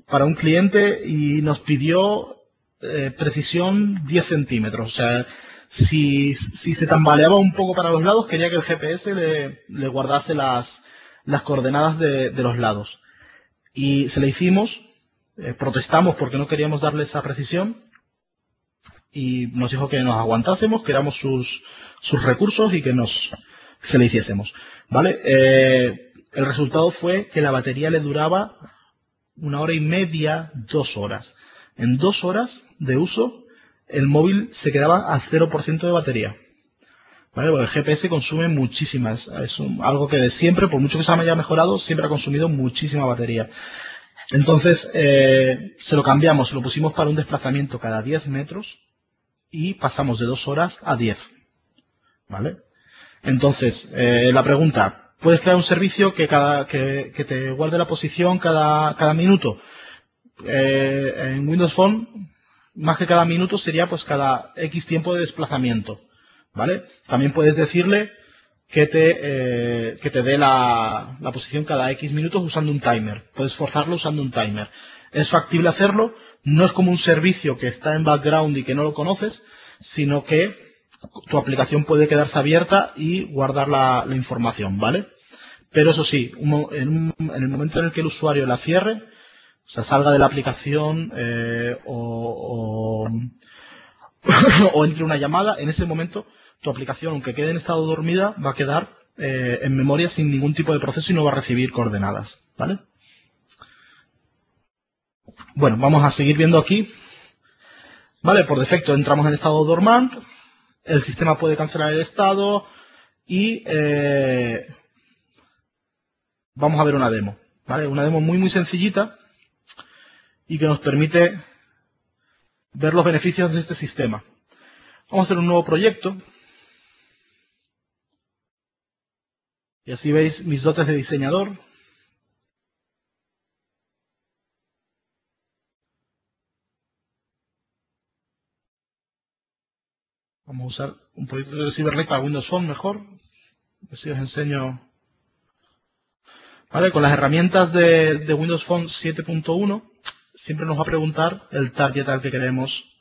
para un cliente y nos pidió eh, precisión 10 centímetros. O sea, si, se tambaleaba un poco para los lados, quería que el GPS le, guardase las, las coordenadas de, los lados. Y se le hicimos, eh, protestamos porque no queríamos darle esa precisión y nos dijo que nos aguantásemos, que éramos sus, sus recursos y que nos se le hiciésemos. ¿Vale? Eh, el resultado fue que la batería le duraba una hora y media, dos horas. En dos horas de uso, el móvil se quedaba a 0% de batería. Porque el GPS consume muchísimas. Es algo que de siempre, por mucho que se haya mejorado, siempre ha consumido muchísima batería. Entonces, eh, se lo cambiamos, se lo pusimos para un desplazamiento cada 10 metros y pasamos de 2 horas a 10. ¿Vale? Entonces, eh, la pregunta, ¿puedes crear un servicio que, cada, que, te guarde la posición cada, minuto? Eh, en Windows Phone, más que cada minuto sería pues cada X tiempo de desplazamiento. ¿vale? También puedes decirle que te, eh, que te dé la, posición cada X minutos usando un timer. Puedes forzarlo usando un timer. Es factible hacerlo, no es como un servicio que está en background y que no lo conoces, sino que tu aplicación puede quedarse abierta y guardar la, información, ¿vale? Pero eso sí, en, el momento en el que el usuario la cierre, o sea, salga de la aplicación eh, o, entre una llamada, en ese momento tu aplicación, aunque quede en estado dormida, va a quedar eh, en memoria sin ningún tipo de proceso y no va a recibir coordenadas. ¿Vale? Bueno, vamos a seguir viendo aquí. Vale, por defecto entramos en estado dormant, el sistema puede cancelar el estado y eh, vamos a ver una demo. ¿vale? Una demo muy muy sencillita y que nos permite ver los beneficios de este sistema. Vamos a hacer un nuevo proyecto Y así veis mis dotes de diseñador. Vamos a usar un proyecto de Silverlight para Windows Phone mejor. Así os enseño. Vale, con las herramientas de, Windows Phone 7.1 siempre nos va a preguntar el target al que queremos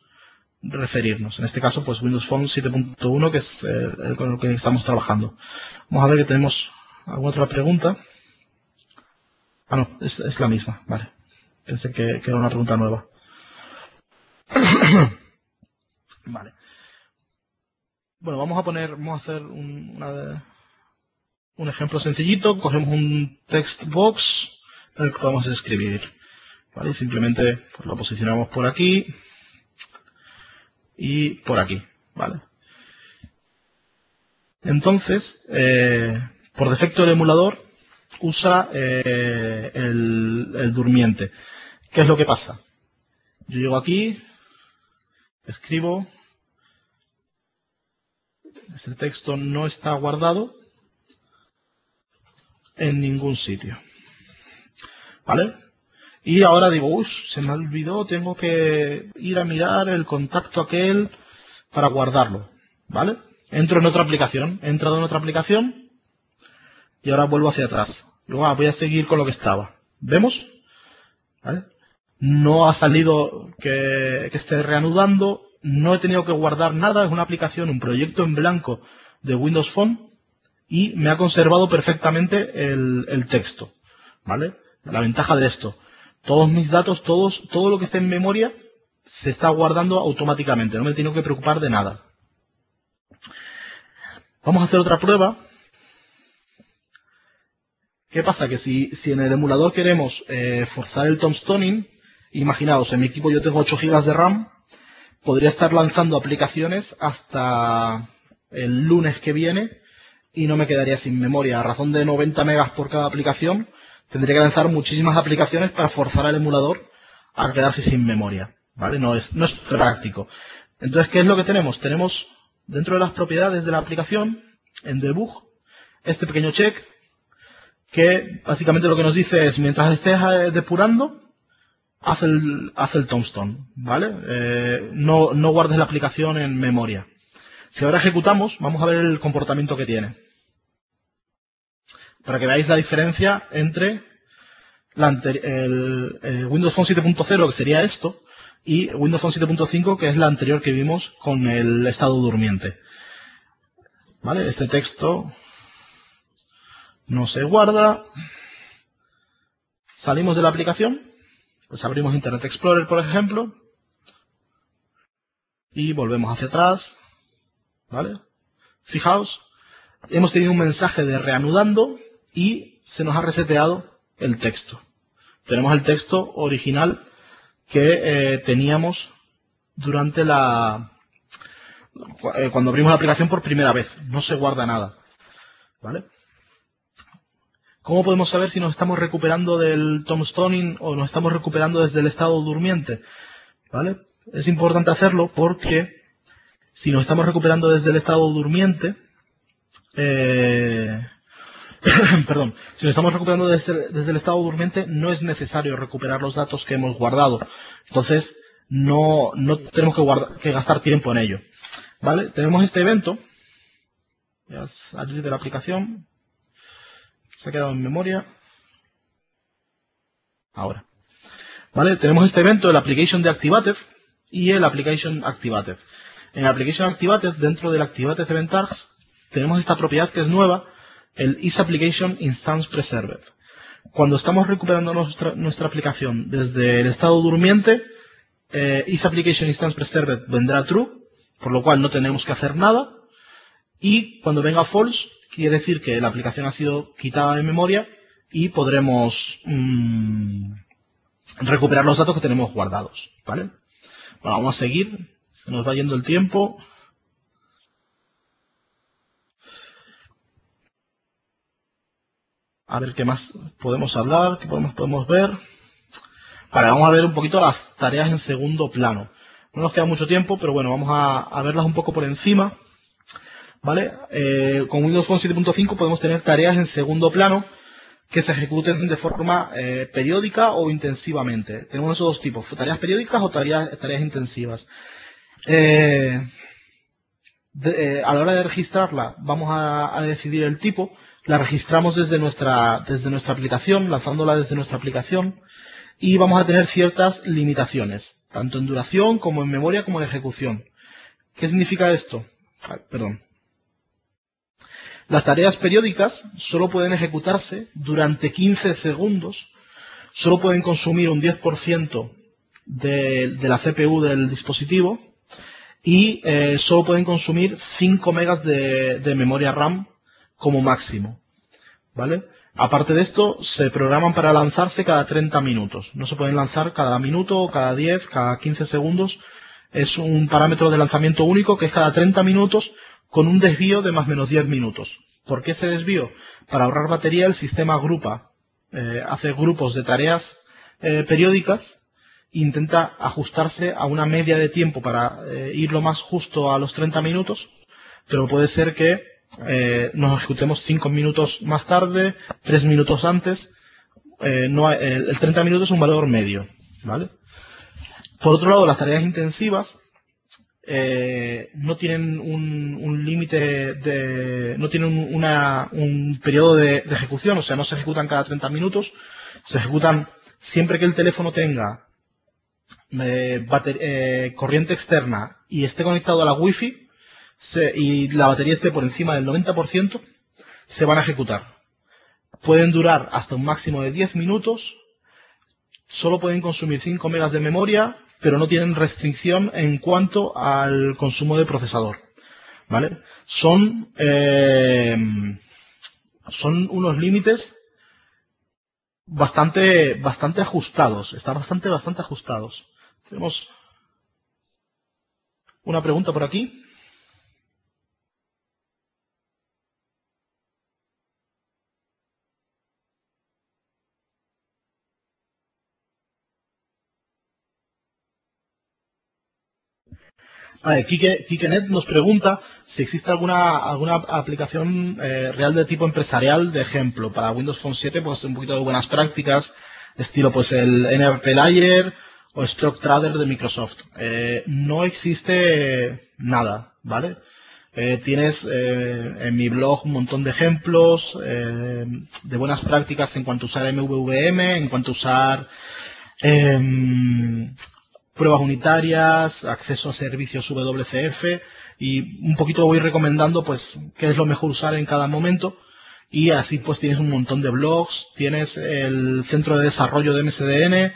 referirnos. En este caso, pues Windows Phone 7.1, que es eh, el con el que estamos trabajando. Vamos a ver que tenemos alguna otra pregunta. Ah, no, es, la misma, vale. Pensé que era una pregunta nueva. vale. Bueno, vamos a poner, vamos a hacer un, una de- un ejemplo sencillito. Cogemos un text box en el que podemos escribir. ¿Vale? Simplemente pues, lo posicionamos por aquí y por aquí. ¿Vale? Entonces, eh, por defecto el emulador usa eh, el, el durmiente. ¿Qué es lo que pasa? Yo llego aquí, escribo, este texto no está guardado en ningún sitio. ¿Vale? Y ahora digo, uff, se me olvidó, tengo que ir a mirar el contacto aquel para guardarlo. ¿Vale? Entro en otra aplicación, he entrado en otra aplicación y ahora vuelvo hacia atrás. Luego ah, voy a seguir con lo que estaba. ¿Vemos? ¿Vale? No ha salido que esté reanudando, no he tenido que guardar nada, es una aplicación, un proyecto en blanco de Windows Phone y me ha conservado perfectamente el, texto. ¿Vale? La ventaja de esto. Todos mis datos, todos, todo lo que esté en memoria se está guardando automáticamente. No me tengo que preocupar de nada. Vamos a hacer otra prueba. ¿Qué pasa? Que si, si en el emulador queremos eh, forzar el tombstoning, imaginaos, en mi equipo yo tengo 8 GB de RAM, podría estar lanzando aplicaciones hasta el lunes que viene y no me quedaría sin memoria. A razón de 90 megas por cada aplicación, tendría que lanzar muchísimas aplicaciones para forzar al emulador a quedarse sin memoria. ¿Vale? No es, no es práctico. Entonces, ¿qué es lo que tenemos? Tenemos dentro de las propiedades de la aplicación, en debug, este pequeño check, que básicamente lo que nos dice es, mientras estés eh, depurando, haz el, tombstone, ¿vale? Eh, no, no guardes la aplicación en memoria. Si ahora ejecutamos, vamos a ver el comportamiento que tiene. Para que veáis la diferencia entre el Windows Phone 7.0, que sería esto, y Windows Phone 7.5, que es la anterior que vimos con el estado durmiente. ¿Vale? Este texto no se guarda. Salimos de la aplicación. Pues abrimos Internet Explorer, por ejemplo. Y volvemos hacia atrás. ¿Vale? Fijaos, hemos tenido un mensaje de reanudando y se nos ha reseteado el texto. Tenemos el texto original que eh, teníamos durante la eh, cuando abrimos la aplicación por primera vez. No se guarda nada. ¿Vale? ¿Cómo podemos saber si nos estamos recuperando del tombstoning o nos estamos recuperando desde el estado durmiente? ¿Vale? Es importante hacerlo porque si nos estamos recuperando desde el estado durmiente, eh, perdón, si nos estamos recuperando desde, desde el estado durmiente, no es necesario recuperar los datos que hemos guardado. Entonces, no, no tenemos que, gastar tiempo en ello. ¿Vale? Tenemos este evento. Voy a salir de la aplicación. Se ha quedado en memoria. Ahora. ¿Vale? Tenemos este evento, el Application de Activated y el Application Activated. En el Application Activated, dentro del Activated Event Tags, tenemos esta propiedad que es nueva, el isApplication Instance Preserved. Cuando estamos recuperando nuestra, nuestra aplicación desde el estado durmiente, eh, isApplication Instance Preserved vendrá true, por lo cual no tenemos que hacer nada. Y cuando venga false, quiere decir que la aplicación ha sido quitada de memoria y podremos mm, recuperar los datos que tenemos guardados. ¿vale? Bueno, vamos a seguir. Se nos va yendo el tiempo. A ver qué más podemos hablar, qué podemos, podemos ver. Vale, vamos a ver un poquito las tareas en segundo plano. No nos queda mucho tiempo, pero bueno, vamos a verlas un poco por encima. ¿Vale? Eh, con Windows Phone 7.5 podemos tener tareas en segundo plano que se ejecuten de forma eh, periódica o intensivamente. Tenemos esos dos tipos, tareas periódicas o tareas, intensivas. Eh, a la hora de registrarla, vamos a, decidir el tipo. La registramos desde nuestra aplicación, lanzándola desde nuestra aplicación. Y vamos a tener ciertas limitaciones, tanto en duración como en memoria como en ejecución. ¿Qué significa esto? perdón. Las tareas periódicas solo pueden ejecutarse durante 15 segundos, solo pueden consumir un 10% de, de, la CPU del dispositivo y eh, solo pueden consumir 5 megas de, de, memoria RAM como máximo. ¿Vale? Aparte de esto, se programan para lanzarse cada 30 minutos. No se pueden lanzar cada minuto, cada 10, cada 15 segundos. Es un parámetro de lanzamiento único que es cada 30 minutos con un desvío de más o menos 10 minutos. ¿Por qué ese desvío? Para ahorrar batería el sistema agrupa, eh, hace grupos de tareas eh, periódicas intenta ajustarse a una media de tiempo para eh, ir lo más justo a los 30 minutos, pero puede ser que nos ejecutemos 5 minutos más tarde, 3 minutos antes. No el, el 30 minutos es un valor medio. ¿vale? Por otro lado, las tareas intensivas eh, no tienen un, límite de, no tienen un, una, un periodo de, de, ejecución, o sea, no se ejecutan cada 30 minutos, se ejecutan siempre que el teléfono tenga eh, eh, corriente externa y esté conectado a la Wi-Fi se, y la batería esté por encima del 90%, se van a ejecutar. Pueden durar hasta un máximo de 10 minutos, solo pueden consumir 5 megas de memoria pero no tienen restricción en cuanto al consumo de procesador. ¿Vale? Son, eh, son unos límites bastante, bastante ajustados. Están bastante, bastante ajustados. Tenemos una pregunta por aquí. Vale, Kikenet nos pregunta si existe alguna, alguna aplicación eh, real de tipo empresarial de ejemplo para Windows Phone 7, pues un poquito de buenas prácticas, estilo pues el NRP Layer o Stock Trader de Microsoft. Eh, no existe nada, ¿vale? Eh, tienes en mi blog un montón de ejemplos de buenas prácticas en cuanto a usar MVVM, en cuanto a usar em, pruebas unitarias, acceso a servicios WCF y un poquito voy recomendando pues qué es lo mejor usar en cada momento y así pues tienes un montón de blogs, tienes el centro de desarrollo de MSDN,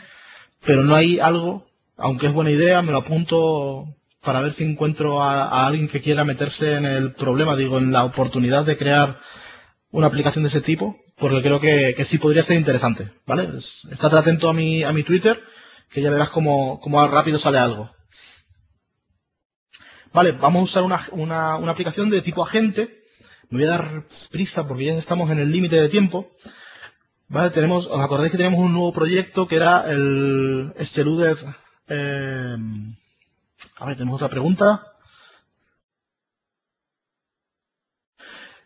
pero no hay algo, aunque es buena idea, me lo apunto para ver si encuentro a, alguien que quiera meterse en el problema, digo, en la oportunidad de crear una aplicación de ese tipo, porque creo que, sí podría ser interesante, ¿vale? Estate atento a mi, a mi Twitter que ya verás cómo, cómo rápido sale algo. Vale, vamos a usar una, una, una, aplicación de tipo agente. Me voy a dar prisa porque ya estamos en el límite de tiempo. Vale, tenemos, os acordáis que tenemos un nuevo proyecto que era el Exceluded. Eh, a ver, tenemos otra pregunta.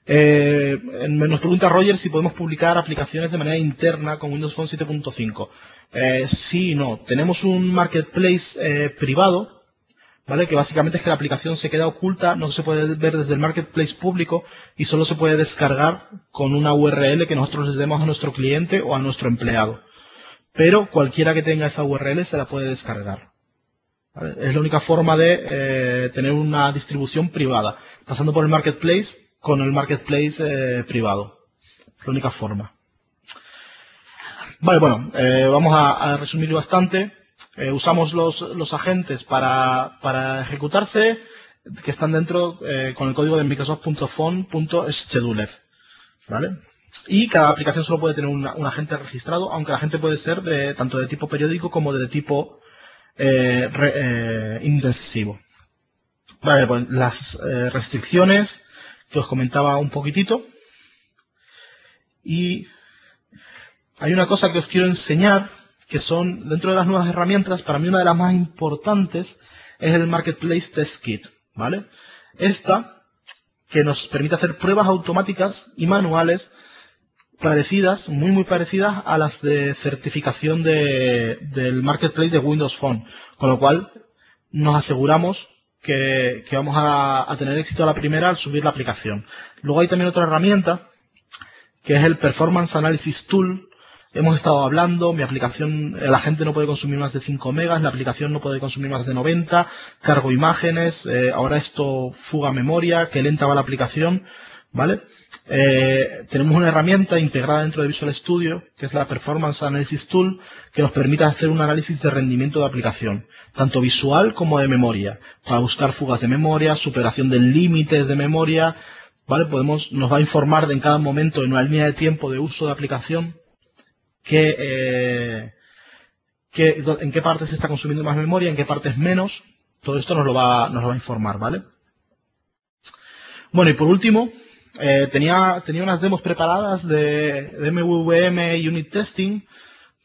Eh, nos pregunta Roger si podemos publicar aplicaciones de manera interna con Windows Phone 7.5. Eh, sí y no. Tenemos un marketplace eh, privado, ¿vale? Que básicamente es que la aplicación se queda oculta, no se puede ver desde el marketplace público y solo se puede descargar con una URL que nosotros le demos a nuestro cliente o a nuestro empleado. Pero cualquiera que tenga esa URL se la puede descargar. Es la única forma de eh, tener una distribución privada, pasando por el marketplace con el marketplace eh, privado. Es la única forma. Vale, bueno, eh, vamos a, a, resumir bastante. Eh, usamos los, los agentes para, para, ejecutarse que están dentro con el código de microsoft.phone.scheduler. ¿Vale? Y cada aplicación solo puede tener un agente registrado, aunque el agente puede ser de tanto de tipo periódico como de tipo intensivo. Vale, pues las restricciones os comentaba un poquitito. Y hay una cosa que os quiero enseñar, que son, dentro de las nuevas herramientas, para mí una de las más importantes es el Marketplace Test Kit, ¿vale? Esta que nos permite hacer pruebas automáticas y manuales parecidas, muy muy parecidas a las de certificación de, del marketplace de Windows Phone, con lo cual nos aseguramos que, vamos a, tener éxito a la primera al subir la aplicación. Luego hay también otra herramienta que es el Performance Analysis Tool, Hemos estado hablando, mi aplicación, la gente no puede consumir más de 5 megas, la aplicación no puede consumir más de 90, cargo imágenes, eh, ahora esto fuga memoria, que lenta va la aplicación, ¿vale? Eh, tenemos una herramienta integrada dentro de Visual Studio, que es la Performance Analysis Tool, que nos permite hacer un análisis de rendimiento de aplicación, tanto visual como de memoria, para buscar fugas de memoria, superación de límites de memoria, ¿vale? Podemos, nos va a informar de en cada momento en una línea de tiempo de uso de aplicación eh, en qué parte se está consumiendo más memoria, en qué partes menos. Todo esto nos lo va, nos lo va a informar, ¿vale? Bueno, y por último, eh, tenía, tenía unas demos preparadas de, de MVVM Unit Testing.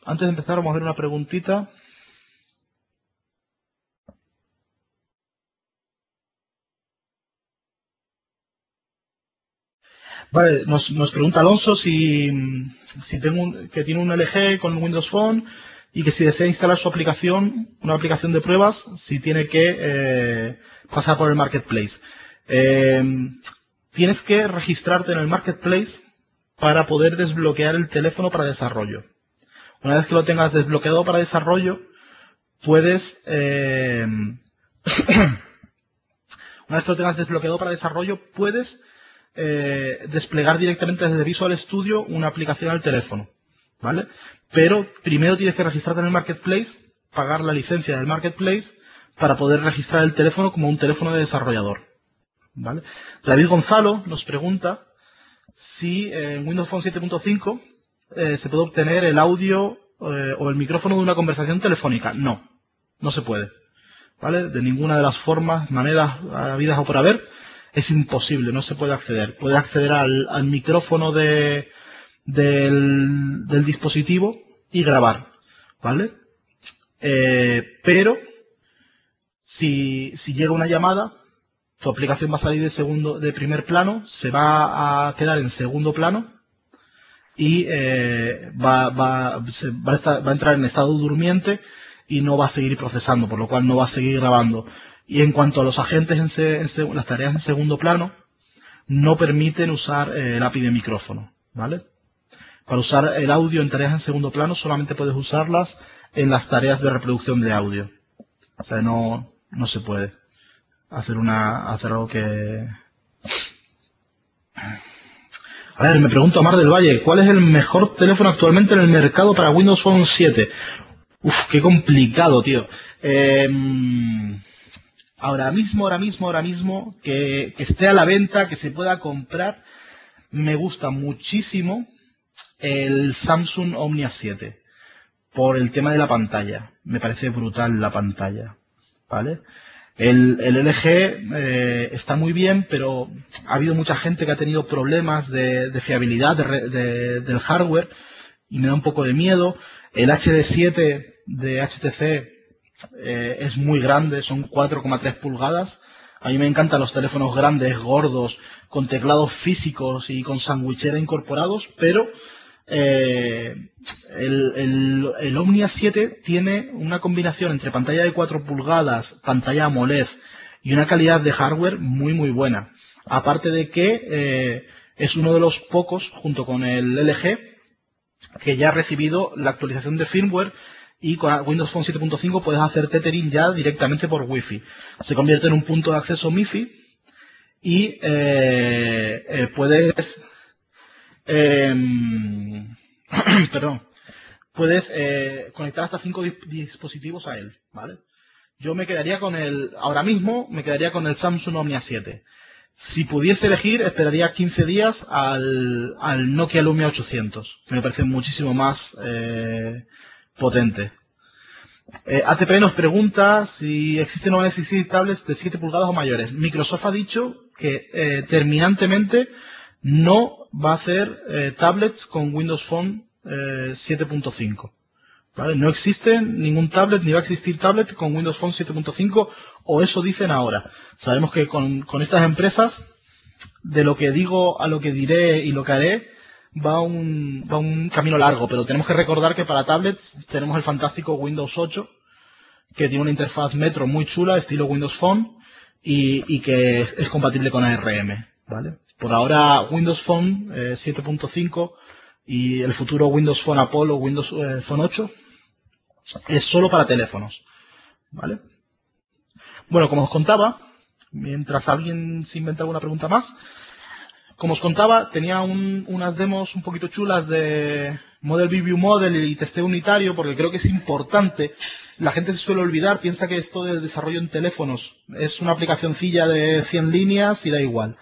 Antes de empezar, vamos a ver una preguntita. Vale, nos, pregunta Alonso si, si tengo que tiene un LG con Windows Phone y que si desea instalar su aplicación, una aplicación de pruebas, si tiene que eh, pasar por el Marketplace. Eh, tienes que registrarte en el Marketplace para poder desbloquear el teléfono para desarrollo. Una vez que lo tengas desbloqueado para desarrollo, puedes... Eh, una vez que lo tengas desbloqueado para desarrollo, puedes eh, desplegar directamente desde Visual Studio una aplicación al teléfono. ¿Vale? Pero primero tienes que registrarte en el Marketplace, pagar la licencia del Marketplace para poder registrar el teléfono como un teléfono de desarrollador. ¿Vale? David Gonzalo nos pregunta si en Windows Phone 7.5 eh, se puede obtener el audio eh, o el micrófono de una conversación telefónica. No, no se puede. ¿Vale? De ninguna de las formas, maneras habidas o por haber, es imposible, no se puede acceder. Puede acceder al, micrófono de, del, dispositivo y grabar, ¿vale? Eh, pero si, si llega una llamada, tu aplicación va a salir de segundo, de primer plano, se va a quedar en segundo plano y eh, va, va, va, a va a entrar en estado durmiente y no va a seguir procesando, por lo cual no va a seguir grabando. Y en cuanto a los agentes en, las tareas en segundo plano, no permiten usar eh, el API de micrófono, ¿vale? Para usar el audio en tareas en segundo plano solamente puedes usarlas en las tareas de reproducción de audio. O sea, no, no se puede hacer una hacer algo que a ver, me pregunto Mar del Valle, ¿cuál es el mejor teléfono actualmente en el mercado para Windows Phone 7? Uf, qué complicado, tío. Eh, ahora mismo, ahora mismo, ahora mismo, que, esté a la venta, que se pueda comprar, me gusta muchísimo el Samsung Omnia 7 por el tema de la pantalla. Me parece brutal la pantalla. ¿Vale? El, LG eh, está muy bien, pero ha habido mucha gente que ha tenido problemas de, fiabilidad del hardware y me da un poco de miedo. El HD7 de HTC eh, es muy grande, son 4,3 pulgadas. A mí me encantan los teléfonos grandes, gordos, con teclados físicos y con sandwichera incorporados, pero eh, el, Omnia 7 tiene una combinación entre pantalla de 4 pulgadas, pantalla AMOLED y una calidad de hardware muy muy buena. Aparte de que eh, es uno de los pocos, junto con el LG, que ya ha recibido la actualización de firmware y con Windows Phone 7.5 puedes hacer tethering ya directamente por Wi-Fi. Se convierte en un punto de acceso MIFI y eh, puedes em, perdón puedes eh, conectar hasta cinco dispositivos a él, ¿vale? Yo me quedaría con el, ahora mismo me quedaría con el Samsung Omnia 7. Si pudiese elegir, esperaría 15 días al, al Nokia Lumia 800, que me parece muchísimo más potente. Eh, ATP nos pregunta si existen o existen tablets de 7 pulgadas o mayores. Microsoft ha dicho que eh, terminantemente no va a hacer eh, tablets con Windows Phone 7.5. No existe ningún tablet, ni va a existir tablet con Windows Phone 7.5, o eso dicen ahora. Sabemos que con, estas empresas de lo que digo a lo que diré y lo que haré va un, va un camino largo, pero tenemos que recordar que para tablets tenemos el fantástico Windows 8, que tiene una interfaz Metro muy chula, estilo Windows Phone, y, que es, compatible con ARM, ¿vale? Por ahora Windows Phone 7.5 eh, y el futuro Windows Phone Apollo, Windows eh, Phone 8, es solo para teléfonos, ¿vale? Bueno, como os contaba, mientras alguien se inventa alguna pregunta más, como os contaba, tenía unas demos un poquito chulas de Model View Model y testeo unitario, porque creo que es importante. La gente se suele olvidar, piensa que esto de desarrollo en teléfonos es una aplicacioncilla de 100 líneas y da igual.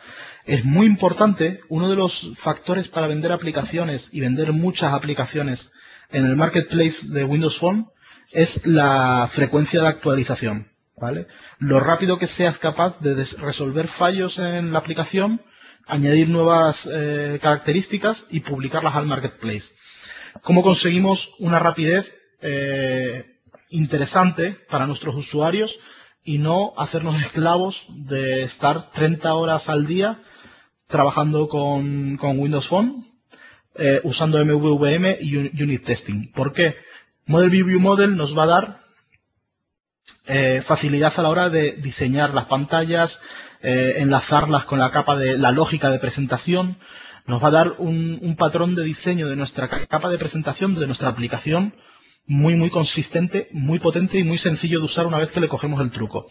Es muy importante, uno de los factores para vender aplicaciones y vender muchas aplicaciones en el marketplace de Windows Phone es la frecuencia de actualización. ¿vale? Lo rápido que seas capaz de resolver fallos en la aplicación añadir nuevas eh, características y publicarlas al marketplace. ¿Cómo conseguimos una rapidez eh, interesante para nuestros usuarios y no hacernos esclavos de estar 30 horas al día trabajando con, Windows Phone, eh, usando MVVM y Unit Testing? ¿Por qué? Model View Model nos va a dar facilidad a la hora de diseñar las pantallas, eh, enlazarlas con la capa de la lógica de presentación, nos va a dar un, patrón de diseño de nuestra capa de presentación, de nuestra aplicación, muy, muy consistente, muy potente y muy sencillo de usar una vez que le cogemos el truco.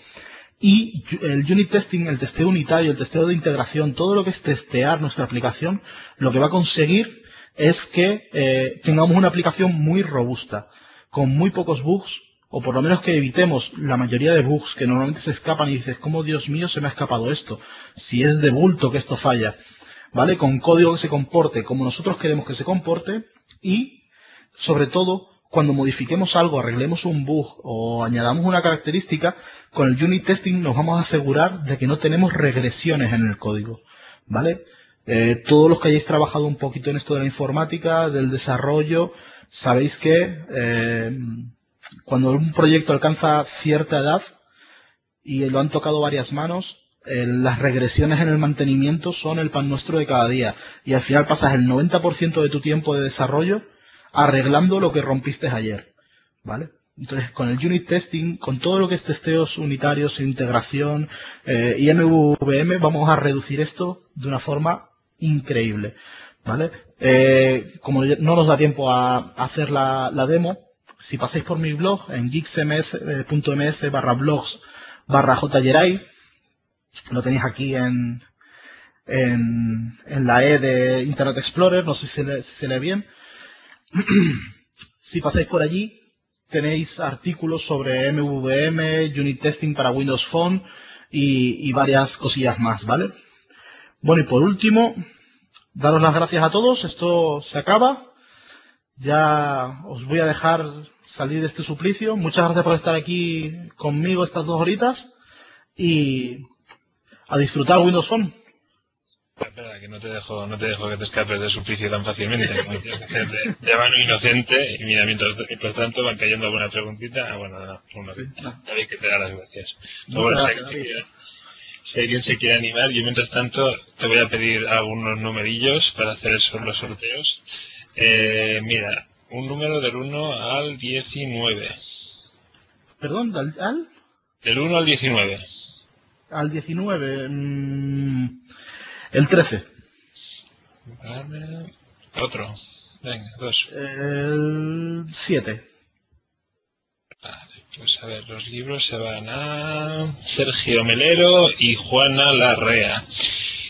Y el unit testing, el testeo unitario, el testeo de integración, todo lo que es testear nuestra aplicación, lo que va a conseguir es que eh, tengamos una aplicación muy robusta, con muy pocos bugs, o por lo menos que evitemos la mayoría de bugs que normalmente se escapan y dices, ¿cómo Dios mío se me ha escapado esto? Si es de bulto que esto falla, ¿vale? Con código que se comporte como nosotros queremos que se comporte y, sobre todo, cuando modifiquemos algo, arreglemos un bug o añadamos una característica, con el unit testing nos vamos a asegurar de que no tenemos regresiones en el código, ¿vale? Eh, todos los que hayáis trabajado un poquito en esto de la informática, del desarrollo, sabéis que eh, cuando un proyecto alcanza cierta edad y lo han tocado varias manos, las regresiones en el mantenimiento son el pan nuestro de cada día. Y al final pasas el 90% de tu tiempo de desarrollo arreglando lo que rompiste ayer. ¿Vale? Entonces, con el unit testing, con todo lo que es testeos unitarios, integración eh, y MVVM, vamos a reducir esto de una forma increíble. ¿Vale? Eh, como no nos da tiempo a hacer la demo, si pasáis por mi blog en geeksms.ms barra blogs barra jyerai, lo tenéis aquí en, en, la E de Internet Explorer, no sé si se, lee bien. si pasáis por allí, tenéis artículos sobre MVM, Unit Testing para Windows Phone y, varias cosillas más, ¿vale? Bueno, y por último, daros las gracias a todos. Esto se acaba. Ya os voy a dejar salir de este suplicio. Muchas gracias por estar aquí conmigo estas dos horitas y a disfrutar Windows Phone. Espera, que no te dejo, no te dejo que te escapes del suplicio tan fácilmente, como que hacer de, mano inocente. Y mira, mientras, tanto van cayendo alguna preguntita. Ah, bueno, no, uno, sí, David, que te da las gracias. si, alguien se quiere animar, yo mientras tanto te voy a pedir algunos numerillos para hacer eso, los sorteos. Eh, mira, un número del 1 al 19. ¿Perdón? ¿Al? Del 1 al 19. Al 19. Mm, el 13. Vale. Otro. Venga, dos. El 7. Vale, pues a ver, los libros se van a Sergio Melero y Juana Larrea.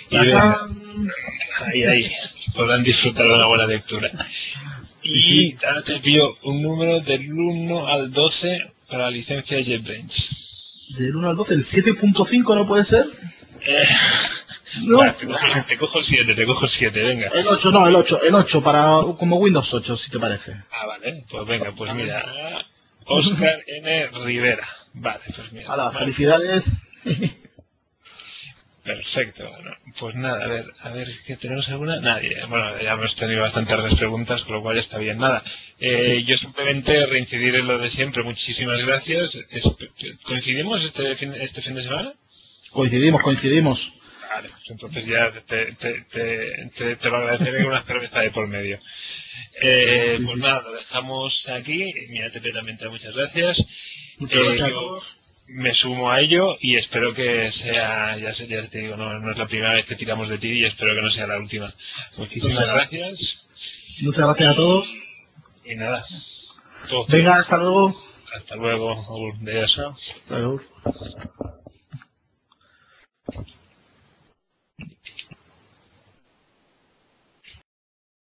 Y ahí, ahí, podrán disfrutar de una buena lectura. Y ahora te pido un número del 1 al 12 para la licencia JetBrains. ¿Del 1 al 12? ¿El 7.5 no puede ser? Eh, no. te, cojo, el 7, te cojo el 7, venga. El 8, no, el 8, el 8 para como Windows 8, si te parece. Ah, vale, pues venga, pues mira. Oscar N. Rivera. Vale, pues mira. Hola, felicidades. Perfecto. Bueno, pues nada, a ver, a ver, ¿qué tenemos alguna? Nadie. Bueno, ya hemos tenido bastantes preguntas, con lo cual está bien. Nada. Eh, yo simplemente reincidir en lo de siempre. Muchísimas gracias. ¿Coincidimos este fin, este fin de semana? Coincidimos, coincidimos. Vale, pues entonces ya te, te, te, te, lo agradeceré con una cerveza de por medio. Eh, Sí, pues sí. nada, lo dejamos aquí. Mi ATP también muchas gracias. Muchas Eh, gracias a todos. me sumo a ello y espero que sea, ya, sé, ya te digo, no, no es la primera vez que tiramos de ti y espero que no sea la última. Muchísimas Muchas gracias Muchas gracias a todos. y nada. todo Venga, hasta luego. Hasta luego. Agur. Adiós. Hasta luego.